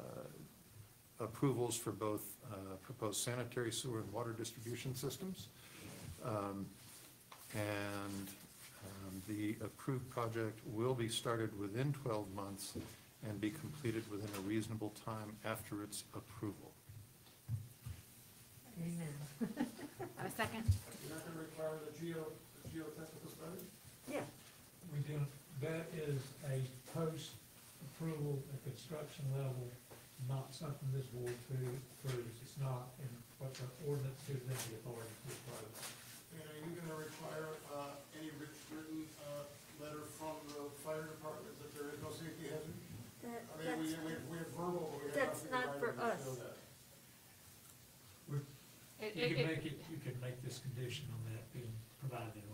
approvals for both uh, proposed sanitary sewer and water distribution systems. Um, And um, the approved project will be started within 12 months and be completed within a reasonable time after its approval. Amen. A second? You're not gonna require the geo, geotechnical study? Yeah. We do, that is a post-approval at construction level, not something this board approves. It's not in what the ordinance gives them the authority to approve. And are you gonna require, uh, any writ- written, uh, letter from the fire department that there is no safety hazard? That, I mean, we, that's, we, we have verbal, but we have that's nothing not for writing to us. show that. It- You it- can make it, you can make this condition on that being provided in writing.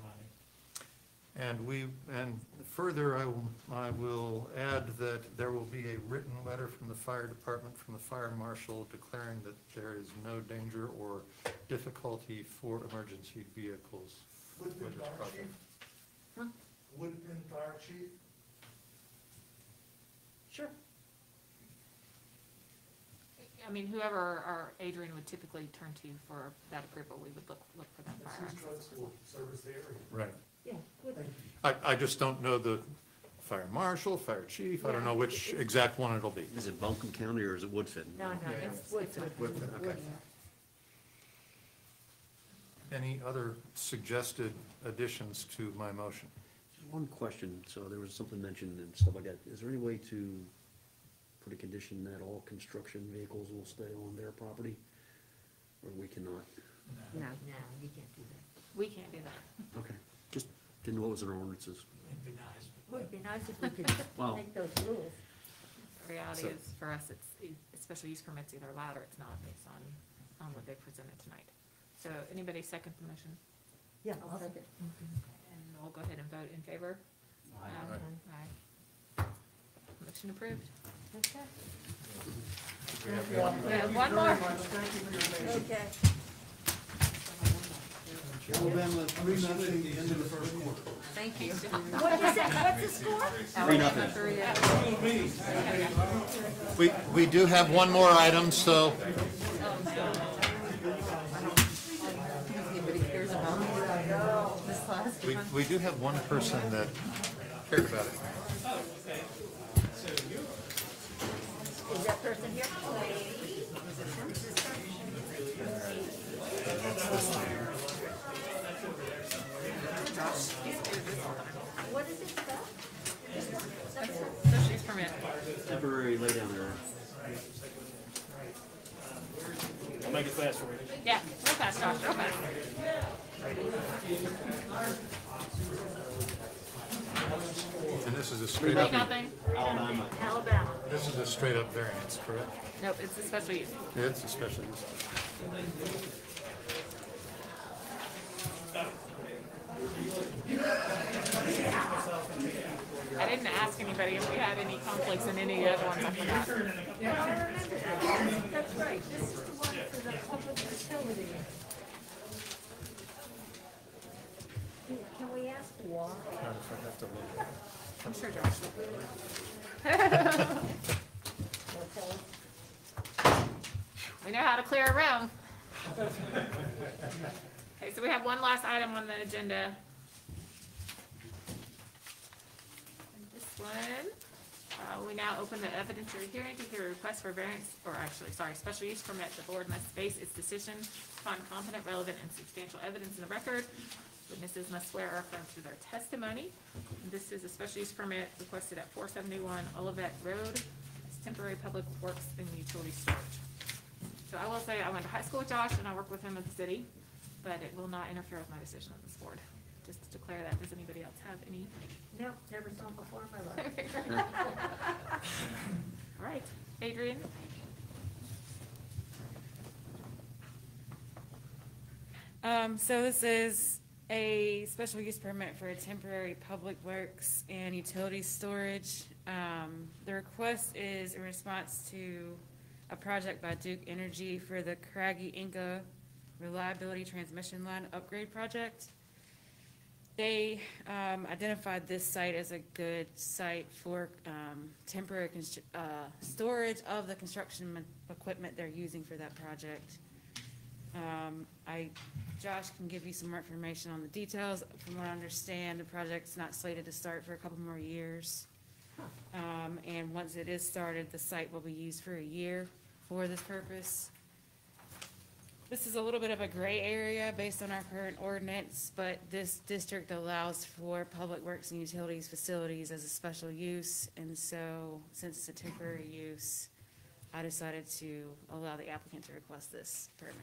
And we, and further, I will, I will add that there will be a written letter from the fire department, from the fire marshal declaring that there is no danger or difficulty for emergency vehicles with Woodfin this Fire project. Chief? Woodfin Fire Chief? sure. I mean, whoever our Adrian would typically turn to for that approval, we would look, look for that fire access. Service the area. Right. Yeah, good. I, I just don't know the fire marshal, fire chief, I don't know which exact one it'll be. Is it Buncombe County or is it Woodfin? No, no, it's Woodfin. Woodfin, okay. Any other suggested additions to my motion? One question, so there was something mentioned and stuff like that. Is there any way to put a condition that all construction vehicles will stay on their property? Or we cannot? No, no, you can't do that. We can't do that. Okay, just didn't know what was in our ordinances. Would be nice if we could Well- make those rules. The reality So- is, for us, it's, e- special use permits either allowed or it's not based on, on what they presented tonight. So anybody second the motion? Yeah, I'll second. And we'll go ahead and vote in favor? Aye. Aye. Motion approved. Okay. We have one more. Okay. Alabama, three, nothing, the end of the first quarter. Thank you. What is it, what's the score? Three, nothing. We, we do have one more item, so Anybody cares about this last we, we do have one person that cared about it. Is that person here? What is it about? Special use permit. Temporary laydown area. I'll make it fast for you. Yeah, real fast, Josh, real fast. And this is a Three, straight up, nothing. Alabama. Alabama. this is a straight up variance, correct? Nope, it's a special use. It's a special use. I anybody if we had any conflicts in any of the other ones, I forgot. I remember that. That's right, this is the one for the public utility. Can- Can we ask why? I'm sure Josh will. We know how to clear a room. Okay, so we have one last item on the agenda. And This one, uh, we now open the evidentiary hearing to hear a request for variance, or actually, sorry, special use permit. The board must base its decision upon competent, relevant, and substantial evidence in the record. Witnesses must swear or affirm to their testimony. This is a special use permit requested at four seventy-one Olivet Road. It's temporary public works and utility storage. So I will say, I went to high school with Josh and I work with him at the city, but it will not interfere with my decision on this board. Just to declare that, does anybody else have any? No, never saw him before in my life. All right, Adrian? Um, so this is a special use permit for a temporary public works and utility storage. Um, the request is in response to a project by Duke Energy for the Craggy Enka Reliability Transmission Line Upgrade Project. They, um, identified this site as a good site for, um, temporary uh, storage of the construction equipment they're using for that project. Um, I, Josh can give you some more information on the details. From what I understand, the project's not slated to start for a couple more years. Um, and once it is started, the site will be used for a year for this purpose. This is a little bit of a gray area based on our current ordinance, but this district allows for public works and utilities facilities as a special use. And so, since it's a temporary use, I decided to allow the applicant to request this permit.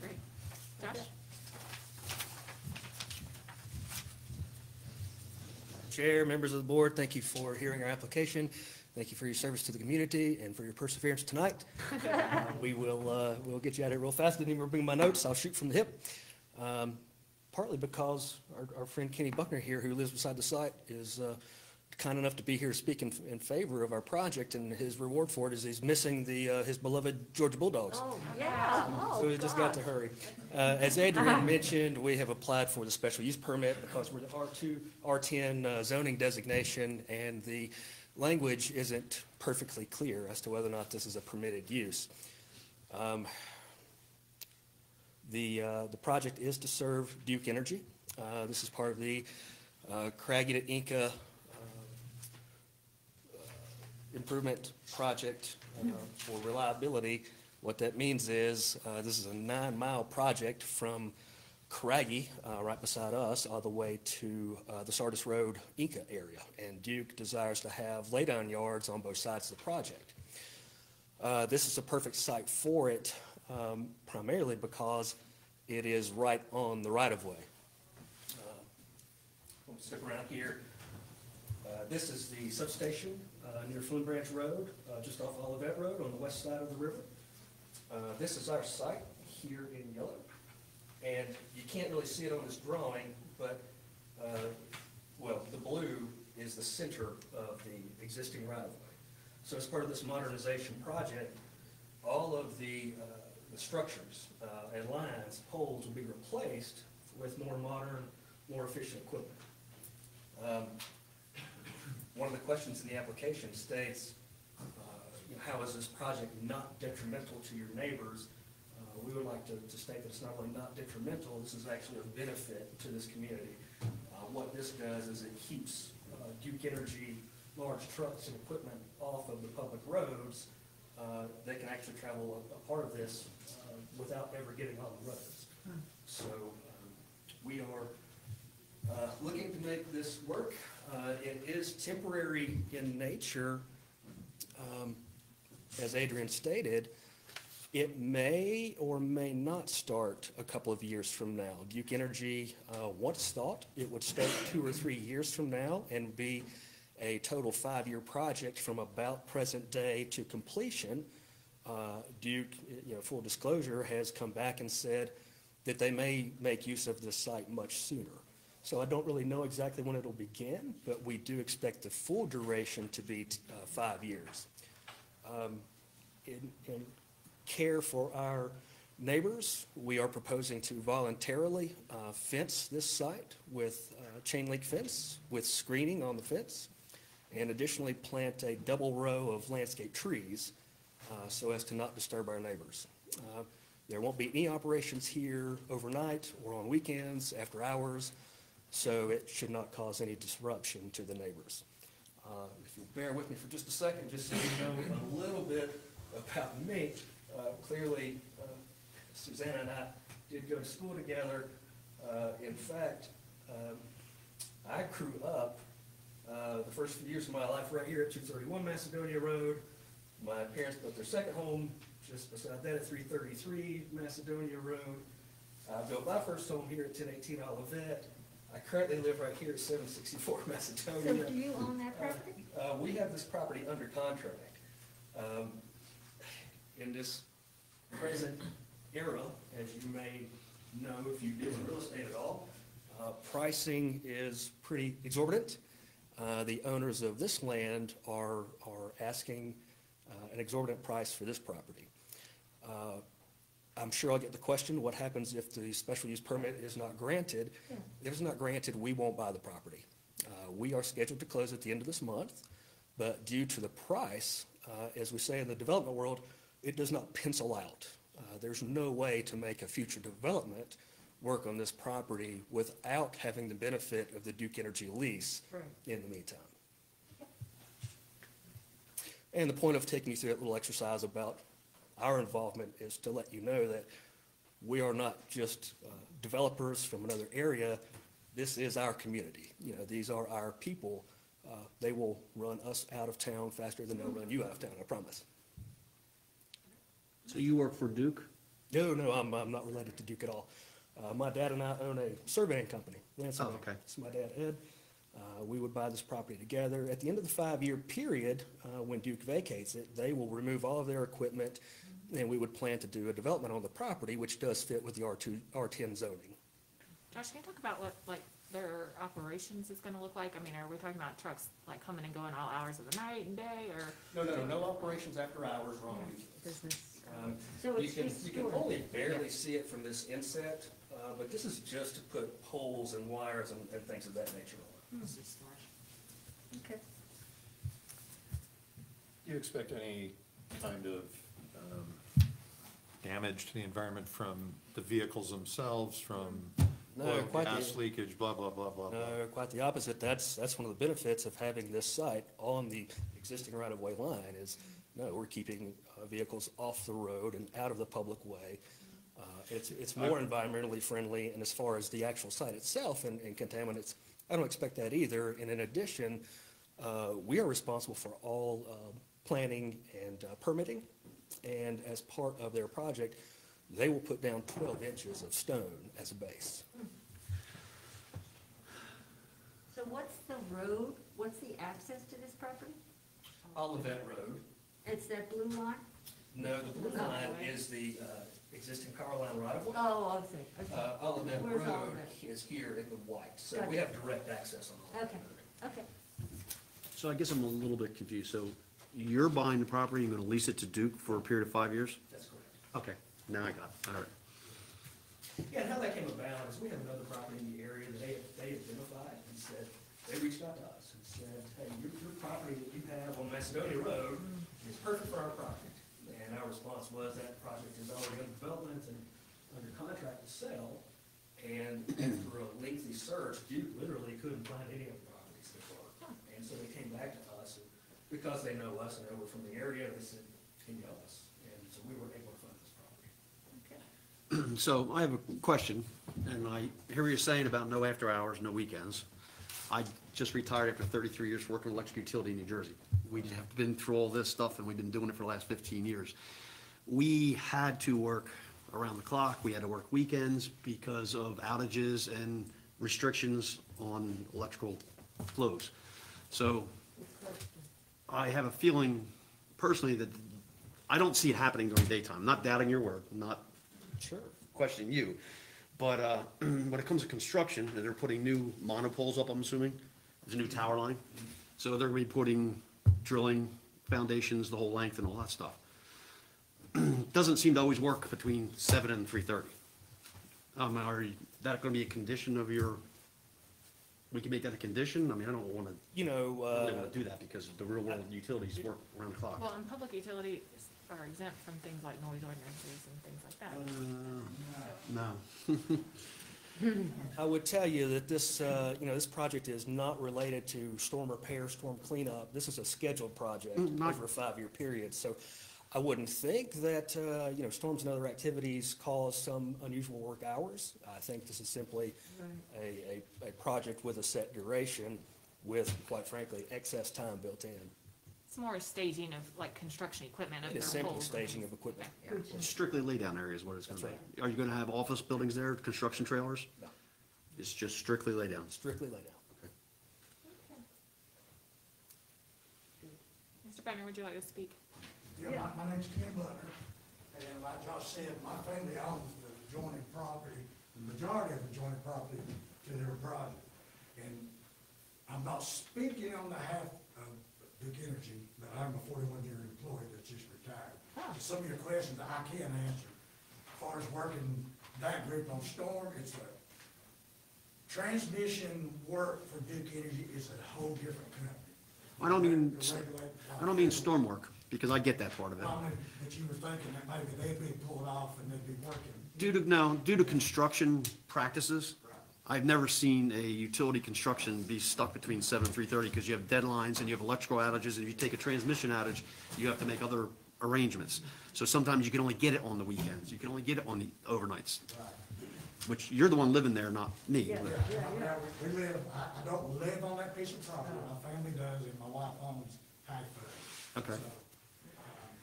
Great. Josh? Chair, members of the board, thank you for hearing our application. Thank you for your service to the community and for your perseverance tonight. Uh, We will, uh, we'll get you out of here real fast. Didn't even bring my notes. I'll shoot from the hip. Um, Partly because our, our friend Kenny Buckner here, who lives beside the site, is uh, kind enough to be here speaking in favor of our project, and his reward for it is he's missing the, uh, his beloved Georgia Bulldogs. Oh, yeah, oh, So we just got to hurry. Uh, As Adrian mentioned, we have applied for the special use permit because we're the R2, R10 uh, zoning designation, and the language isn't perfectly clear as to whether or not this is a permitted use. Um, The, uh, the project is to serve Duke Energy. Uh, This is part of the uh, Craggy to Enka uh, improvement project uh, for reliability. What that means is, uh, this is a nine-mile project from Craggy, uh, right beside us, all the way to uh, the Sardis Road Enka area. And Duke desires to have laydown yards on both sides of the project. Uh, This is a perfect site for it, um, primarily because it is right on the right-of-way. Uh, We'll stick around here. Uh, This is the substation uh, near Flynn Branch Road, uh, just off Olivet Road on the west side of the river. Uh, This is our site here in yellow. And you can't really see it on this drawing, but, uh, well, the blue is the center of the existing right-of-way. So as part of this modernization project, all of the, uh, the structures uh, and lines, poles will be replaced with more modern, more efficient equipment. Um, One of the questions in the application states, uh, you know, how is this project not detrimental to your neighbors? We would like to, to state that it's not only not detrimental, this is actually a benefit to this community. Uh, What this does is it keeps uh, Duke Energy large trucks and equipment off of the public roads. Uh, They can actually travel a, a part of this uh, without ever getting on the roads. So um, we are uh, looking to make this work. Uh, It is temporary in nature. Um, As Adrian stated, it may or may not start a couple of years from now. Duke Energy uh, once thought it would start two or three years from now and be a total five-year project from about present day to completion. Uh, Duke, you know, full disclosure, has come back and said that they may make use of this site much sooner. So I don't really know exactly when it'll begin, but we do expect the full duration to be uh, five years. Um, In, in care for our neighbors, we are proposing to voluntarily uh, fence this site with uh, chain link fence, with screening on the fence, and additionally plant a double row of landscape trees uh, so as to not disturb our neighbors. Uh, There won't be any operations here overnight or on weekends, after hours, so it should not cause any disruption to the neighbors. Uh, If you'll bear with me for just a second, just so you know a little bit about me. Uh, Clearly, uh, Susanna and I did go to school together. Uh, In fact, um, I grew up uh, the first few years of my life right here at 231 Macedonia Road. My parents built their second home just beside that at 333 Macedonia Road. I built my first home here at 1018 Olivet. I currently live right here at 764 So Macedonia. do you own that property? Uh, we have this property under contract. Um, in this present era, as you may know if you deal in real estate at all, uh, pricing is pretty exorbitant. Uh, the owners of this land are, are asking, uh, an exorbitant price for this property. Uh, I'm sure I'll get the question, what happens if the special use permit is not granted? If it's not granted, we won't buy the property. Uh, We are scheduled to close at the end of this month, but due to the price, uh, as we say in the development world, it does not pencil out. Uh, There's no way to make a future development work on this property without having the benefit of the Duke Energy lease Right. in the meantime. And the point of taking you through that little exercise about our involvement is to let you know that we are not just uh, developers from another area. This is our community. You know, these are our people. Uh, They will run us out of town faster than they'll run you out of town, I promise. So you work for Duke? No, no, I'm, I'm not related to Duke at all. Uh, my dad and I own a surveying company, land Oh, surveying. okay. It's my dad, Ed. Uh, we would buy this property together. At the end of the five-year period, uh, when Duke vacates it, they will remove all of their equipment, and we would plan to do a development on the property, which does fit with the R two, R ten zoning. Josh, can you talk about what, like, their operations is gonna look like? I mean, are we talking about trucks, like, coming and going all hours of the night and day, or? No, no, no operations after hours or on. Business. Um, So You can, just you can only barely see it from this inset, uh, but this is just to put poles and wires and, and things of that nature on. Okay. Do you expect any kind of um, damage to the environment from the vehicles themselves, from No, oil, quite the- gas leakage, blah, blah, blah, blah, blah. No, quite the opposite. That's, that's one of the benefits of having this site on the existing right-of-way line is, no, we're keeping uh, vehicles off the road and out of the public way. Uh, It's, it's more environmentally friendly, and as far as the actual site itself and and contaminants, I don't expect that either. And in addition, uh, we are responsible for all um, planning and uh, permitting. And as part of their project, they will put down 12 inches of stone as a base. So what's the road, what's the access to this property? Olivet Road. It's that blue line? No, the blue line is the uh, existing car line right of way. Oh, I see, okay. Uh, Olivet Where's Road Olivet? is here in the white, so we have direct access on Olivet. Okay, okay. So I guess I'm a little bit confused. So you're buying the property, you're gonna lease it to Duke for a period of five years? That's correct. Okay, now I got it, all right. Yeah, and how that came about is we have another property in the area that they, they identified and said, they reached out to us and said, hey, your, your property that you have on Macedonia Road is perfect for our project. And our response was that project is already under development and under contract to sell. And through a lengthy search, Duke literally couldn't find any of the properties that were. And so they came back to us, and because they know us and know we're from the area, they said, can you help us? And so we were able to find this property. So I have a question, and I hear what you're saying about no after hours, no weekends. I just retired after thirty-three years working electric utility in New Jersey. We have been through all this stuff, and we've been doing it for the last fifteen years. We had to work around the clock, we had to work weekends because of outages and restrictions on electrical flows. So I have a feeling personally that I don't see it happening during daytime, not doubting your word, not Sure. questioning you. But uh, when it comes to construction, they're putting new monopoles up, I'm assuming. There's a new tower line. So they're gonna be putting, drilling foundations, the whole length and all that stuff. Doesn't seem to always work between seven and three thirty. Um, are you- that gonna be a condition of your, we can make that a condition? I mean, I don't wanna, You know, I don't uh, wanna do that because the real world utilities work around the clock. Well, and public utilities are exempt from things like noise ordinances and things like that. Uh, No. I would tell you that this, uh, you know, this project is not related to storm repair, storm cleanup. This is a scheduled project Mm, not- over a five-year period. So I wouldn't think that, uh, you know, storms and other activities cause some unusual work hours. I think this is simply a, a, a project with a set duration with, quite frankly, excess time built in. It's more a staging of like construction equipment of It their is simply staging of equipment. Strictly laydown area is what it's gonna That's be. Are you gonna have office buildings there, construction trailers? No. It's just strictly laydown. Strictly laid out. Mr. Brenner, would you like to speak? Yeah, my, my name's Ken Butler, and like Josh said, my family owns the adjoining property, the majority of the adjoining property to their project. And I'm not speaking on behalf of Duke Energy, but I'm a forty-one year employee that's just retired. So Some of your questions I can't answer. As far as working that group on storm, it's a transmission work for Duke Energy is a whole different company. I don't mean, The regulated- I don't mean storm work, because I get that part of it. I But you were thinking that maybe they'd be pulled off and they'd be working. Due to, no, due to construction practices, I've never seen a utility construction be stuck between seven and three thirty, because you have deadlines and you have electrical outages, and if you take a transmission outage, you have to make other arrangements. So sometimes you can only get it on the weekends, you can only get it on the overnights, which you're the one living there, not me. Yeah, yeah, we we live, I, I don't live on that piece of property, my family does, and my wife owns half of it. Okay. So, um,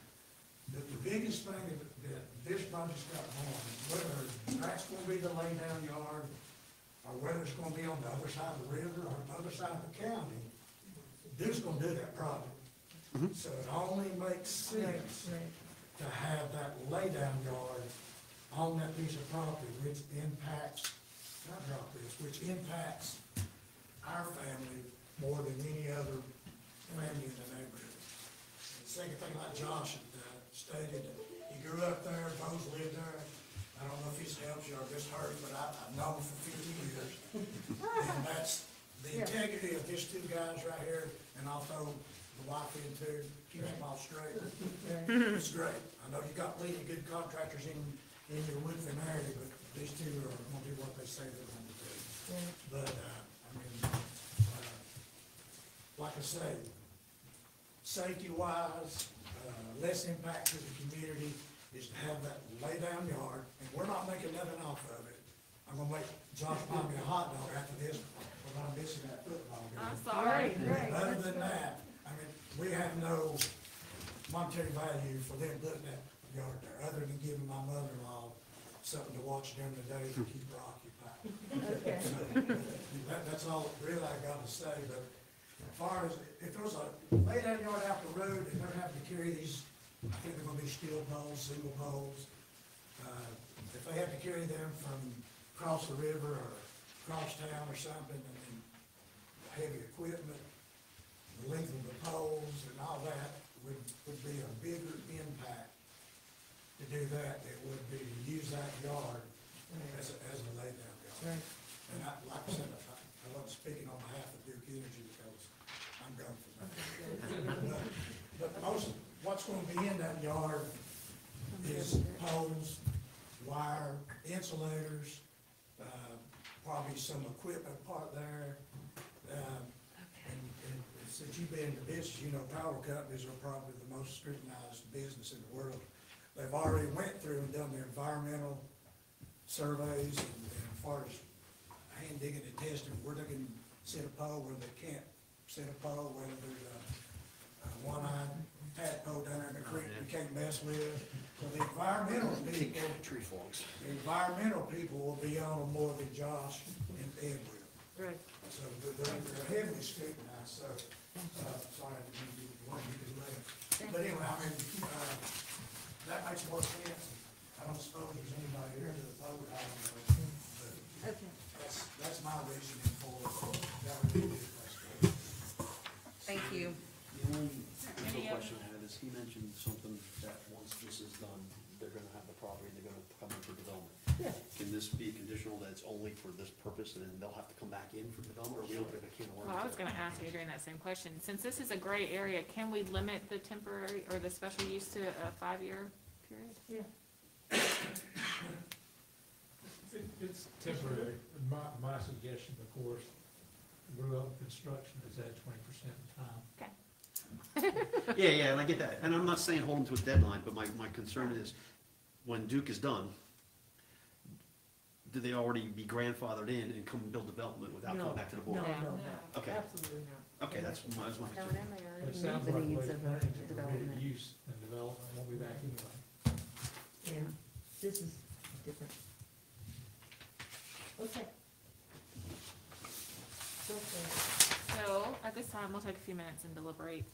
The, the biggest thing that, that this project's got going, whether that's gonna be the lay down yard, or whether it's gonna be on the other side of the river, or the other side of the county, Duke's gonna do that project. So it only makes sense to have that laydown yard on that piece of property, which impacts, can I drop this, which impacts our family more than any other family in the neighborhood. And the Second thing, like Josh had uh, stated, he grew up there, both lived there. I don't know if this helps you or just hurt but I, I've known him for fifty years. And that's the integrity of these two guys right here, and I'll throw the wife in too, keep them all straight. It's great. I know you got plenty of good contractors in, in your Woodfin area, but these two are gonna do what they say they're gonna do. But, uh, I mean, uh, like I say, safety wise, uh, less impact to the community is to have that lay down yard, and we're not making nothing off of it. I'm gonna make Josh buy me a hot dog after this, but I'm missing that football game. I'm sorry. Right, Other than that, I mean, we have no monetary value for them putting that yard there, other than giving my mother-in-law something to watch during the day to keep her occupied. Okay. So, That, that's all really I got to say, but as far as, if there was a lay down yard out the road, and they're having to carry these, I think they're gonna be steel poles, single poles. Uh, If they have to carry them from across the river or across town or something, and then heavy equipment, the length of the poles and all that would, would be a bigger impact to do that than it would be to use that yard as a, as a laydown yard. And I, like I said, I, I wasn't speaking on behalf of Duke Energy because I'm going for that. But, but most, what's gonna be in that yard is poles, wire, insulators, uh, probably some equipment part there. Um, and, and since you've been in the business, you know, power companies are probably the most scrutinized business in the world. They've already went through and done their environmental surveys and, and as far as hand digging and testing, where they can set a pole, where they can't set a pole, whether there's a, a one-eyed tadpole down there in the creek you can't mess with. So the environmental people, Tree forks. the environmental people will be on them more than Josh and Ed will. Right. So they're, they're they're heavily scrutinized, so, uh, sorry, I didn't mean to, want you to later. But anyway, I mean, uh, that makes more sense. I don't suppose there's anybody here to vote on it, but Okay. that's, that's my reasoning for that would be the question. Thank you. Any other other- I he mentioned something that once this is done, they're gonna have the property, they're gonna come in for development. Yeah. Can this be conditional that it's only for this purpose, and then they'll have to come back in for development, or we open a can of worms? Well, I was gonna ask Adrian that same question. Since this is a gray area, can we limit the temporary or the special use to a five-year period? Yeah. It- It's temporary. My, my suggestion, of course, grew up in construction is at twenty percent of the time. Yeah, yeah, and I get that, and I'm not saying hold them to a deadline, but my, my concern is, when Duke is done, do they already be grandfathered in and come and build development without No, coming back to the No, board? no, no, Okay. absolutely not. Okay, that's my, that's my concern. But it sounds meet the like needs of planning the to permitted development. use and development won't be back anyway. Yeah, this is different. Okay. Okay. So, at this time, we'll take a few minutes and deliberate.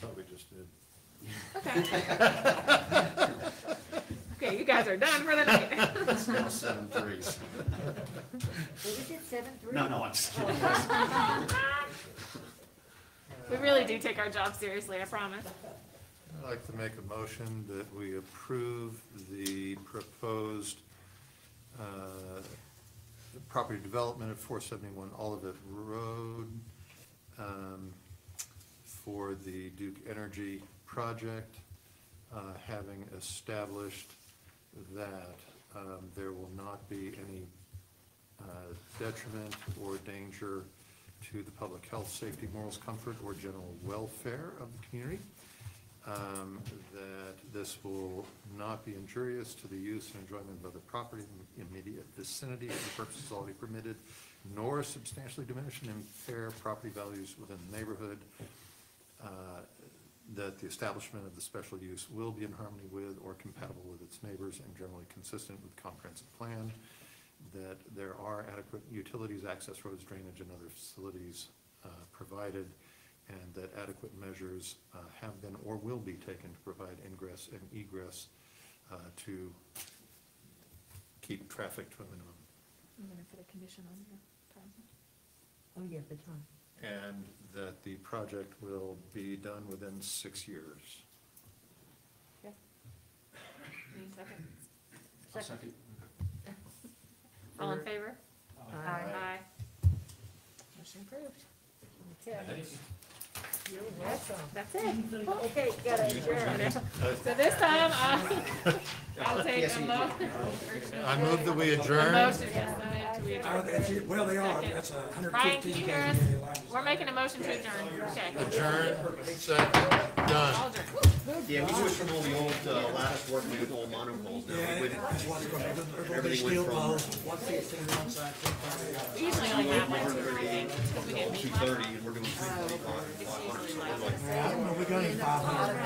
Thought we just did. Okay. Okay, you guys are done for the night. It's now seven threes. What is it, seven three? No, no, I'm just kidding. We really do take our job seriously, I promise. I'd like to make a motion that we approve the proposed uh, property development at 471 Olivet Road um, for the Duke Energy project, uh, having established that um, there will not be any uh, detriment or danger to the public health, safety, morals, comfort, or general welfare of the community. Um, That this will not be injurious to the use and enjoyment of other property in the immediate vicinity of the purposes already permitted, nor substantially diminish and impair property values within the neighborhood. Uh, That the establishment of the special use will be in harmony with or compatible with its neighbors and generally consistent with the comprehensive plan. That there are adequate utilities, access roads, drainage, and other facilities uh, provided, and that adequate measures uh, have been or will be taken to provide ingress and egress uh, to keep traffic to a minimum. I'm gonna put a condition on your time. Oh, yeah, the time. And that the project will be done within six years. Any second? I'll second. All in favor? Aye. Aye. Motion approved. Okay. That's it. Okay, got it, adjourned. So this time, uh, I'll take a mo- I move that we adjourn. A motion, yes, I move to adjourn. that's it. Well, they are, that's a hundred Brian, can fifteen. you hear us? We're making a motion to adjourn, okay. Adjourn, second, done. Yeah, we switched from all the old uh, lattice work, we went to all monopoles now. Yeah, We went- that's what's gonna be, they're gonna be Everything steel went from poles, one fifteen one side, two side. We usually only have like two or three because we didn't two meet last thirty, and we're doing three twenty-five, five hundred, so we're like. I don't know, we got any five hundred.